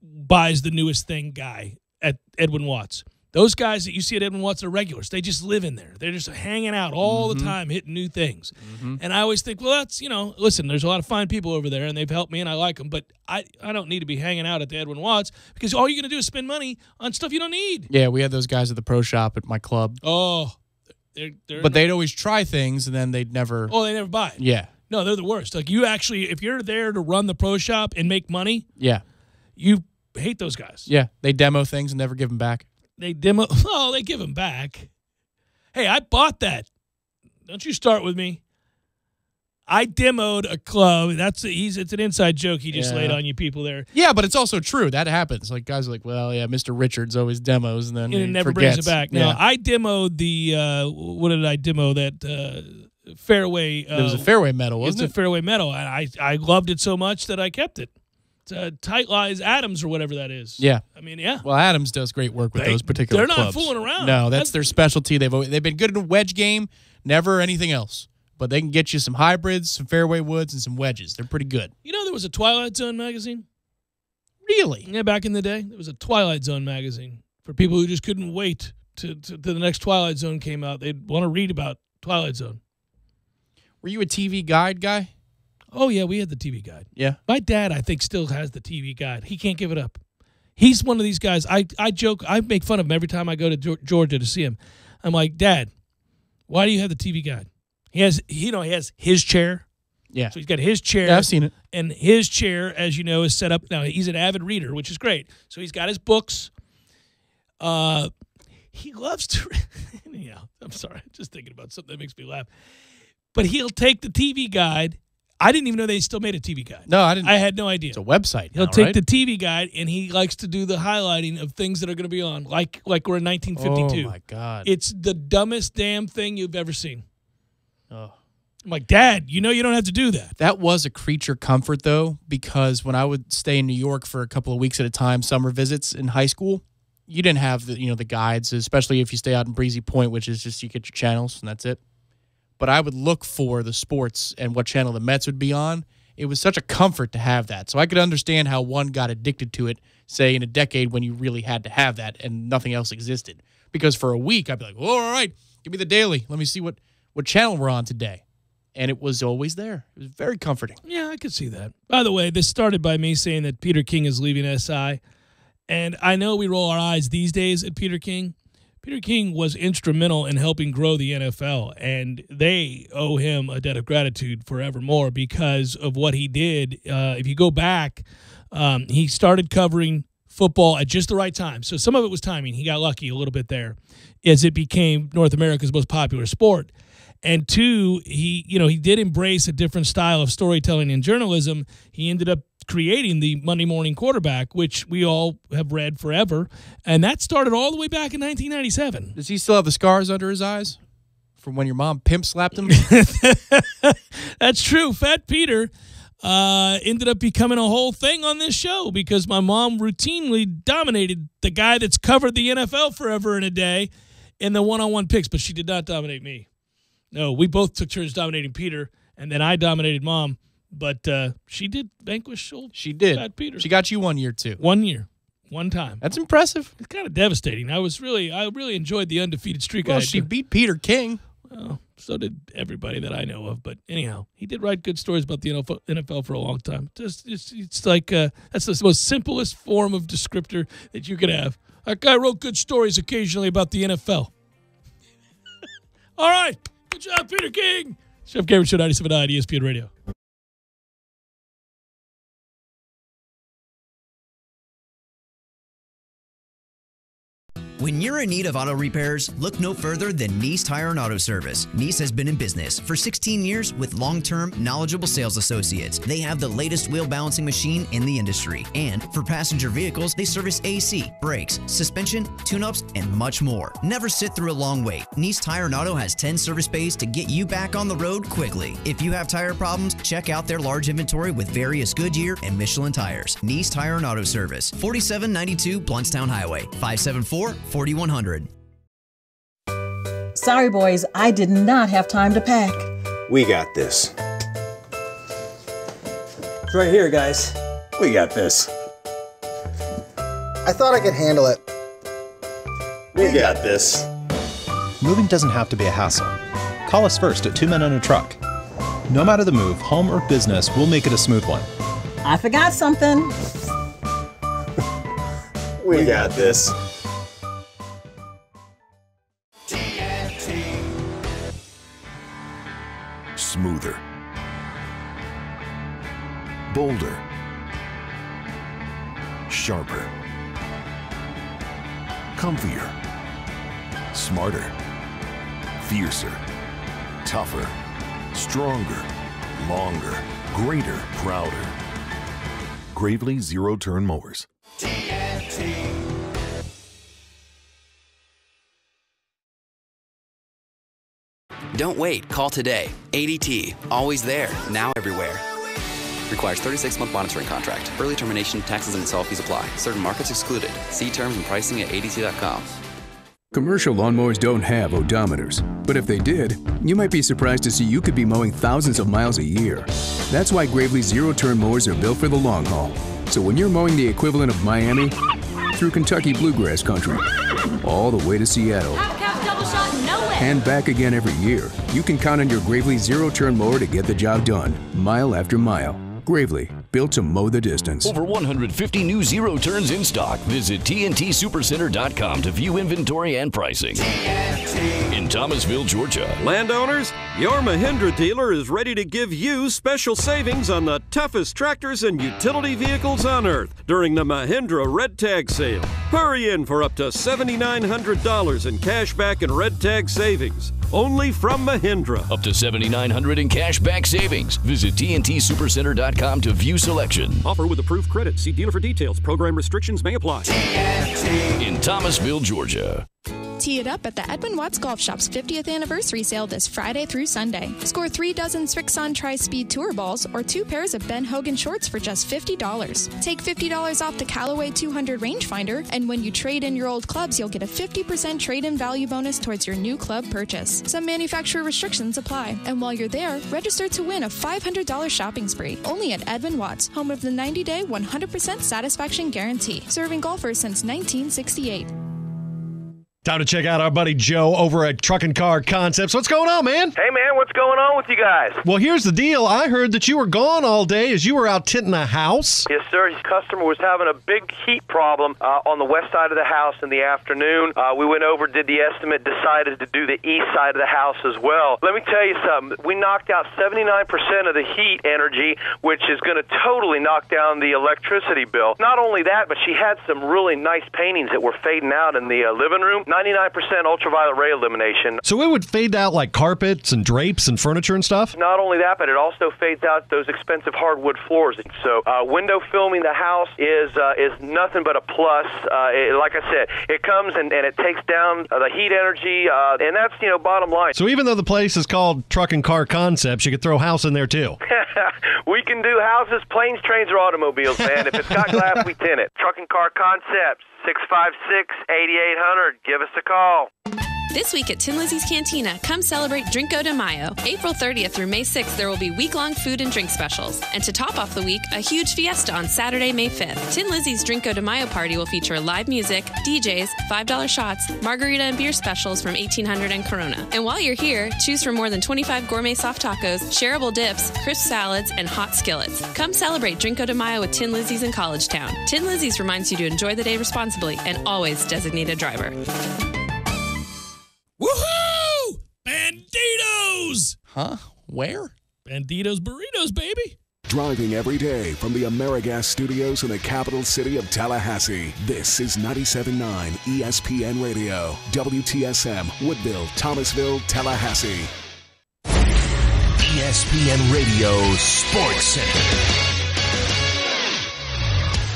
buys the newest thing guy at Edwin Watts. Those guys that you see at Edwin Watts are regulars. They just live in there. They're just hanging out all the Mhm. time, hitting new things. Mhm. And I always think, well, that's you know, listen, there's a lot of fine people over there, and they've helped me, and I like them. But I, I don't need to be hanging out at the Edwin Watts because all you're gonna do is spend money on stuff you don't need. Yeah, we had those guys at the pro shop at my club. Oh, they're, they're But they'd always try things and then they'd never. oh, they never buy it. Yeah. No, they're the worst. Like you actually, if you're there to run the pro shop and make money, Yeah. you hate those guys. Yeah. They demo things and never give them back. They demo. Oh, they give them back. Hey, I bought that. Don't you start with me. I demoed a club. That's he's. It's an inside joke he just Yeah. laid on you people there. Yeah, but it's also true. That happens. Like guys are like, well, yeah, Mr. Richards always demos and then and he it never forgets. brings it back. No, Yeah. I demoed the. Uh, what did I demo? That uh, fairway. Uh, There was a fairway metal, It's wasn't a fairway metal, and I I loved it so much that I kept it. It's uh, Tight Lies Adams or whatever that is. Yeah. I mean, yeah. Well, Adams does great work with They- those particular they're not clubs. fooling around. No, that's, That's- their specialty. They've always, they've been good in a wedge game, never anything else. But they can get you some hybrids, some fairway woods, and some wedges. They're pretty good. You know, there was a Twilight Zone magazine. Really? Yeah, back in the day, there was a Twilight Zone magazine for people who just couldn't wait to, to, to the next Twilight Zone came out. They'd want to read about Twilight Zone. Were you a TV guide guy? Oh yeah, we had the TV guide. Yeah. My dad, I think, still has the TV guide. He can't give it up. He's one of these guys. I, I joke, I make fun of him every time I go to Georgia to see him. I'm like, Dad, why do you have the TV guide? He has, you know, he has his chair. Yeah. So he's got his chair. Yeah, I've seen it. And his chair, as you know, is set up. Now he's an avid reader, which is great. So he's got his books. Uh, he loves to. yeah, I'm sorry, just thinking about something that makes me laugh. But he'll take the TV guide. I didn't even know they still made a TV guide. No, I didn't. I had no idea. It's a website. He'll now, take right? the TV guide and he likes to do the highlighting of things that are going to be on, like like we're in 1952. Oh my god! It's the dumbest damn thing you've ever seen. Oh. I'm like, Dad, you know you don't have to do that. That was a creature comfort though, because when I would stay in New York for a couple of weeks at a time, summer visits in high school, you didn't have the you know the guides, especially if you stay out in Breezy Point, which is just you get your channels and that's it. But I would look for the sports and what channel the Mets would be on. It was such a comfort to have that, so I could understand how one got addicted to it, say in a decade when you really had to have that and nothing else existed. Because for a week I'd be like, all right, give me the daily. Let me see what what channel we're on today and it was always there. It was very comforting. Yeah, I could see that. By the way, this started by me saying that Peter King is leaving SI. And I know we roll our eyes these days at Peter King. Peter King was instrumental in helping grow the NFL, and they owe him a debt of gratitude forevermore because of what he did. Uh, if you go back, um, he started covering football at just the right time. So some of it was timing. He got lucky a little bit there as it became North America's most popular sport and two he you know he did embrace a different style of storytelling in journalism. He ended up creating the monday morning quarterback which we all have read forever. And that started all the way back in 1997 Does he still have the scars under his eyes from when your mom pimp slapped him? that's true. Fat peter uh, ended up becoming a whole thing on this show because my mom routinely dominated the guy that's covered the nfl forever in a day in the one-on-one picks but she did not dominate me no, we both took turns dominating Peter, and then I dominated Mom. But uh, she did vanquish old she did. Fat Peter. She got you one year too. One year, one time. That's impressive. It's kind of devastating. I was really, I really enjoyed the undefeated streak. Well, had she beat Peter King. Well, so did everybody that I know of. But anyhow, he did write good stories about the NFL, NFL for a long time. Just, it's, it's like uh, that's the most simplest form of descriptor that you could have. That guy wrote good stories occasionally about the NFL. All right. Good job, Peter King. Jeff Cameron Show 97.9 ESPN Radio. When you're in need of auto repairs, look no further than Nice Tire and Auto Service. Nice has been in business for 16 years with long term, knowledgeable sales associates. They have the latest wheel balancing machine in the industry. And for passenger vehicles, they service AC, brakes, suspension, tune ups, and much more. Never sit through a long wait. Nice Tire and Auto has 10 service bays to get you back on the road quickly. If you have tire problems, check out their large inventory with various Goodyear and Michelin tires. Nice Tire and Auto Service, 4792 Blountstown Highway, 574 4100. Sorry, boys, I did not have time to pack. We got this. It's right here, guys. We got this. I thought I could handle it. We We got this. Moving doesn't have to be a hassle. Call us first at Two Men on a Truck. No matter the move, home or business, we'll make it a smooth one. I forgot something. We got this. Smoother. Bolder. Sharper. Comfier. Smarter. Fiercer. Tougher. Stronger. Longer. Greater. Prouder. Gravely Zero Turn Mowers. Don't wait. Call today. ADT. Always there. Now everywhere. Requires 36 month monitoring contract. Early termination, taxes, and install fees apply. Certain markets excluded. See terms and pricing at ADT.com. Commercial lawnmowers don't have odometers, but if they did, you might be surprised to see you could be mowing thousands of miles a year. That's why Gravely zero turn mowers are built for the long haul. So when you're mowing the equivalent of Miami through Kentucky bluegrass country, all the way to Seattle, and back again every year, you can count on your Gravely zero turn mower to get the job done, mile after mile. Gravely, built to mow the distance. Over 150 new zero turns in stock. Visit TNTSupercenter.com to view inventory and pricing. In Thomasville, Georgia. Landowners, your Mahindra dealer is ready to give you special savings on the toughest tractors and utility vehicles on earth during the Mahindra Red Tag Sale. Hurry in for up to $7,900 in cash back and red tag savings. Only from Mahindra. Up to 7,900 in cash back savings. Visit TNTSupercenter.com to view selection. Offer with approved credit. See dealer for details. Program restrictions may apply. In Thomasville, Georgia. Tee it up at the Edwin Watts Golf Shop's 50th anniversary sale this Friday through Sunday. Score three dozen Srixon Tri Speed Tour balls or two pairs of Ben Hogan shorts for just $50. Take $50 off the Callaway 200 rangefinder, and when you trade in your old clubs, you'll get a 50% trade in value bonus towards your new club purchase. Some manufacturer restrictions apply, and while you're there, register to win a $500 shopping spree only at Edwin Watts, home of the 90 day 100% satisfaction guarantee, serving golfers since 1968. Time to check out our buddy Joe over at Truck and Car Concepts. What's going on, man? Hey, man, what's going on with you guys? Well, here's the deal. I heard that you were gone all day as you were out tinting a house. Yes, sir. His customer was having a big heat problem uh, on the west side of the house in the afternoon. Uh, we went over, did the estimate, decided to do the east side of the house as well. Let me tell you something. We knocked out 79% of the heat energy, which is going to totally knock down the electricity bill. Not only that, but she had some really nice paintings that were fading out in the uh, living room. 99% ultraviolet ray elimination. So it would fade out like carpets and drapes and furniture and stuff? Not only that, but it also fades out those expensive hardwood floors. So uh, window filming the house is uh, is nothing but a plus. Uh, it, like I said, it comes and, and it takes down uh, the heat energy, uh, and that's you know bottom line. So even though the place is called Truck and Car Concepts, you could throw house in there too. we can do houses, planes, trains, or automobiles, man. if it's got glass, we tint it. Truck and Car Concepts, 656 8800. Give us a call. This week at Tin Lizzie's Cantina, come celebrate Drinko de Mayo. April 30th through May 6th, there will be week long food and drink specials. And to top off the week, a huge fiesta on Saturday, May 5th. Tin Lizzie's Drinko de Mayo party will feature live music, DJs, $5 shots, margarita and beer specials from 1800 and Corona. And while you're here, choose from more than 25 gourmet soft tacos, shareable dips, crisp salads, and hot skillets. Come celebrate Drinko de Mayo with Tin Lizzie's in College Town. Tin Lizzie's reminds you to enjoy the day responsibly and always designate a driver. Woohoo! Banditos! Huh? Where? Banditos burritos, baby. Driving every day from the Amerigas studios in the capital city of Tallahassee. This is 97.9 ESPN Radio, WTSM, Woodville, Thomasville, Tallahassee. ESPN Radio Sports Center.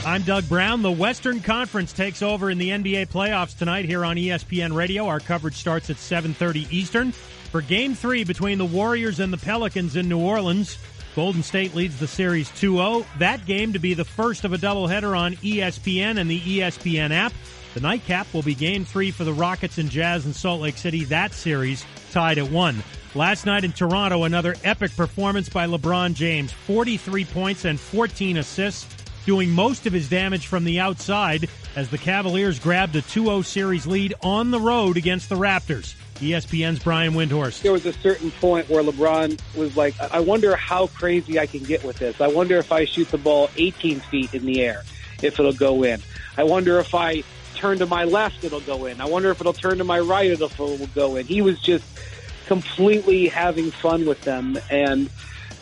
I'm Doug Brown. The Western Conference takes over in the NBA playoffs tonight here on ESPN Radio. Our coverage starts at 7:30 Eastern for Game 3 between the Warriors and the Pelicans in New Orleans. Golden State leads the series 2-0. That game to be the first of a doubleheader on ESPN and the ESPN app. The nightcap will be Game 3 for the Rockets and Jazz in Salt Lake City. That series tied at 1. Last night in Toronto, another epic performance by LeBron James. 43 points and 14 assists doing most of his damage from the outside as the Cavaliers grabbed a 2 0 series lead on the road against the Raptors. ESPN's Brian Windhorst. There was a certain point where LeBron was like, I wonder how crazy I can get with this. I wonder if I shoot the ball 18 feet in the air, if it'll go in. I wonder if I turn to my left, it'll go in. I wonder if it'll turn to my right, it'll, it'll go in. He was just completely having fun with them. And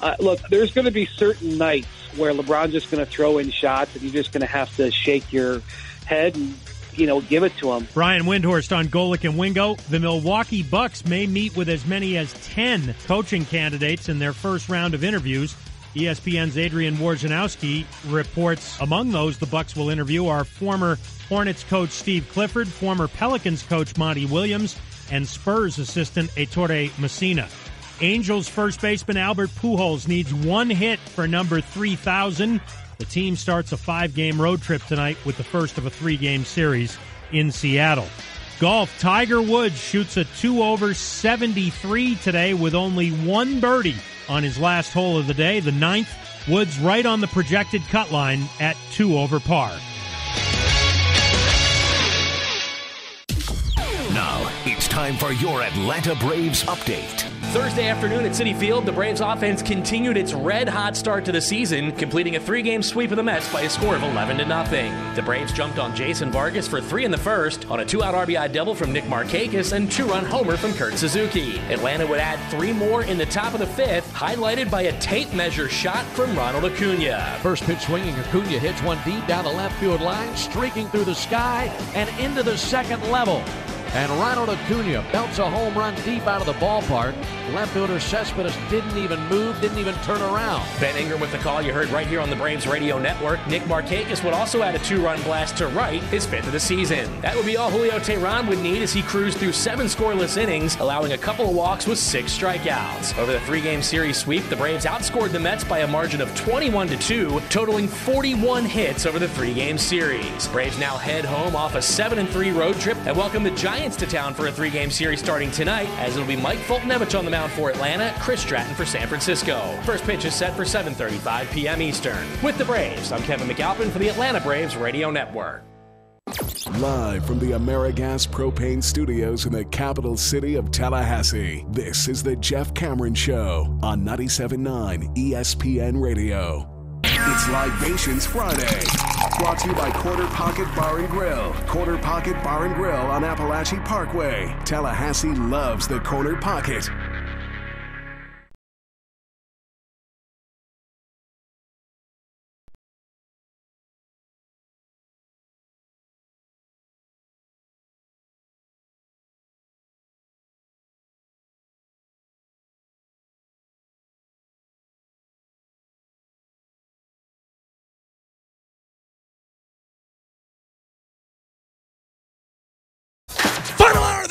uh, look, there's going to be certain nights where LeBron's just going to throw in shots and you're just going to have to shake your head and you know, give it to him. Brian Windhorst on Golic and Wingo. The Milwaukee Bucks may meet with as many as 10 coaching candidates in their first round of interviews. ESPN's Adrian Wojnarowski reports among those the Bucks will interview are former Hornets coach Steve Clifford, former Pelicans coach Monty Williams, and Spurs assistant Ettore Messina. Angels first baseman Albert Pujols needs one hit for number 3,000. The team starts a five game road trip tonight with the first of a three game series in Seattle. Golf, Tiger Woods shoots a 2 over 73 today with only one birdie on his last hole of the day, the ninth. Woods right on the projected cut line at 2 over par. Now, it's time for your Atlanta Braves update. Thursday afternoon at Citi Field, the Braves offense continued its red hot start to the season, completing a three game sweep of the Mets by a score of 11 to nothing. The Braves jumped on Jason Vargas for three in the first on a two out RBI double from Nick Markakis and two run homer from Kurt Suzuki. Atlanta would add three more in the top of the fifth, highlighted by a tape measure shot from Ronald Acuna. First pitch swinging, Acuna hits one deep down the left field line, streaking through the sky and into the second level. And Ronald Acuna belts a home run deep out of the ballpark. Left fielder Cespedes didn't even move, didn't even turn around. Ben Ingram with the call you heard right here on the Braves radio network. Nick Markakis would also add a two-run blast to right, his fifth of the season. That would be all Julio Teheran would need as he cruised through seven scoreless innings, allowing a couple of walks with six strikeouts. Over the three-game series sweep, the Braves outscored the Mets by a margin of 21 to 2, totaling 41 hits over the three-game series. Braves now head home off a 7-3 road trip and welcome the Giants to town for a three-game series starting tonight, as it'll be Mike Foltynewicz on the mound for Atlanta, Chris Stratton for San Francisco. First pitch is set for 7:35 p.m. Eastern. With the Braves, I'm Kevin McAlpin for the Atlanta Braves Radio Network. Live from the AmeriGas Propane Studios in the capital city of Tallahassee, this is the Jeff Cameron Show on 97.9 ESPN Radio. It's Libations Friday. Brought to you by Corner Pocket Bar and Grill. Corner Pocket Bar and Grill on Appalachian Parkway. Tallahassee loves the Corner Pocket.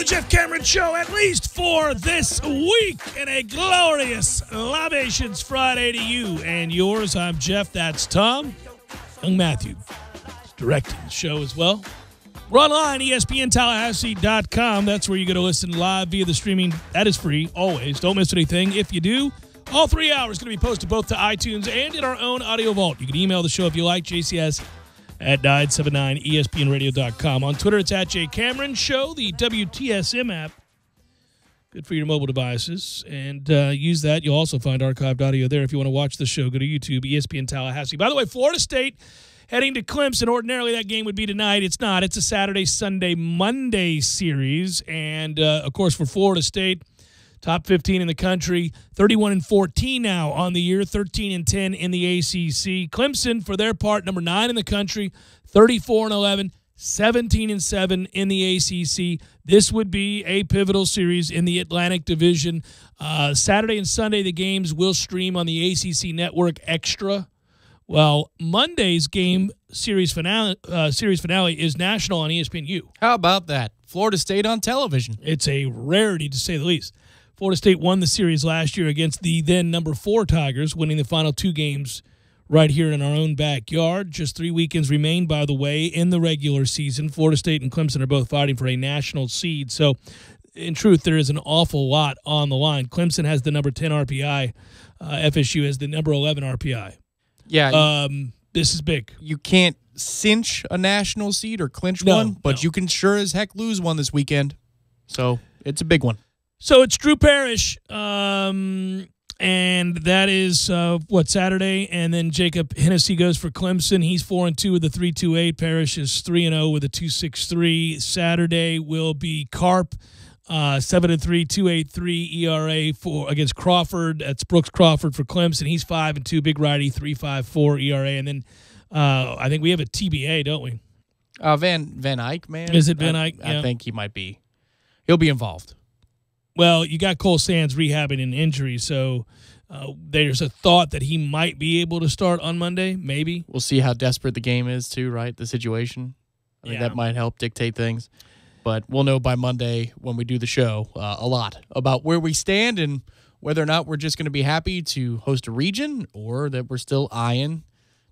Jeff Cameron Show, at least for this week, and a glorious Libations Friday to you and yours. I'm Jeff. That's Tom. Young Matthew directing the show as well. We're online, ESPNTallahassee.com. That's where you go to listen live via the streaming. That is free, always. Don't miss anything. If you do, all three hours going to be posted both to iTunes and in our own audio vault. You can email the show if you like, JCS at 979ESPNradio.com. On Twitter, it's at J Cameron Show, the WTSM app. Good for your mobile devices. And uh, use that. You'll also find archived audio there if you want to watch the show. Go to YouTube, ESPN Tallahassee. By the way, Florida State heading to Clemson. Ordinarily, that game would be tonight. It's not. It's a Saturday, Sunday, Monday series. And, uh, of course, for Florida State, top 15 in the country, 31 and 14 now on the year, 13 and 10 in the ACC. Clemson, for their part, number nine in the country, 34 and 11. 17 and 7 in the ACC. This would be a pivotal series in the Atlantic Division. Uh, Saturday and Sunday, the games will stream on the ACC Network Extra. Well, Monday's game series finale uh, series finale is national on ESPNU. How about that? Florida State on television. It's a rarity to say the least. Florida State won the series last year against the then number four Tigers, winning the final two games right here in our own backyard. Just three weekends remain, by the way, in the regular season. Florida State and Clemson are both fighting for a national seed. So, in truth, there is an awful lot on the line. Clemson has the number 10 RPI, uh, FSU has the number 11 RPI. Yeah. Um, This is big. You can't cinch a national seed or clinch No, one, but you can sure as heck lose one this weekend. So it's a big one. So it's Drew Parrish, um, and that is uh, what Saturday, and then Jacob Hennessy goes for Clemson. He's four and two with a three two eight. Parrish is three and zero with a two six three. Saturday will be Karp. Uh, seven and three, two eight three ERA for against Crawford. That's Brooks Crawford for Clemson. He's five and two, big righty, three five four ERA, and then uh, I think we have a TBA, don't we? Uh, Van Van Eyk, man. Is it Van I- Eyk? I, Yeah. think he might be. He'll be involved. Well, you got Cole Sands rehabbing an injury, so uh, there's a thought that he might be able to start on Monday. Maybe We'll see how desperate the game is too, right? The situation. I think Yeah. that might help dictate things. But we'll know by Monday when we do the show uh, a lot about where we stand and whether or not we're just going to be happy to host a region or that we're still eyeing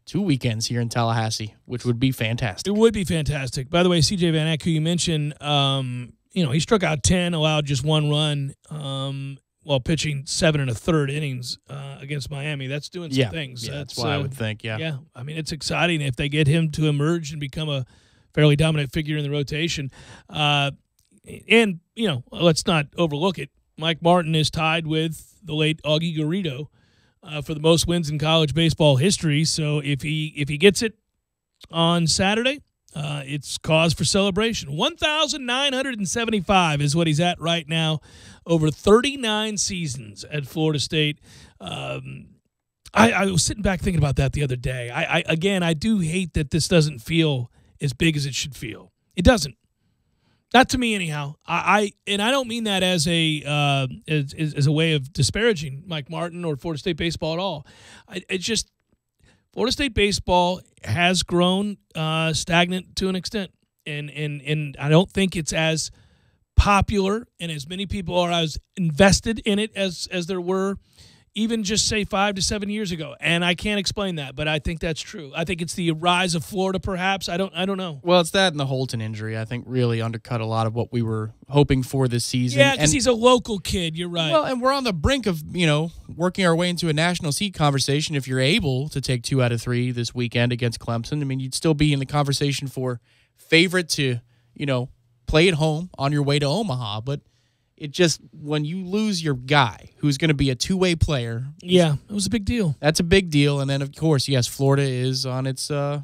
two weekends here in Tallahassee, which would be fantastic. It would be fantastic. By the way, CJ Van Eyk, who you mentioned, um, you know, he struck out 10, allowed just one run um, while pitching seven and a third innings uh, against Miami. That's doing some Yeah. things. Yeah, that's what I would think, yeah. Yeah. I mean, it's exciting if they get him to emerge and become a fairly dominant figure in the rotation. Uh, and, you know, let's not overlook it. Mike Martin is tied with the late Augie Garrido uh, for the most wins in college baseball history. So if he if he gets it on Saturday, uh, it's cause for celebration. 1,975 is what he's at right now over 39 seasons at Florida State. Um, I, I was sitting back thinking about that the other day. I, I again, I do hate that this doesn't feel as big as it should feel. It doesn't. Not to me, anyhow. I, I and I don't mean that as a uh, as, as a way of disparaging Mike Martin or Florida State baseball at all. I, just Florida State baseball has grown uh, stagnant to an extent, and and and I don't think it's as popular and as many people are as invested in it as as there were even just say five to seven years ago. And I can't explain that, but I think that's true. I think it's the rise of Florida, perhaps. I don't. I don't know. Well, it's that and the Holton injury. I think really undercut a lot of what we were hoping for this season. Yeah, because he's a local kid. You're right. Well, and we're on the brink of, you know, working our way into a national seed conversation. If you're able to take two out of three this weekend against Clemson, I mean, you'd still be in the conversation for favorite to, you know, play at home on your way to Omaha. But it just, when you lose your guy who's going to be a two way player, yeah, it was a big deal. that's a big deal. And then, of course, yes, Florida is on its, uh,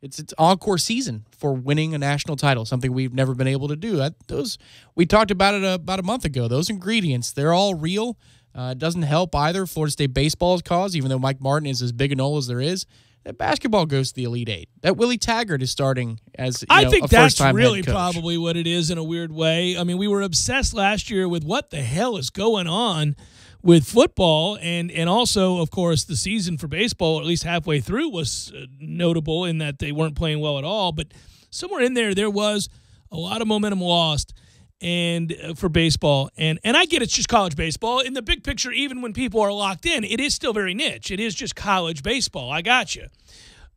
it's its encore season for winning a national title, something we've never been able to do. That those we talked about it uh, about a month ago. Those ingredients, they're all real. Uh, it doesn't help either Florida State baseball's cause, even though Mike Martin is as big a Nole as there is. That basketball goes to the Elite Eight. That Willie Taggart is starting as you I know, think that's really probably what it is in a weird way. I mean, we were obsessed last year with what the hell is going on with football, and and also, of course, the season for baseball, at least halfway through, was uh, notable in that they weren't playing well at all. But somewhere in there, there was a lot of momentum lost. And uh, for baseball, and and I get it's just college baseball. In the big picture, even when people are locked in, it is still very niche. It is just college baseball. I got you.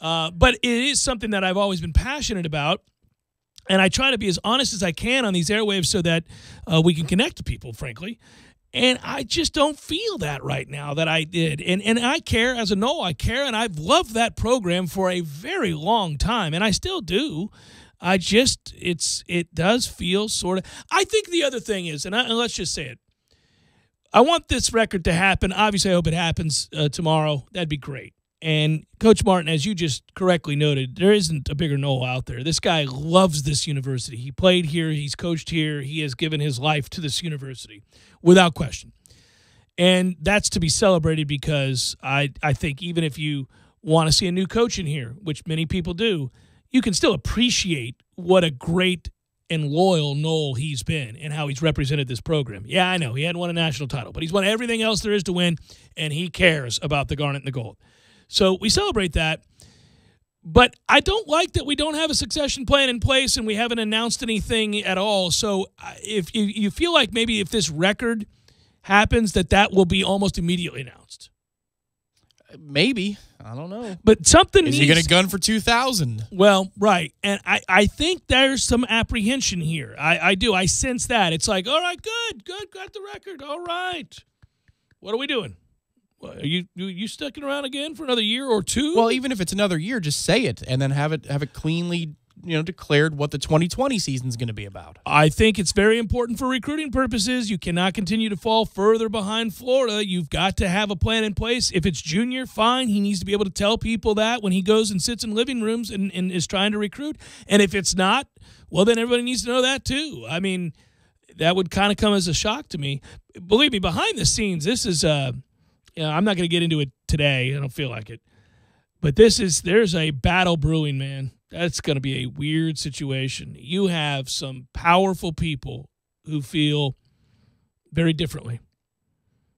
Uh, but it is something that I've always been passionate about. And I try to be as honest as I can on these airwaves so that uh, we can connect to people, frankly. And I just don't feel that right now that I did. And and I care as a no, I care, and I've loved that program for a very long time, and I still do. I just it's it does feel sort of. I think the other thing is, and, I, and let's just say it. I want this record to happen. Obviously, I hope it happens uh, tomorrow. That'd be great. And Coach Martin, as you just correctly noted, there isn't a bigger Nole out there. This guy loves this university. He played here, he's coached here, he has given his life to this university without question. And that's to be celebrated because I, I think even if you want to see a new coach in here, which many people do, you can still appreciate what a great and loyal Nole he's been and how he's represented this program. Yeah, I know he hadn't won a national title, but he's won everything else there is to win, and he cares about the garnet and the gold. So we celebrate that. But I don't like that we don't have a succession plan in place and we haven't announced anything at all. So if you, you feel like maybe if this record happens, that that will be almost immediately announced. Maybe I don't know. But something Is needs he going to gun for two thousand? Well, right. And I, I think there's some apprehension here. I, I do. I sense that. It's like, all right, good, good, got the record. All right. What are we doing? What, Are you, you you sticking around again for another year or two? Well, even if it's another year, just say it and then have it have it cleanly, you know, declared what the 2020 season's going to be about. I think it's very important for recruiting purposes. You cannot continue to fall further behind Florida. You've got to have a plan in place. If it's junior, fine. He needs to be able to tell people that when he goes and sits in living rooms and, and is trying to recruit. And if it's not, well, then everybody needs to know that too. I mean, that would kind of come as a shock to me. Believe me, behind the scenes, this is, uh, you know, I'm not going to get into it today. I don't feel like it. But this is, there's a battle brewing, man. That's going to be a weird situation. You have some powerful people who feel very differently.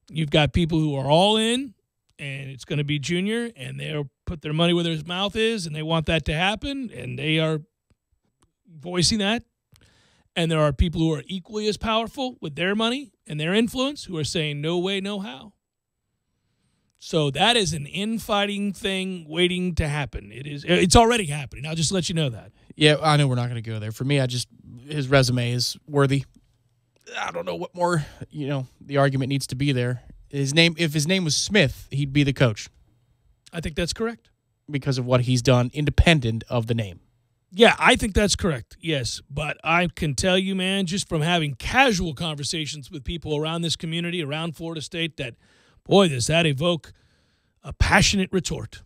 You've got people who are all in, and it's going to be junior, and they'll put their money where their mouth is, and they want that to happen, and they are voicing that. And there are people who are equally as powerful with their money and their influence who are saying, no way, no how. So that is an infighting thing waiting to happen. It is. It's already happening. I'll just let you know that. Yeah, I know we're not going to go there. For me, I just his resume is worthy. I don't know what more, you know, the argument needs to be there. His name if his name was Smith, he'd be the coach I think that's correct. because of what he's done independent of the name. Yeah, I think that's correct. Yes, but I can tell you, man, just from having casual conversations with people around this community, around Florida State, that boy, does that evoke a passionate retort.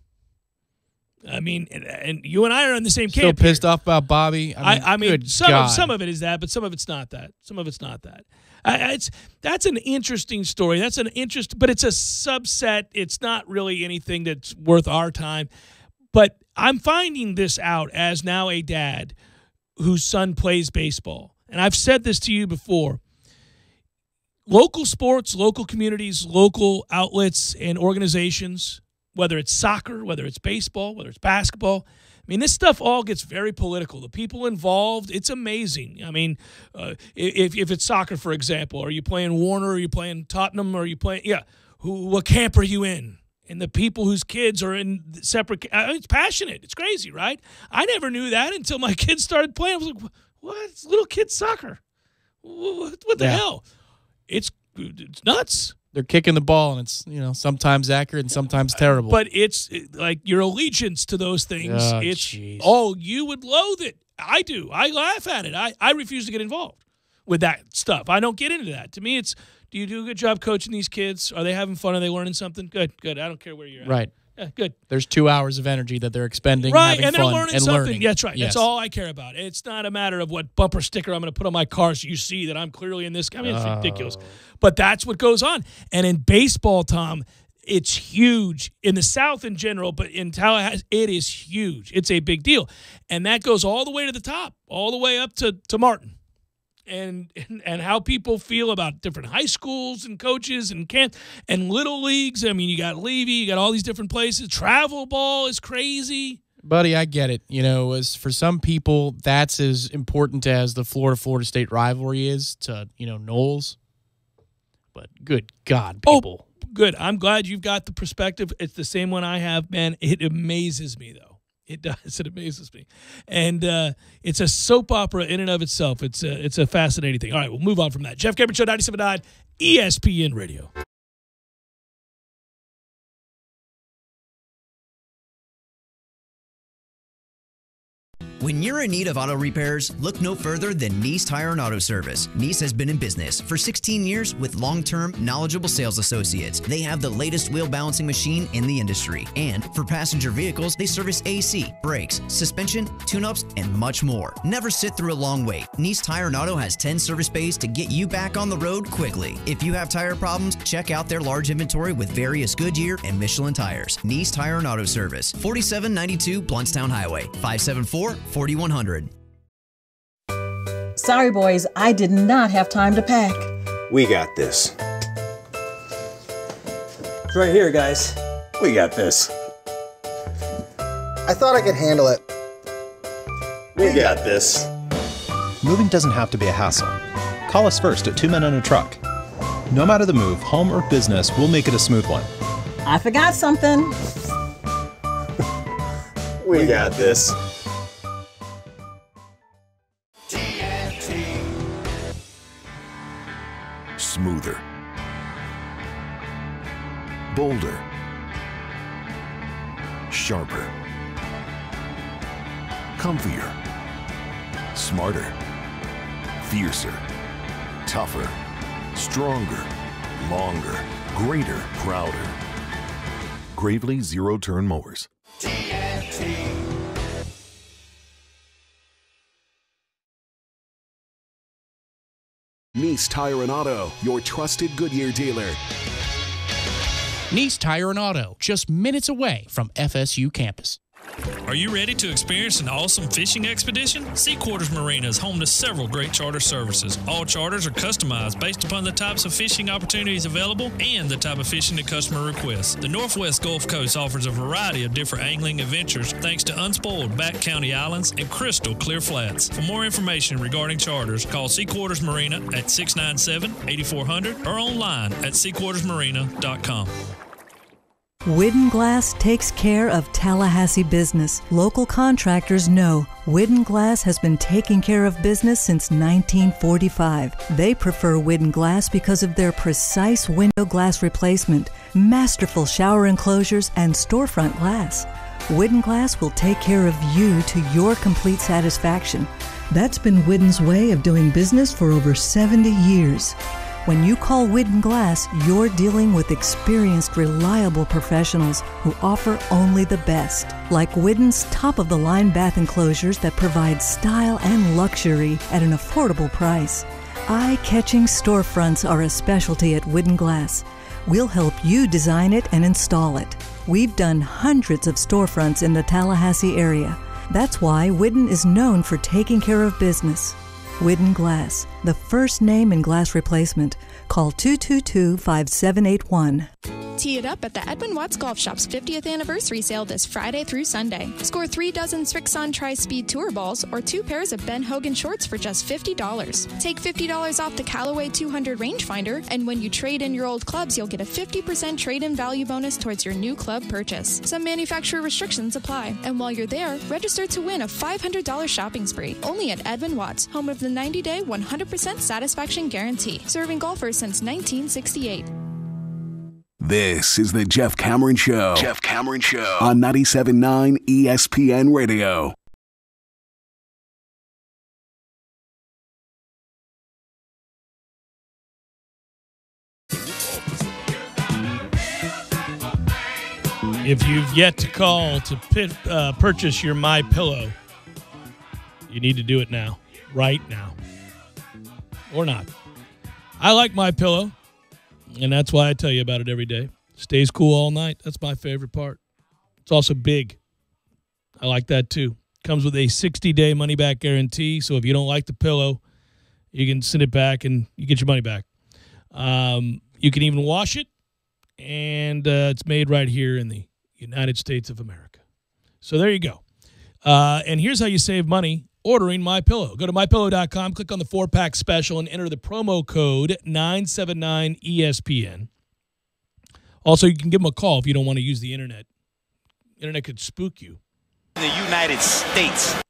I mean, and, and you and I are on the same Still camp. pissed off about Bobby. I, I mean, good some God. of, some of it is that, but some of it's not that. Some of it's not that. I, it's that's an interesting story. That's an interest, but it's a subset. It's not really anything that's worth our time. But I'm finding this out as now a dad whose son plays baseball, and I've said this to you before. Local sports, local communities, local outlets and organizations, whether it's soccer, whether it's baseball, whether it's basketball. I mean, this stuff all gets very political. The people involved, it's amazing. I mean, uh, if, if it's soccer, for example, are you playing Warner? Are you playing Tottenham? Are you playing, yeah, who, what camp are you in? And the people whose kids are in separate, I mean, it's passionate. It's crazy, right? I never knew that until my kids started playing. I was like, what? It's little kid soccer. What, what the Yeah. hell? It's, it's nuts. They're kicking the ball, and it's you know sometimes accurate and sometimes terrible. But it's like your allegiance to those things. Oh, it's jeez. oh, you would loathe it. I do. I laugh at it. I, I refuse to get involved with that stuff. I don't get into that. To me, it's do you do a good job coaching these kids? Are they having fun? Are they learning something? Good, good. I don't care where you're at. right, Yeah, good. there's two hours of energy that they're expending, Right, having and they're fun learning and something. learning. That's right. Yes. That's all I care about. It's not a matter of what bumper sticker I'm going to put on my car so you see that I'm clearly in this. I mean, it's Oh. ridiculous. But that's what goes on. And in baseball, Tom, it's huge in the South in general, but in Tallahassee, it is huge. It's a big deal, and that goes all the way to the top, all the way up to to Martin. And, and and how people feel about different high schools and coaches and camp and little leagues. I mean, you got Levy, you got all these different places. Travel ball is crazy. Buddy, I get it. You know, as for some people, that's as important as the Florida Florida State rivalry is to you know Noles. But good God, oh, people. Oh, good. I'm glad you've got the perspective. It's the same one I have, man. It amazes me though. It does. It amazes me, and uh, it's a soap opera in and of itself. It's a it's a fascinating thing. All right, we'll move on from that. Jeff Cameron Show, 97.9 ESPN Radio. When you're in need of auto repairs, look no further than Nice Tire and Auto Service. Nice has been in business for 16 years with long term, knowledgeable sales associates. They have the latest wheel balancing machine in the industry. And for passenger vehicles, they service AC, brakes, suspension, tune ups, and much more. Never sit through a long wait. Nice Tire and Auto has 10 service bays to get you back on the road quickly. If you have tire problems, check out their large inventory with various Goodyear and Michelin tires. Nice Tire and Auto Service, 4792 Blountstown Highway, 574 4100. Sorry, boys, I did not have time to pack. We got this. It's right here, guys. We got this. I thought I could handle it. We got this. Moving doesn't have to be a hassle. Call us first at Two Men on a Truck. No matter the move, home or business, we'll make it a smooth one. I forgot something. We got this. Bolder, sharper, comfier, smarter, fiercer, tougher, stronger, longer, greater, prouder. Gravely Zero Turn Mowers. Nice Tire and Auto, your trusted Goodyear dealer. Nice Tire and Auto, just minutes away from FSU campus. Are you ready to experience an awesome fishing expedition? Sea Quarters Marina is home to several great charter services. All charters are customized based upon the types of fishing opportunities available and the type of fishing the customer requests. The Northwest Gulf Coast offers a variety of different angling adventures thanks to unspoiled back county islands and crystal clear flats. For more information regarding charters, call Sea Quarters Marina at 697 8400 or online at seaquartersmarina.com. Widden Glass takes care of Tallahassee business. Local contractors know Widden Glass has been taking care of business since 1945. They prefer Widden Glass because of their precise window glass replacement, masterful shower enclosures, and storefront glass. Widden Glass will take care of you to your complete satisfaction. That's been Widden's way of doing business for over 70 years. When you call Widden Glass, you're dealing with experienced, reliable professionals who offer only the best, like Widden's top of the line bath enclosures that provide style and luxury at an affordable price. Eye catching storefronts are a specialty at Widden Glass. We'll help you design it and install it. We've done hundreds of storefronts in the Tallahassee area. That's why Widden is known for taking care of business. Widden Glass, the first name in glass replacement. Call 222 5781. Tee it up at the Edwin Watts Golf Shop's 50th anniversary sale this Friday through Sunday. Score three dozen Srixon Tri Speed Tour balls or two pairs of Ben Hogan shorts for just $50. Take $50 off the Callaway 200 rangefinder, and when you trade in your old clubs, you'll get a 50% trade in value bonus towards your new club purchase. Some manufacturer restrictions apply, and while you're there, register to win a $500 shopping spree only at Edwin Watts, home of the 90 day 100% satisfaction guarantee, serving golfers since 1968. This is the Jeff Cameron Show. Jeff Cameron Show on 97.9 ESPN Radio. If you've yet to call to pit, uh, purchase your My Pillow, you need to do it now, right now, or not. I like My Pillow, and that's why I tell you about it every day. Stays cool all night. That's my favorite part. It's also big. I like that too. Comes with a 60-day money-back guarantee, so if you don't like the pillow, you can send it back and you get your money back. Um, you can even wash it, and uh, it's made right here in the United States of America. So there you go. Uh, and here's how you save money ordering My Pillow. Go to mypillow.com, click on the four pack special, and enter the promo code 979ESPN. Also, you can give them a call if you don't want to use the internet. Internet could spook you. In The United States.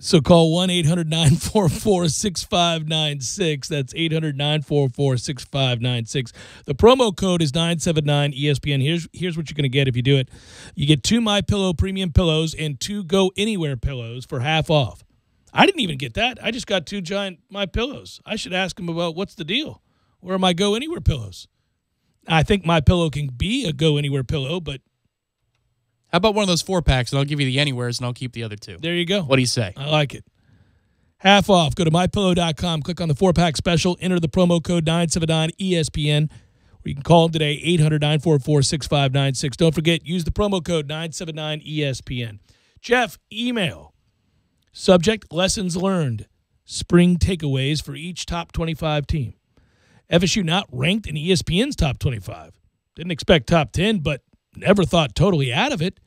So call 1 800 944 6596. That's 800 944 6596. The promo code is 979 ESPN. Here's, here's what you're going to get if you do it you get two My Pillow premium pillows and two Go Anywhere pillows for half off. I didn't even get that. I just got two giant My Pillows. I should ask him about what's the deal. Where are my Go Anywhere pillows? I think My Pillow can be a Go Anywhere pillow, but How about one of those four packs and I'll give you the anywheres and I'll keep the other two? There you go. What do you say? I like it. Half off. Go to mypillow.com, click on the four pack special, enter the promo code 979 ESPN, or you can call them today, 800 944 6596. Don't forget, use the promo code 979 ESPN. Jeff, email. Subject lessons learned. Spring takeaways for each top 25 team. FSU not ranked in ESPN's top 25. Didn't expect top 10, but never thought totally out of it.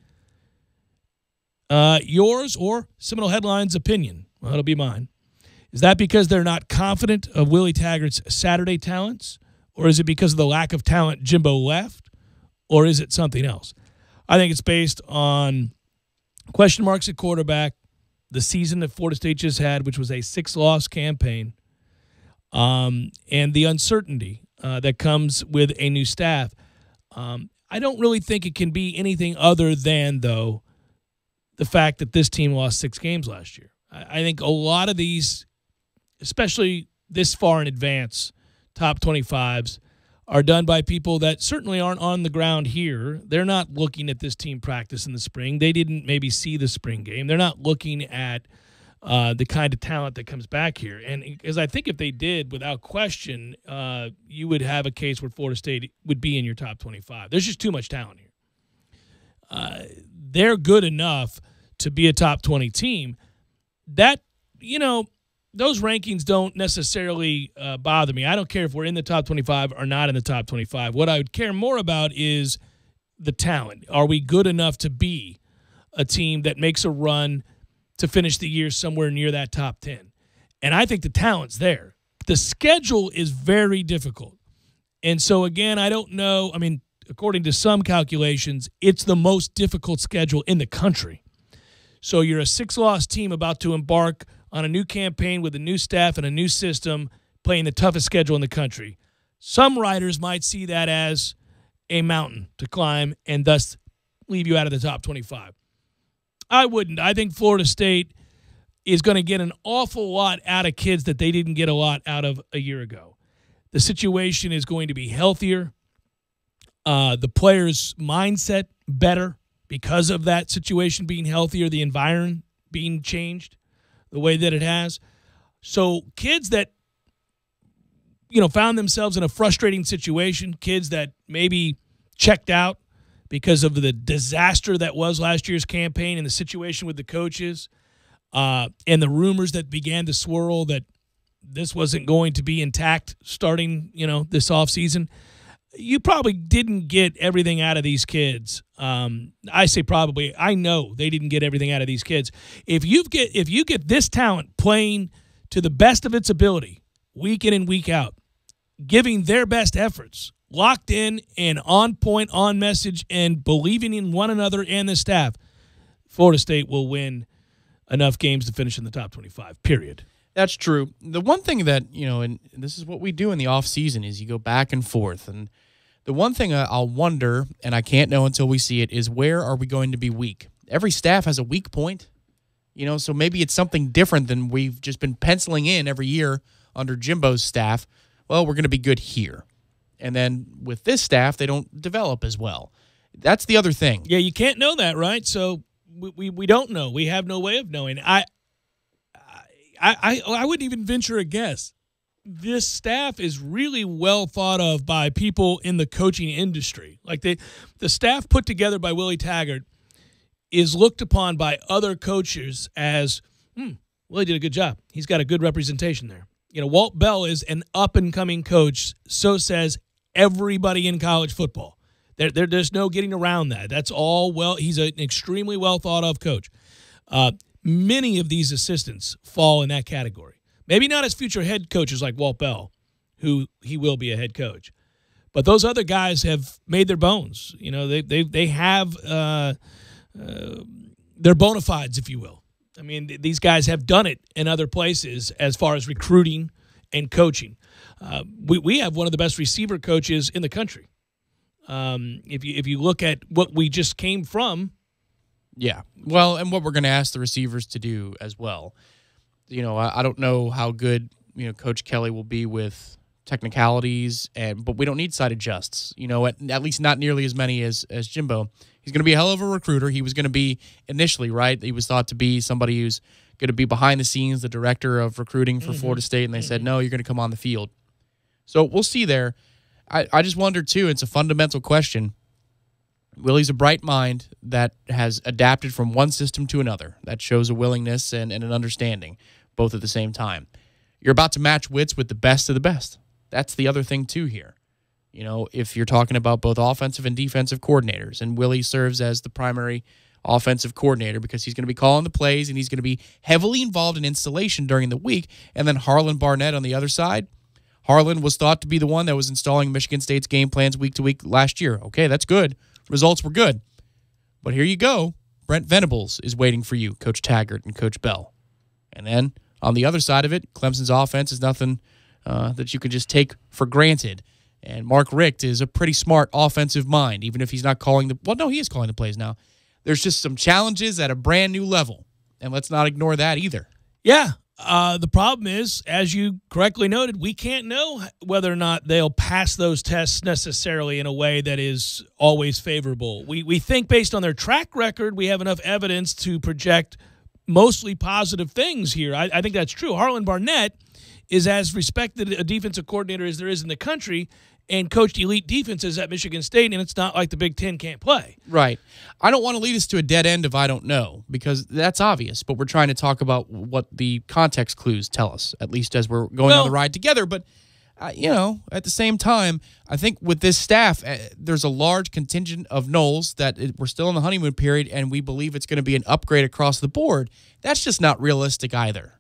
Uh, yours or Seminole Headlines opinion? Well, it'll be mine. Is that because they're not confident of Willie Taggart's Saturday talents? Or is it because of the lack of talent Jimbo left? Or is it something else? I think it's based on question marks at quarterback, the season that Florida State just had, which was a six loss campaign, um, and the uncertainty uh, that comes with a new staff. Um, I don't really think it can be anything other than, though, the fact that this team lost six games last year. I, I think a lot of these, especially this far in advance, top 25s, are done by people that certainly aren't on the ground here. They're not looking at this team practice in the spring. They didn't maybe see the spring game. They're not looking at uh, the kind of talent that comes back here. And because I think if they did, without question, uh, you would have a case where Florida State would be in your top 25. There's just too much talent here. Uh, they're good enough to be a top 20 team. That, you know, those rankings don't necessarily uh, bother me. I don't care if we're in the top 25 or not in the top 25. What I would care more about is the talent. Are we good enough to be a team that makes a run to finish the year somewhere near that top 10? And I think the talent's there. The schedule is very difficult. And so, again, I don't know. I mean, according to some calculations, it's the most difficult schedule in the country. So you're a six loss team about to embark on a new campaign with a new staff and a new system, playing the toughest schedule in the country. Some writers might see that as a mountain to climb and thus leave you out of the top 25. I wouldn't. I think Florida State is going to get an awful lot out of kids that they didn't get a lot out of a year ago. The situation is going to be healthier. Uh, the players' mindset better because of that situation being healthier, the environment being changed the way that it has. So kids that you know found themselves in a frustrating situation, kids that maybe checked out because of the disaster that was last year's campaign and the situation with the coaches uh, and the rumors that began to swirl that this wasn't going to be intact starting, you know, this offseason. You probably didn't get everything out of these kids. Um, I say probably. I know they didn't get everything out of these kids. If you get if you get this talent playing to the best of its ability, week in and week out, giving their best efforts, locked in and on point, on message, and believing in one another and the staff, Florida State will win enough games to finish in the top 25, period. That's true. The one thing that, you know, and this is what we do in the off season is you go back and forth. And the one thing I'll wonder, and I can't know until we see it, is where are we going to be weak? Every staff has a weak point, you know, so maybe it's something different than we've just been penciling in every year under Jimbo's staff. Well, we're going to be good here. And then with this staff, they don't develop as well. That's the other thing. Yeah, you can't know that, right? So we, we, we don't know. We have no way of knowing. I I, I I wouldn't even venture a guess. This staff is really well thought of by people in the coaching industry. Like they, the staff put together by Willie Taggart is looked upon by other coaches as, hmm, Willie did a good job. He's got a good representation there. You know, Walt Bell is an up and coming coach. So says everybody in college football. There, there, there's no getting around that. That's all well. He's an extremely well thought of coach. Uh, many of these assistants fall in that category. Maybe not as future head coaches like Walt Bell, who he will be a head coach, but those other guys have made their bones. You know, they they they have uh, uh, their bona fides, if you will. I mean, th- these guys have done it in other places as far as recruiting and coaching. Uh, we we have one of the best receiver coaches in the country. Um, if you if you look at what we just came from yeah. Well, and what we're going to ask the receivers to do as well. You know, I, I, don't know how good you know Coach Kelly will be with technicalities, and but we don't need side adjusts. You know, at, at least not nearly as many as as Jimbo. He's going to be a hell of a recruiter. He was going to be initially right. He was thought to be somebody who's going to be behind the scenes, the director of recruiting for mm-hmm. Florida State, and they mm-hmm. said no, you're going to come on the field. So we'll see there. I, I just wonder too. It's a fundamental question Willie's a bright mind that has adapted from one system to another. That shows a willingness and, and an understanding, both at the same time. You're about to match wits with the best of the best. That's the other thing, too, here. You know, if you're talking about both offensive and defensive coordinators, and Willie serves as the primary offensive coordinator because he's going to be calling the plays and he's going to be heavily involved in installation during the week. And then Harlan Barnett on the other side. Harlan was thought to be the one that was installing Michigan State's game plans week to week last year. Okay, that's good. Results were good. But here you go. Brent Venables is waiting for you, Coach Taggart and Coach Bell. And then on the other side of it, Clemson's offense is nothing uh, that you can just take for granted. And Mark Richt is a pretty smart offensive mind, even if he's not calling the. Well, no, he is calling the plays now. There's just some challenges at a brand new level, and let's not ignore that either. Yeah. Uh, the problem is, as you correctly noted, we can't know whether or not they'll pass those tests necessarily in a way that is always favorable. We we think based on their track record, we have enough evidence to project mostly positive things here. I, I think that's true. Harlon Barnett is as respected a defensive coordinator as there is in the country and coached elite defenses at Michigan State, and it's not like the Big Ten can't play. Right. I don't want to lead us to a dead end if I don't know, because that's obvious, but we're trying to talk about what the context clues tell us, at least as we're going Well- on the ride together. But, uh, you know, at the same time, I think with this staff, uh, there's a large contingent of Noles that it, we're still in the honeymoon period, and we believe it's going to be an upgrade across the board. That's just not realistic either.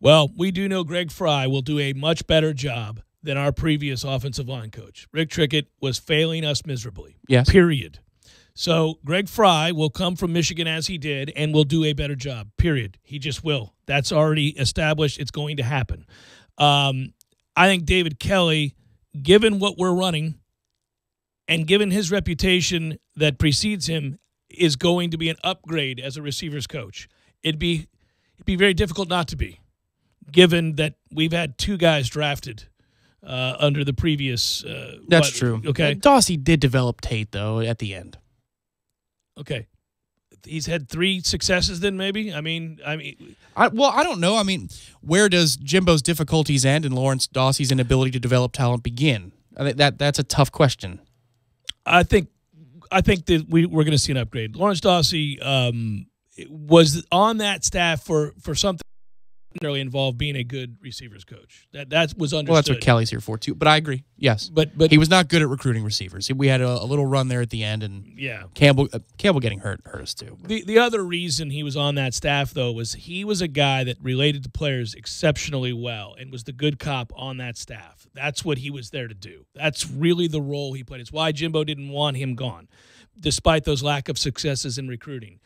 Well, we do know Greg Frey will do a much better job than our previous offensive line coach. Rick Trickett was failing us miserably. Yes. Period. So Greg Frey will come from Michigan as he did and will do a better job. Period. He just will. That's already established. It's going to happen. Um, I think David Kelly, given what we're running and given his reputation that precedes him, is going to be an upgrade as a receivers coach. It'd be it'd be very difficult not to be, given that we've had two guys drafted uh, under the previous. Uh, That's what- true. Okay. Dawsey did develop Tate, though, at the end. Okay. He's had three successes. Then maybe. I mean. I mean. I, well, I don't know. I mean, where does Jimbo's difficulties end and Lawrence Dawsey's inability to develop talent begin? I think that that's a tough question. I think. I think that we we're going to see an upgrade. Lawrence Dawsey um, was on that staff for for something really involved being a good receivers coach. That that was understood. Well, that's what Kelly's here for too. But I agree. Yes, But but he was not good at recruiting receivers. We had a, a little run there at the end, and Yeah. Campbell uh, Campbell getting hurt hurt us too. The the other reason he was on that staff though was he was a guy that related to players exceptionally well and was the good cop on that staff. That's what he was there to do. That's really the role he played. It's why Jimbo didn't want him gone, despite those lack of successes in recruiting.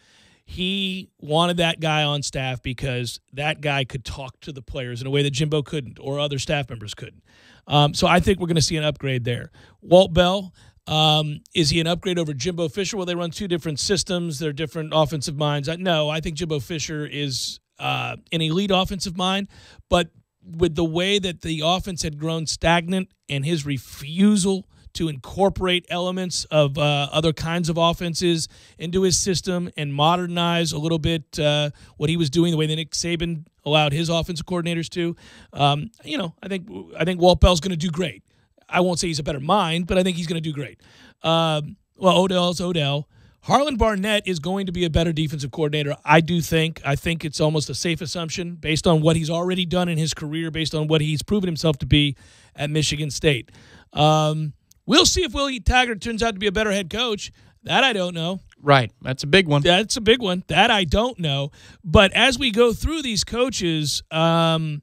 He wanted that guy on staff because that guy could talk to the players in a way that Jimbo couldn't or other staff members couldn't. Um, so I think we're going to see an upgrade there. Walt Bell, um, is he an upgrade over Jimbo Fisher? Well, they run two different systems. They're different offensive minds. No, I think Jimbo Fisher is uh, an elite offensive mind, but with the way that the offense had grown stagnant and his refusal to incorporate elements of uh, other kinds of offenses into his system and modernize a little bit uh, what he was doing, the way that Nick Saban allowed his offensive coordinators to. Um, you know, I think I think Walt Bell's going to do great. I won't say he's a better mind, but I think he's going to do great. Um, well, Odell's Odell. Harlon Barnett is going to be a better defensive coordinator. I do think. I think it's almost a safe assumption based on what he's already done in his career, based on what he's proven himself to be at Michigan State. Um, we'll see if Willie Taggart turns out to be a better head coach. That I don't know. Right, that's a big one. That's a big one. That I don't know. But as we go through these coaches, um,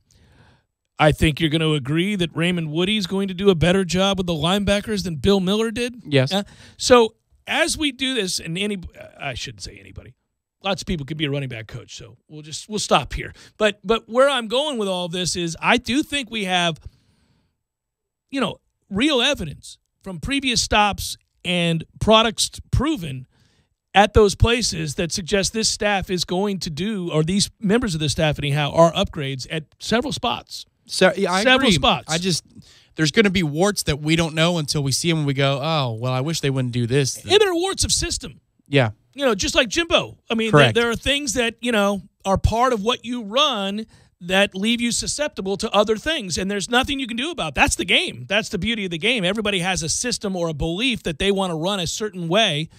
I think you're going to agree that Raymond Woodie is going to do a better job with the linebackers than Bill Miller did. Yes. Uh, so as we do this, and any, I shouldn't say anybody. Lots of people could be a running back coach, so we'll just we'll stop here. But but where I'm going with all this is, I do think we have, you know, real evidence from previous stops and products proven at those places that suggest this staff is going to do, or these members of the staff anyhow, are upgrades at several spots. So yeah, I Several agree. spots. I just there's going to be warts that we don't know until we see them and we go, oh well, I wish they wouldn't do this. And there are warts of system. Yeah, You know, just like Jimbo. I mean, there, there are things that, you know, are part of what you run that leave you susceptible to other things. And there's nothing you can do about it. That's the game. That's the beauty of the game. Everybody has a system or a belief that they want to run a certain way.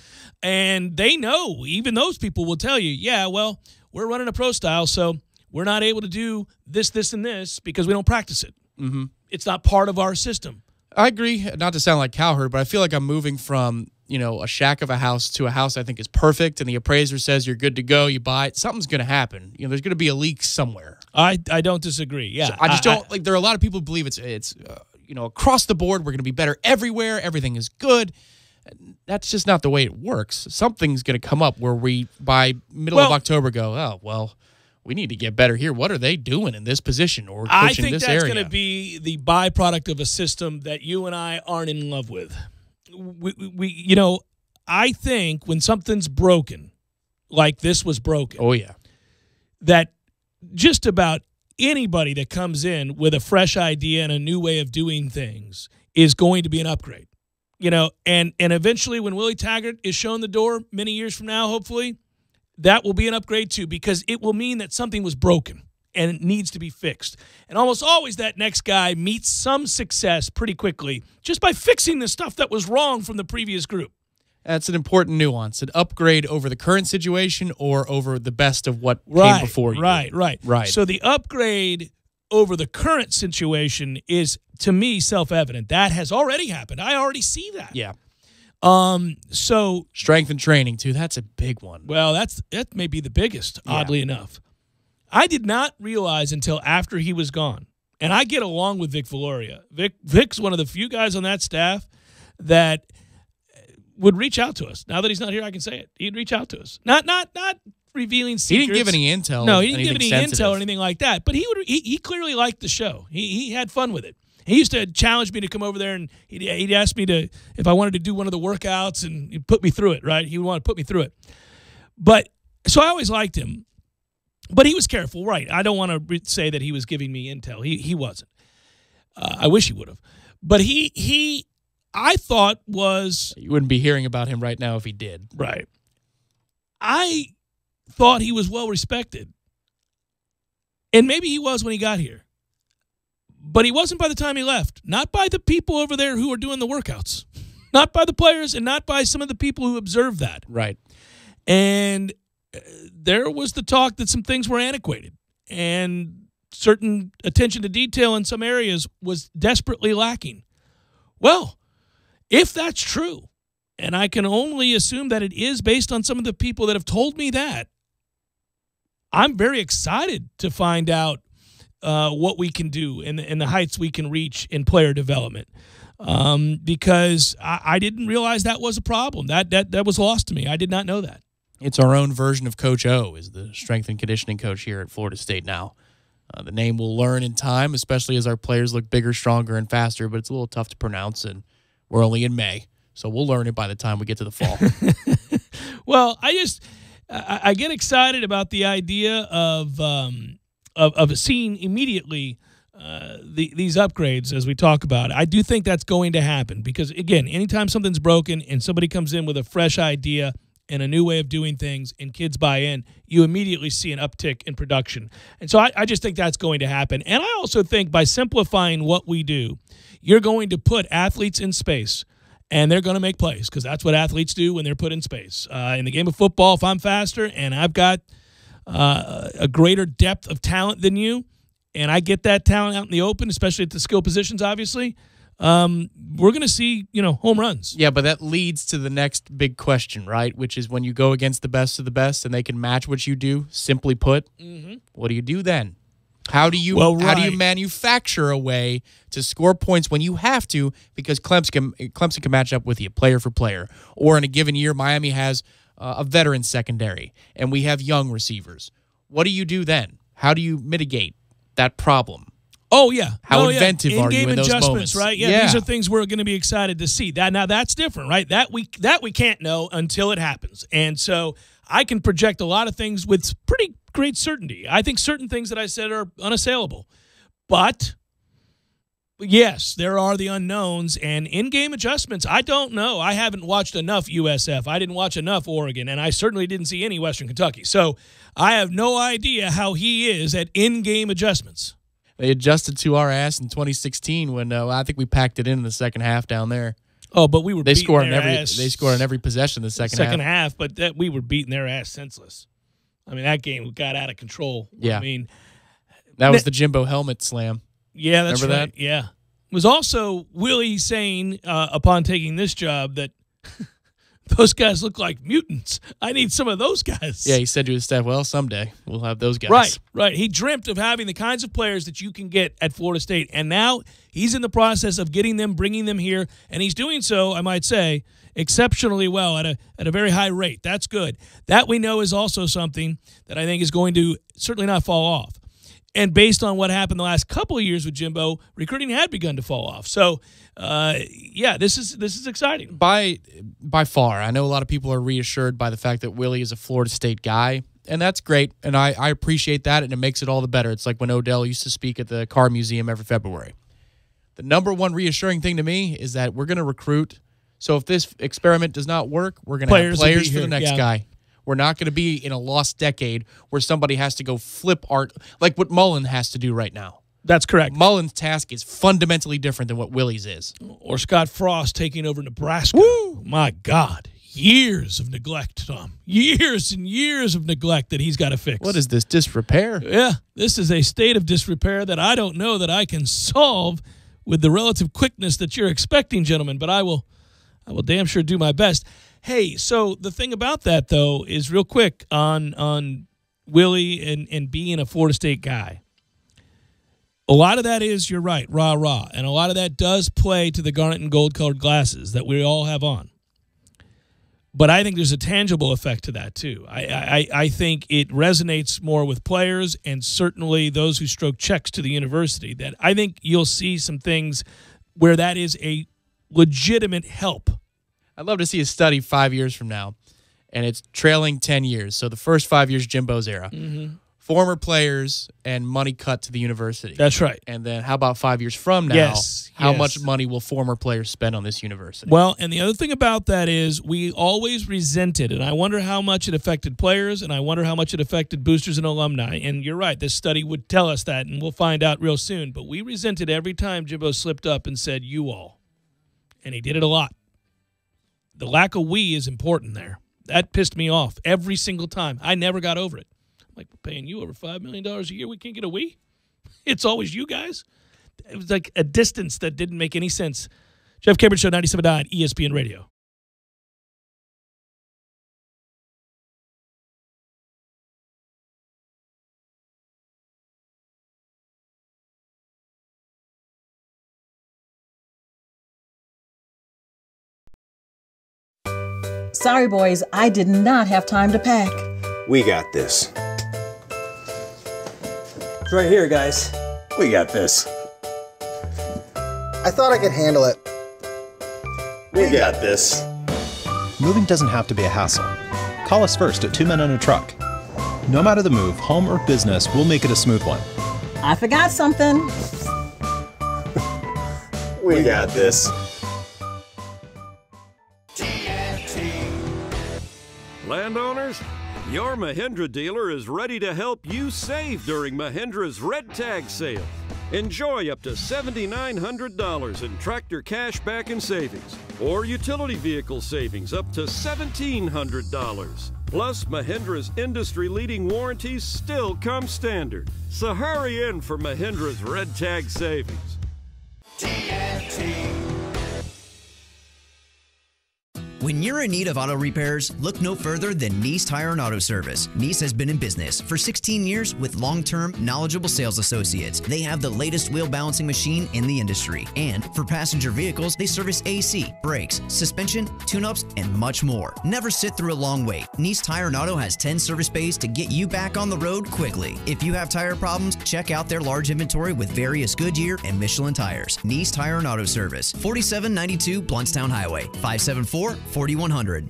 And they know, even those people will tell you, yeah, well, we're running a pro style, so we're not able to do this, this, and this because we don't practice it. Mm-hmm. It's not part of our system. I agree. Not to sound like cowherd, but I feel like I'm moving from you know a shack of a house to a house I think is perfect, and the appraiser says you're good to go. You buy it. Something's going to happen. You know, there's going to be a leak somewhere. I, I don't disagree. Yeah. So I just don't like. There are a lot of people who believe it's it's uh, you know across the board. We're going to be better everywhere. Everything is good. That's just not the way it works. Something's going to come up where we by middle of October go. Oh well, we need to get better here. What are they doing in this position or coaching I think that's going to be the byproduct of a system that you and I aren't in love with. We, we, you know, I think when something's broken, like this was broken. Oh yeah, that just about anybody that comes in with a fresh idea and a new way of doing things is going to be an upgrade. You know, and and eventually when Willie Taggart is shown the door many years from now, hopefully, that will be an upgrade too because it will mean that something was broken and it needs to be fixed. And almost always that next guy meets some success pretty quickly just by fixing the stuff that was wrong from the previous group. That's an important nuance. An upgrade over the current situation or over the best of what right, came before you. Right, right. Right. So the upgrade over the current situation is to me self-evident. That has already happened. I already see that. Yeah. Um so strength and training too. That's a big one. Well, that's that may be the biggest, yeah. oddly enough. I did not realize until after he was gone. And I get along with Vic Viloria. Vic Vic's one of the few guys on that staff that would reach out to us. Now that he's not here, I can say it. He'd reach out to us. Not not not revealing secrets. He didn't give any intel. No, he didn't give any sensitive. intel or anything like that. But he would. He, he clearly liked the show. He he had fun with it. He used to challenge me to come over there and he'd, he'd ask me to if I wanted to do one of the workouts and he'd put me through it. Right? He would want to put me through it. But so I always liked him. But he was careful, right? I don't want to say that he was giving me intel. He he wasn't. Uh, I wish he would have. But he he I thought was you wouldn't be hearing about him right now if he did. Right. I thought he was well respected. And maybe he was when he got here. But he wasn't by the time he left. Not by the people over there who are doing the workouts. Not by the players and not by some of the people who observed that. Right. And there was the talk that some things were antiquated and certain attention to detail in some areas was desperately lacking. Well, if that's true, and I can only assume that it is based on some of the people that have told me that, I'm very excited to find out uh, what we can do and, and the heights we can reach in player development. Um, because I, I didn't realize that was a problem. That that that was lost to me. I did not know that. It's our own version of Coach O, is the strength and conditioning coach here at Florida State now. Uh, the name will learn in time, especially as our players look bigger, stronger, and faster. But it's a little tough to pronounce, and we're only in May, so we'll learn it by the time we get to the fall. well, I just I, I, get excited about the idea of um, of, of seeing immediately uh, the, these upgrades as we talk about. It. I do think that's going to happen because again, anytime something's broken and somebody comes in with a fresh idea and a new way of doing things and kids buy in, you immediately see an uptick in production. And so I, I, just think that's going to happen. And I also think by simplifying what we do, you're going to put athletes in space and they're going to make plays because that's what athletes do when they're put in space. Uh, in the game of football, if I'm faster and I've got uh, a greater depth of talent than you, and I get that talent out in the open, especially at the skill positions, obviously, um, we're going to see, you know, home runs. Yeah, but that leads to the next big question, right? Which is when you go against the best of the best and they can match what you do, simply put, mm-hmm. what do you do then? How do you well, right. how do you manufacture a way to score points when you have to because Clemson can, Clemson can match up with you player for player or in a given year Miami has uh, a veteran secondary and we have young receivers. What do you do then? How do you mitigate that problem? Oh yeah, how oh, inventive yeah. are you in those adjustments, moments? Right? Yeah, yeah, these are things we're going to be excited to see. That now that's different, right? That we that we can't know until it happens, and so I can project a lot of things with pretty great certainty. I think certain things that I said are unassailable, but yes, there are the unknowns and in-game adjustments. I don't know. I haven't watched enough USF. I didn't watch enough Oregon, and I certainly didn't see any Western Kentucky. So I have no idea how he is at in-game adjustments. They adjusted to our ass in 2016 when uh, I think we packed it in, in the second half down there. Oh, but we were they scored on every ass. they scored on every possession the second, second half. half. But that we were beating their ass senseless. I mean, that game got out of control. Yeah, I mean, that was the Jimbo helmet slam. Yeah, that's Remember right. that? Yeah, it was also Willie saying uh, upon taking this job that those guys look like mutants. I need some of those guys. Yeah, he said to his staff, "Well, someday we'll have those guys." Right, right. He dreamt of having the kinds of players that you can get at Florida State, and now he's in the process of getting them, bringing them here, and he's doing so, I might say, exceptionally well at a at a very high rate. That's good. That we know is also something that I think is going to certainly not fall off. And based on what happened the last couple of years with Jimbo, recruiting had begun to fall off. So, uh, yeah, this is this is exciting. By by far, I know a lot of people are reassured by the fact that Willie is a Florida State guy, and that's great, and I, I appreciate that, and it makes it all the better. It's like when Odell used to speak at the Car Museum every February. The number one reassuring thing to me is that we're going to recruit. So if this experiment does not work, we're going to have Players for the next yeah. guy. We're not going to be in a lost decade where somebody has to go flip art like what Mullen has to do right now. That's correct. Mullen's task is fundamentally different than what Willie's is. Or Scott Frost taking over Nebraska. Woo! My God. Years of neglect, Tom. Years and years of neglect that he's got to fix. What is this disrepair? Yeah, this is a state of disrepair that I don't know that I can solve with the relative quickness that you're expecting, gentlemen. But I will, I will damn sure do my best. Hey, so the thing about that though is real quick on on Willie and and being a Florida State guy. A lot of that is you're right, rah rah, and a lot of that does play to the garnet and gold colored glasses that we all have on. But I think there's a tangible effect to that too. I, I, I think it resonates more with players and certainly those who stroke checks to the university. That I think you'll see some things where that is a legitimate help. I'd love to see a study five years from now, and it's trailing 10 years. So the first five years, Jimbo's era. Mhm. Former players and money cut to the university. That's right. And then how about five years from now? Yes, How yes. much money will former players spend on this university? Well, and the other thing about that is we always resented, and I wonder how much it affected players, and I wonder how much it affected boosters and alumni. And you're right, this study would tell us that, and we'll find out real soon. But we resented every time Jimbo slipped up and said, "You all," and he did it a lot. The lack of "we" is important there. That pissed me off every single time. I never got over it. I'm like, we're paying you over five million dollars a year. We can't get a "we." It's always you guys. It was like a distance that didn't make any sense. Jeff Cameron Show, 97.9 ESPN Radio. Sorry, boys, I did not have time to pack. We got this. It's right here, guys. We got this. I thought I could handle it. We got this. Moving doesn't have to be a hassle. Call us first at Two Men on a Truck. No matter the move, home or business, we'll make it a smooth one. I forgot something. We got this. Landowners, your Mahindra dealer is ready to help you save during Mahindra's Red Tag Sale. Enjoy up to $7,900 in tractor cash back and savings, or utility vehicle savings up to $1,700. Plus, Mahindra's industry leading warranties still come standard. So hurry in for Mahindra's Red Tag Savings. When you're in need of auto repairs, look no further than Nice Tire and Auto Service. Nice has been in business for 16 years with long term, knowledgeable sales associates. They have the latest wheel balancing machine in the industry. And for passenger vehicles, they service AC, brakes, suspension, tune ups, and much more. Never sit through a long wait. Nice Tire and Auto has 10 service bays to get you back on the road quickly. If you have tire problems, check out their large inventory with various Goodyear and Michelin tires. Nice Tire and Auto Service, 4792 Blountstown Highway, 574 4100.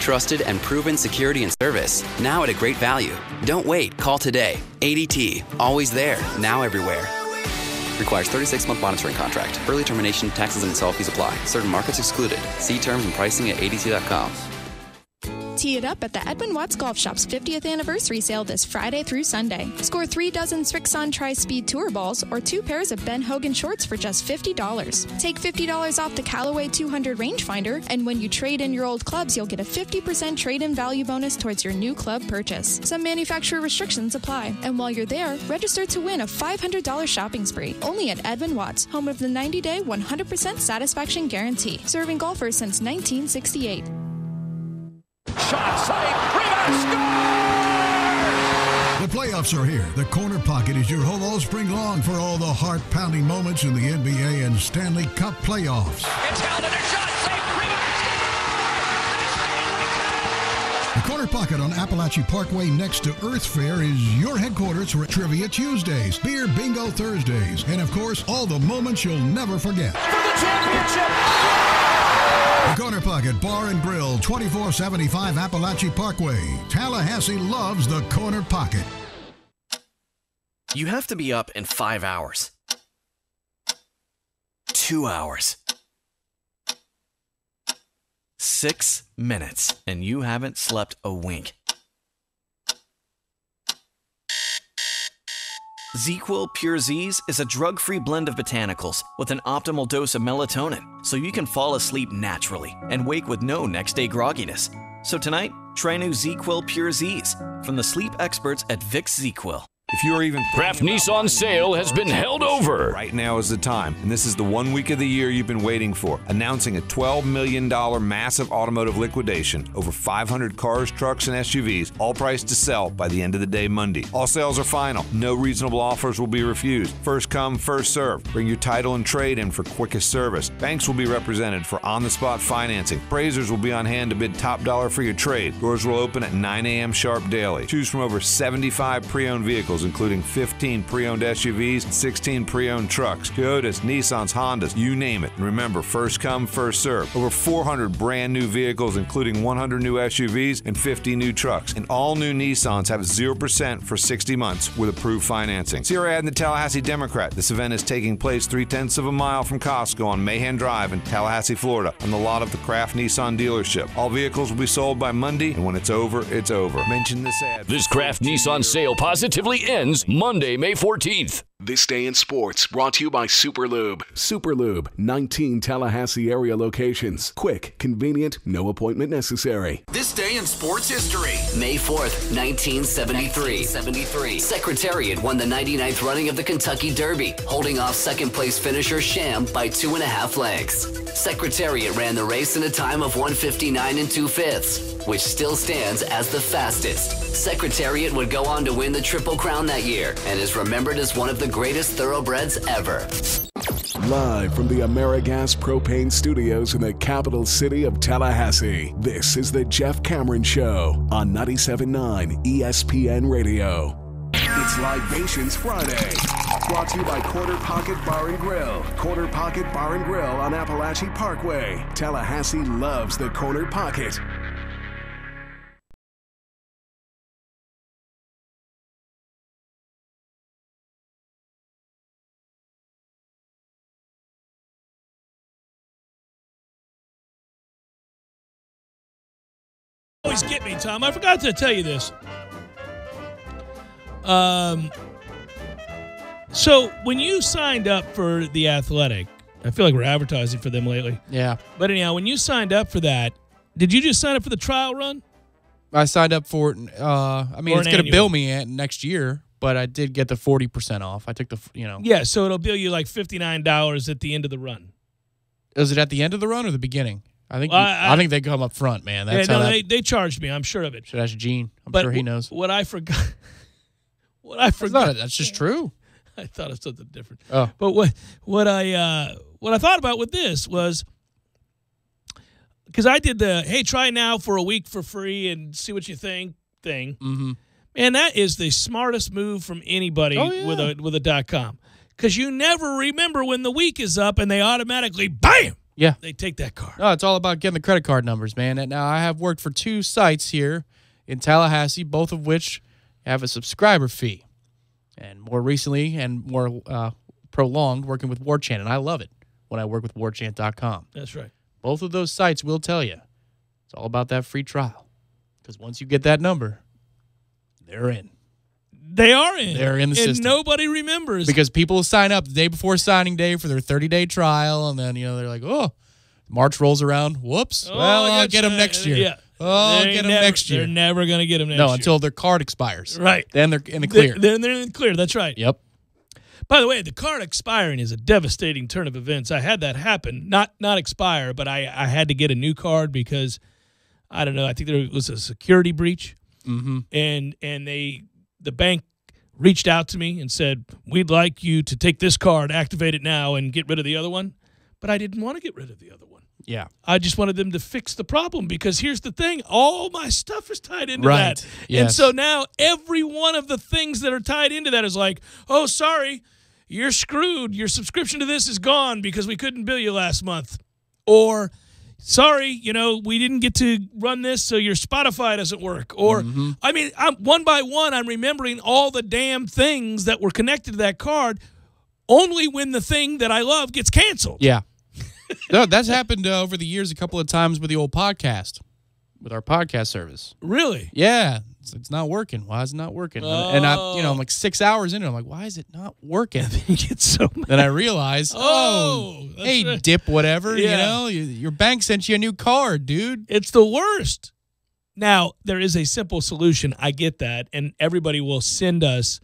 Trusted and proven security and service, now at a great value. Don't wait, call today. ADT, always there, now everywhere. Requires 36 month monitoring contract. Early termination, taxes and install fees apply. Certain markets excluded. See terms and pricing at ADT.com. Tee it up at the Edwin Watts Golf Shop's 50th anniversary sale this Friday through Sunday. Score three dozen Srixon Tri Speed Tour balls or two pairs of Ben Hogan shorts for just $50. Take $50 off the Callaway 200 rangefinder, and when you trade in your old clubs, you'll get a 50% trade in value bonus towards your new club purchase. Some manufacturer restrictions apply. And while you're there, register to win a $500 shopping spree only at Edwin Watts, home of the 90 day 100% satisfaction guarantee, serving golfers since 1968. Shot. Rebound score! The playoffs are here. The Corner Pocket is your home all spring long for all the heart pounding moments in the NBA and Stanley Cup playoffs. It's held in a shot. The Corner Pocket on Appalachian Parkway next to Earth Fare is your headquarters for Trivia Tuesdays, Beer Bingo Thursdays, and of course, all the moments you'll never forget. For the championship! Corner Pocket Bar and Grill, 2475 Appalachian Parkway. Tallahassee loves the Corner Pocket. You have to be up in five hours. Two hours. Six minutes, and you haven't slept a wink. ZzzQuil Pure Z's is a drug free blend of botanicals with an optimal dose of melatonin, so you can fall asleep naturally and wake with no next day grogginess. So tonight, try new ZzzQuil Pure Z's from the sleep experts at Vicks ZzzQuil. If you're even Kraft Nissan sale has been held over. Right now is the time, and this is the one week of the year you've been waiting for. Announcing a $12 million massive automotive liquidation. Over 500 cars, trucks, and SUVs, all priced to sell by the end of the day Monday. All sales are final. No reasonable offers will be refused. First come, first serve. Bring your title and trade in for quickest service. Banks will be represented for on the spot financing. Appraisers will be on hand to bid top dollar for your trade. Doors will open at 9 a.m. sharp daily. Choose from over 75 pre owned vehicles, including 15 pre owned SUVs and 16 pre owned trucks. Toyotas, Nissans, Hondas, you name it. And remember, first come, first serve. Over 400 brand new vehicles, including 100 new SUVs and 50 new trucks. And all new Nissans have 0% for 60 months with approved financing. See our ad in the Tallahassee Democrat. This event is taking place three tenths of a mile from Costco on Mahan Drive in Tallahassee, Florida, on the lot of the Kraft Nissan dealership. All vehicles will be sold by Monday, and when it's over, it's over. Mention this ad. This Kraft Nissan sale positively ends Monday, May 14th. This day in sports brought to you by Superlube. Superlube, 19 Tallahassee area locations. Quick, convenient, no appointment necessary. This day in sports history. May 4th, 1973. 73. Secretariat won the 99th running of the Kentucky Derby, holding off second place finisher Sham by two and a half lengths. Secretariat ran the race in a time of 159 and two fifths, which still stands as the fastest. Secretariat would go on to win the Triple Crown that year and is remembered as one of the greatest thoroughbreds ever. Live from the Amerigas Propane Studios in the capital city of Tallahassee, this is the Jeff Cameron Show on 97.9 ESPN Radio. It's Libations Friday. Brought to you by Corner Pocket Bar and Grill. Corner Pocket Bar and Grill on Appalachian Parkway. Tallahassee loves the Corner Pocket. Always get me, Tom. I forgot to tell you this. Um, so when you signed up for the Athletic, I feel like we're advertising for them lately. Yeah. But anyhow, when you signed up for that, did you just sign up for the trial run? I signed up for it. Uh, I mean, it's going to bill me at next year, but I did get the forty percent off. I took the, you know, Yeah, so it'll bill you like fifty nine dollars at the end of the run. is it at the end of the run or the beginning? I think Well, you- I- I, think they come up front, man. That's yeah, how no, they they charged me. I'm sure of it. should ask Gene. I'm But sure he knows. What I forgot. what I That's, forgot. not, that's just true. I thought of something different. Oh. But what what I uh, what I thought about with this was because I did the hey try now for a week for free and see what you think thing. Mm-hmm. Man, that is the smartest move from anybody Oh, yeah. with a with a dot com because you never remember when the week is up and they automatically bam Yeah. they take that car. No, it's all about getting the credit card numbers, man. And now I have worked for two sites here in Tallahassee, both of which have a subscriber fee. And more recently and more uh, prolonged, working with WarChant. And I love it when I work with WarChant.com. That's right. Both of those sites will tell you it's all about that free trial. Because once you get that number, they're in. They are in. They're in the and system. nobody remembers. Because people sign up the day before signing day for their 30 day trial, and then you know they're like, oh, March rolls around. Whoops. Oh, well, I'll get them next year. Yeah. Oh, I'll get them never- next year. They're never going to get them next no, year. until their card expires. Right. Then they're in the clear. Then they're in the clear. That's right. Yep. By the way, the card expiring is a devastating turn of events. I had that happen. Not not expire, but I, I had to get a new card because I don't know. I think there was a security breach, mm-hmm. and and they the bank reached out to me and said we'd like you to take this card, activate it now, and get rid of the other one. But I didn't want to get rid of the other one. Yeah. I just wanted them to fix the problem because here's the thing: all my stuff is tied into Right. that, and so now every one of the things that are tied into that is like, oh, sorry, you're screwed. Your subscription to this is gone because we couldn't bill you last month, or sorry, you know, we didn't get to run this, so your Spotify doesn't work. Or, Mm-hmm. I mean, I'm, one by one, I'm remembering all the damn things that were connected to that card. Only when the thing that I love gets canceled. Yeah. no, that's happened uh, over the years a couple of times with the old podcast, with our podcast service. Really? Yeah. It's, it's not working. Why is it not working? And- And I, you know, I'm like six hours into it. I'm like, why is it not working? it's so then I realize, oh, Oh, hey, right. dip, whatever. You know, you, your bank sent you a new card, dude. It's the worst. Now, there is a simple solution. I get that. And everybody will send us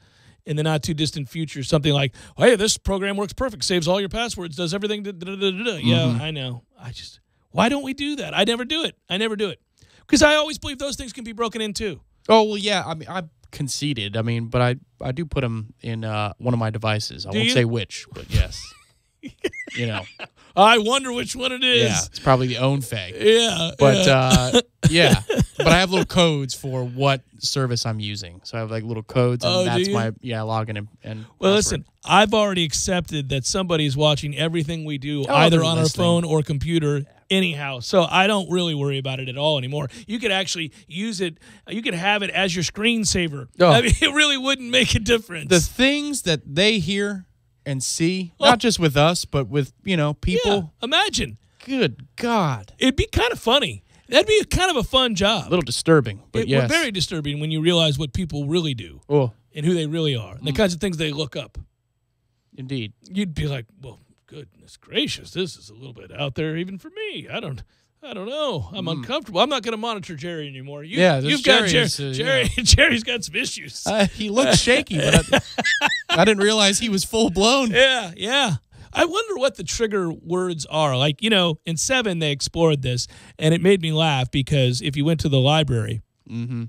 in the not too distant future something like, hey, this program works perfect, saves all your passwords, does everything. Da, da, da, da, da. Yeah, Mhm. I know. I just, why don't we do that? I never do it. I never do it. Because I always believe those things can be broken in too. Oh well, yeah. I mean, I conceded. I mean, but I I do put them in uh, one of my devices. I Do won't you? say which, but yes. you know, I wonder which one it is. yeah, it's probably the own Fay. Yeah, but yeah. uh, yeah, but I have little codes for what service I'm using. So I have like little codes, and Oh, that's my yeah login and. and Well, password. listen, I've already accepted that somebody's watching everything we do, Oh, either on our phone or computer, anyhow. So I don't really worry about it at all anymore. You could actually use it, you could have it as your screensaver. Oh. I mean, it really wouldn't make a difference. the things that they hear and see, Oh. not just with us, but with you know people. Yeah, imagine. Good God, It'd be kind of funny. That'd be kind of a fun job. a little disturbing, but it, yes, Very disturbing when you realize what people really do oh, and who they really are, and the mm. kinds of things they look up. indeed. you'd be like, well, goodness gracious, this is a little bit out there even for me. I don't. I don't know. I'm uncomfortable. I'm not going to monitor Jerry anymore. You. Yeah, you've got Jerry Jerry. is, uh, Jerry. Jerry's got some issues. Uh, he looks shaky, but I, I didn't realize he was full blown. yeah, yeah. I wonder what the trigger words are. Like, you know, in seven they explored this, and it made me laugh because if you went to the library, Mm-hmm.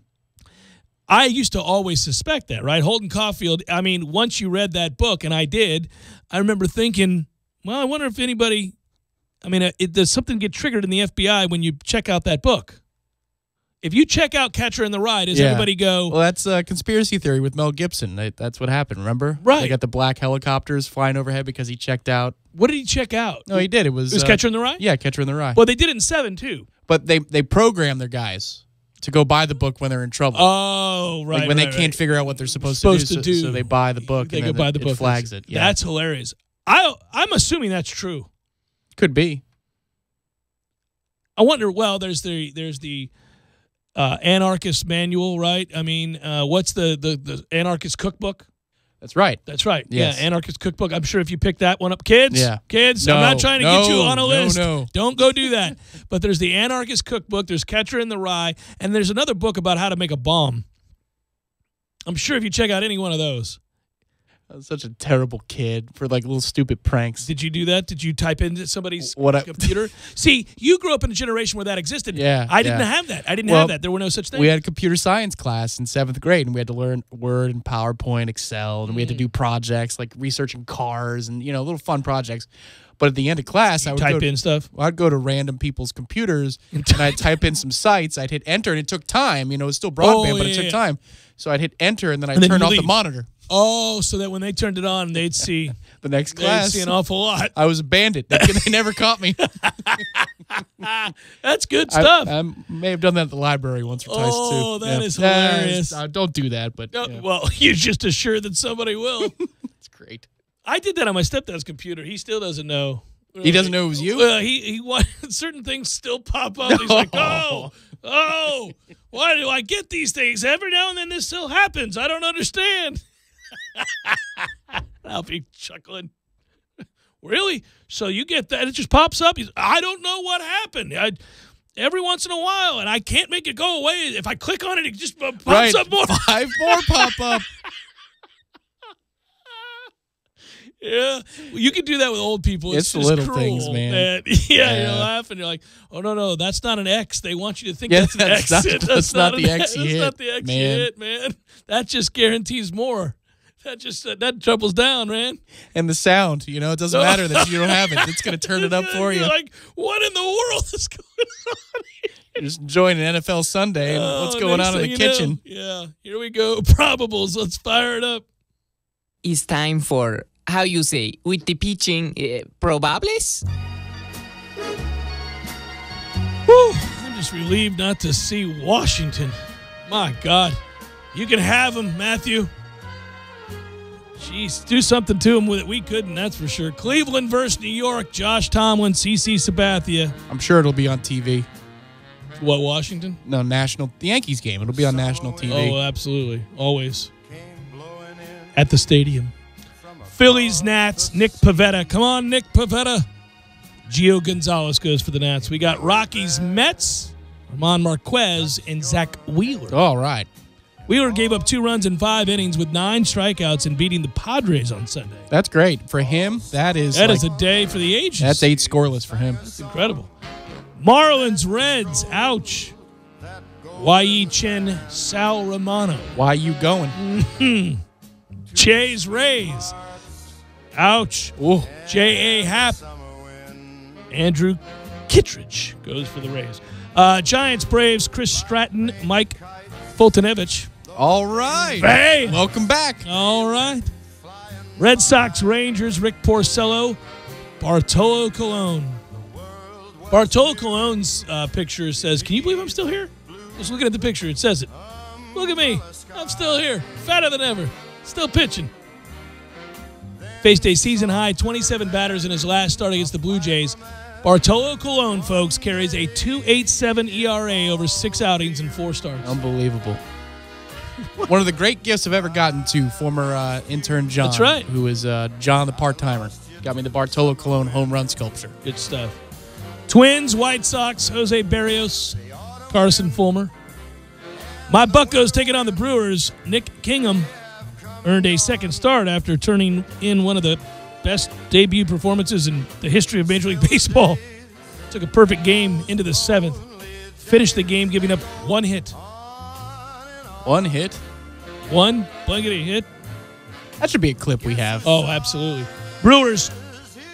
I used to always suspect that, right? Holden Caulfield, I mean, once you read that book, and I did, I remember thinking, well, I wonder if anybody, I mean, uh, it, does something get triggered in the FBI when you check out that book? If you check out Catcher in the Rye, does Yeah. everybody go, Well, that's a conspiracy theory with Mel Gibson. They- That's what happened. Remember? Right. They got the black helicopters flying overhead because he checked out. what did he check out? No, he did. It was, It was uh, Catcher in the Rye? Yeah, Catcher in the Rye. Well, they did it in seven, too. but they they program their guys to go buy the book when they're in trouble. Oh, right. like when right, they can't right. figure out what they're supposed, supposed to, to do, so- do. So, they buy the book. They and go buy it, the it book. flags it. Yeah, That's hilarious. I, I'm assuming that's true. could be. I wonder. Well, there's the there's the uh, anarchist manual, right? I mean, uh, what's the, the the anarchist cookbook? That's right. That's right. Yes. Yeah, anarchist cookbook. I'm sure if you pick that one up, kids, Yeah. kids. I'm not trying to get you on a no, list. no. Don't go do that. but there's the anarchist cookbook. There's Catcher in the Rye, and there's another book about how to make a bomb. I'm sure if you check out any one of those, I was such a terrible kid for like little stupid pranks. did you do that? Did you type into somebody's What I- computer? See, you grew up in a generation where that existed. Yeah, I didn't yeah. have that. I didn't Well, have that. There were no such things. We had a computer science class in seventh grade, and we had to learn Word and PowerPoint, Excel, and we had to Mm. do projects like researching cars and you know little fun projects. But at the end of class, I would type go, in stuff. I'd go to random people's computers and I'd type in some sites. I'd hit enter, and it took time. You know, it was still broadband, Oh, but it took yeah. time. So I'd hit enter, and then I'd And turn you off the monitor. Oh, so that when they turned it on, they'd see The next class. they'd see an awful lot. I was a bandit. They, they never caught me. That's good stuff. I may have done that at the library once or twice too. Oh, that is Yeah, hilarious. uh, don't do that, but No, yeah, Well, you're just assured that somebody will. it's great. I did that on my stepdad's computer. He still doesn't know. He doesn't know it was you? Well, he he certain things still pop up. He's like, oh, Oh, why do I get these things? Every now and then this still happens. I don't understand. I'll be chuckling. Really? So you get that? It just pops up. I don't know what happened. I, every once in a while, and I can't make it go away. If I click on it, it just pops Right. up more. Five more pop up. Yeah, well, you can do that with old people. It's, It's just little cruel, things, man. Yeah, Yeah. you're laughing. You're like, oh no, no, that's not an X. They want you to think Yeah, that's an that's X. not- that's not an the X That's hit, not the X man. hit, man. That just guarantees more. That just uh, that doubles down, man. And the sound, you know, it doesn't matter that you don't have it. It's going to turn it up for you. You're like, what in the world is going on? You're just enjoying an NFL Sunday and what's Oh, going on in the you know, kitchen. yeah, here we go. Probables. Let's fire it up. It's time for how you say with the pitching uh, probables. Whew, I'm just relieved not to see Washington. My God. You can have him, Matthew. Jeez, do something to him with it. We couldn't, that's for sure. Cleveland versus New York. Josh Tomlin, CC Sabathia. I'm sure it'll be on TV. What, Washington? No, national. The Yankees game. It'll be on national TV. Oh, absolutely. Always. At the stadium. Phillies, Nats, Nick Pivetta. Come on, Nick Pivetta. Gio Gonzalez goes for the Nats. We got Rockies, Mets, Ramon Marquez, and Zack Wheeler. All right. Wheeler gave up two runs in five innings with nine strikeouts and beating the Padres on Sunday. That's great for him. That is That like, is a day for the ages. that's eight scoreless for him. That's incredible. Marlins, Reds, ouch. Yi Chen, Sal Romano. Why you going? Chase Rays. Ouch. Ooh. J.A. Happ. Andrew Kittredge goes for the Rays. Uh, Giants, Braves, Chris Stratton, Mike Foltynewicz. All right. Hey. Welcome back. All right. Red Sox, Rangers, Rick Porcello, Bartolo Colon. Bartolo Colon's uh, picture says, Can you believe I'm still here? Just looking at the picture, it says it. Look at me. I'm still here. Fatter than ever. Still pitching. Faced a season high 27 batters in his last start against the Blue Jays. Bartolo Colon, folks, carries a 2.87 ERA E over six outings and four starts. Unbelievable. One of the great gifts I've ever gotten to former uh, intern John. That's right. Who is uh, John the part timer. Got me the Bartolo Colon home run sculpture. Good stuff. Twins, White Sox, Jose Berrios, Carson Fulmer. My Buccos taking on the Brewers. Nick Kingham earned a second start after turning in one of the best debut performances in the history of Major League Baseball. Took a perfect game into the seventh. Finished the game giving up one hit. One hit. One blankety hit. That should be a clip we have. Oh, absolutely. Brewers,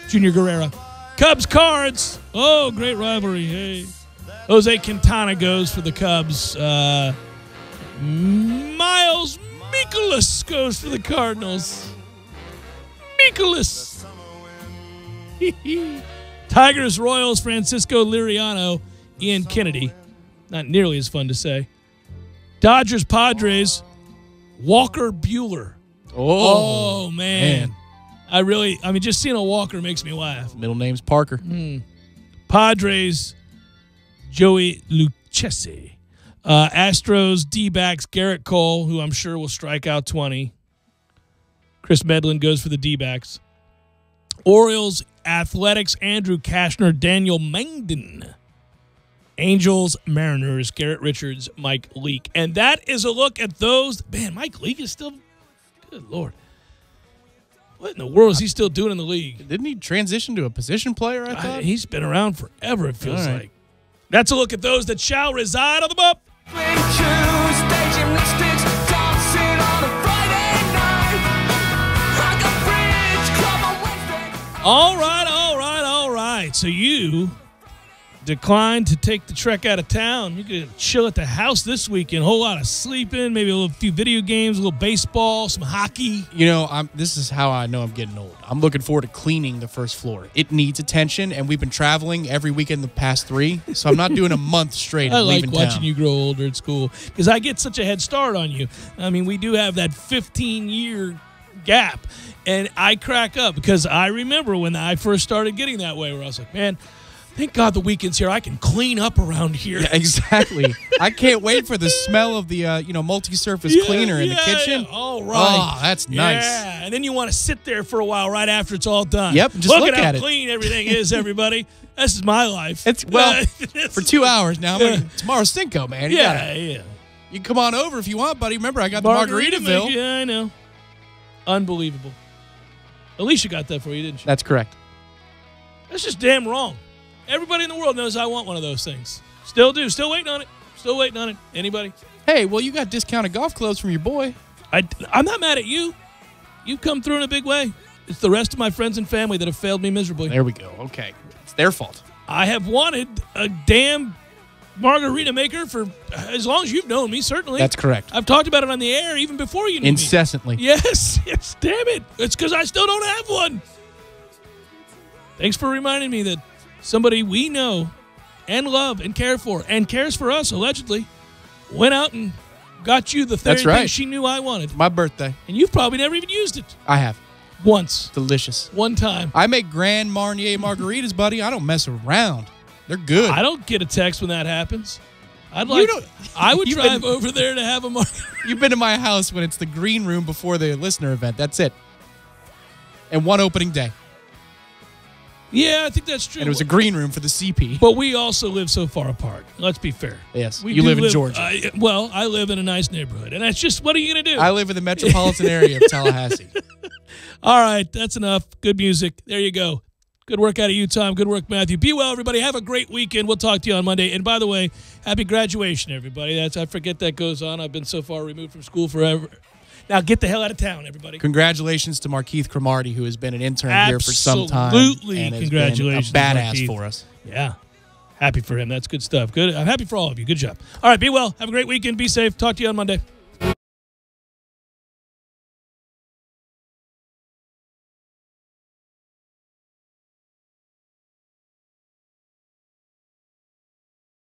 Junior Guerrera. Cubs, Cards. Oh, great rivalry. Hey. Jose Quintana goes for the Cubs. Uh, Miles Mikolas goes for the Cardinals. Mikolas. Tigers, Royals, Francisco Liriano, Ian Kennedy. Not nearly as fun to say. Dodgers, Padres, Walker Buehler. Oh, Oh, man. man. I really, I mean, just seeing a Walker makes me laugh. Middle name's Parker. Hmm. Padres, Joey Lucchesi. Uh, Astros, D backs, Gerrit Cole, who I'm sure will strike out 20. Kris Medlen goes for the D backs. Orioles, Athletics, Andrew Cashner, Daniel Mengden. Angels, Mariners, Garrett Richards, Mike Leake. And that is a look at those. Man, Mike Leake is still. Good Lord. What in the world is he still doing in the league? Didn't he transition to a position player, I I- thought? he's been around forever, it feels All right. like. That's a look at those that shall reside on the bump. All right, all right, all right. So you declined to take the trek out of town. You could chill at the house this weekend. A whole lot of sleeping, maybe a little few video games, a little baseball, some hockey. You know, I'm. This is how I know I'm getting old. I'm looking forward to cleaning the first floor. It needs attention, and we've been traveling every weekend the past three, so I'm not doing a month straight. I like watching town. you grow older at school because I get such a head start on you. I mean, we do have that 15 year gap, and I crack up because I remember when I first started getting that way, where I was like, man, Thank God the weekend's here. I can clean up around here. Yeah, exactly. I can't wait for the smell of the uh, you know multi-surface Yeah, cleaner in the kitchen. yeah. All right. Oh, that's nice. Yeah, and then you want to sit there for a while right after it's all done. Yep, just look, look at, how it. clean everything is, everybody. this is my life. It's well for two hours now. Yeah. But tomorrow's Cinco, man. You Yeah, gotta- yeah. You can come on over if you want, buddy. Remember, I got the Margarita Margaritaville. Yeah, I know. Unbelievable. Alicia got that for you, didn't she? That's correct. That's just damn wrong. Everybody in the world knows I want one of those things. Still do. Still waiting on it. Still waiting on it. Anybody? Hey, well, you got discounted golf clubs from your boy. I, I'm not mad at you. You've come through in a big way. It's the rest of my friends and family that have failed me miserably. There we go. Okay, it's their fault. I have wanted a damn margarita maker for as long as you've known me, certainly. That's correct. I've talked about it on the air even before you knew me. Incessantly. Yes, yes, damn it. It's because I still don't have one. Thanks for reminding me that somebody we know and love and care for and cares for us, allegedly, went out and got you the thing right. she knew I wanted. My birthday. And you've probably never even used it. I have. Once. Delicious. One time. I make Grand Marnier margaritas, buddy. I don't mess around. They're good. I don't get a text when that happens. I'd like. I would drive been- over there to have a margarita. You've been to my house when it's the green room before the listener event. That's it. And one opening day. Yeah, I think that's true. And it was a green room for the CP. But we also live so far apart. Let's be fair. Yes. We you do live in Georgia. I, well, I live in a nice neighborhood, and that's just what are you going to do? I live in the metropolitan area of Tallahassee. All right, that's enough. Good music. There you go. Good work out of you, Tom. Good work, Matthew. Be well, everybody. Have a great weekend. We'll talk to you on Monday. And by the way, happy graduation, everybody. That's I forget that goes on. I've been so far removed from school forever. Now get the hell out of town, everybody. Congratulations to Markeith Cromartie, who has been an intern here for some time. Absolutely, and has been congratulations, A badass Markeith. for us. Yeah. Happy for him. That's good stuff. Good. I'm happy for all of you. Good job. All right, be well. Have a great weekend. Be safe. Talk to you on Monday.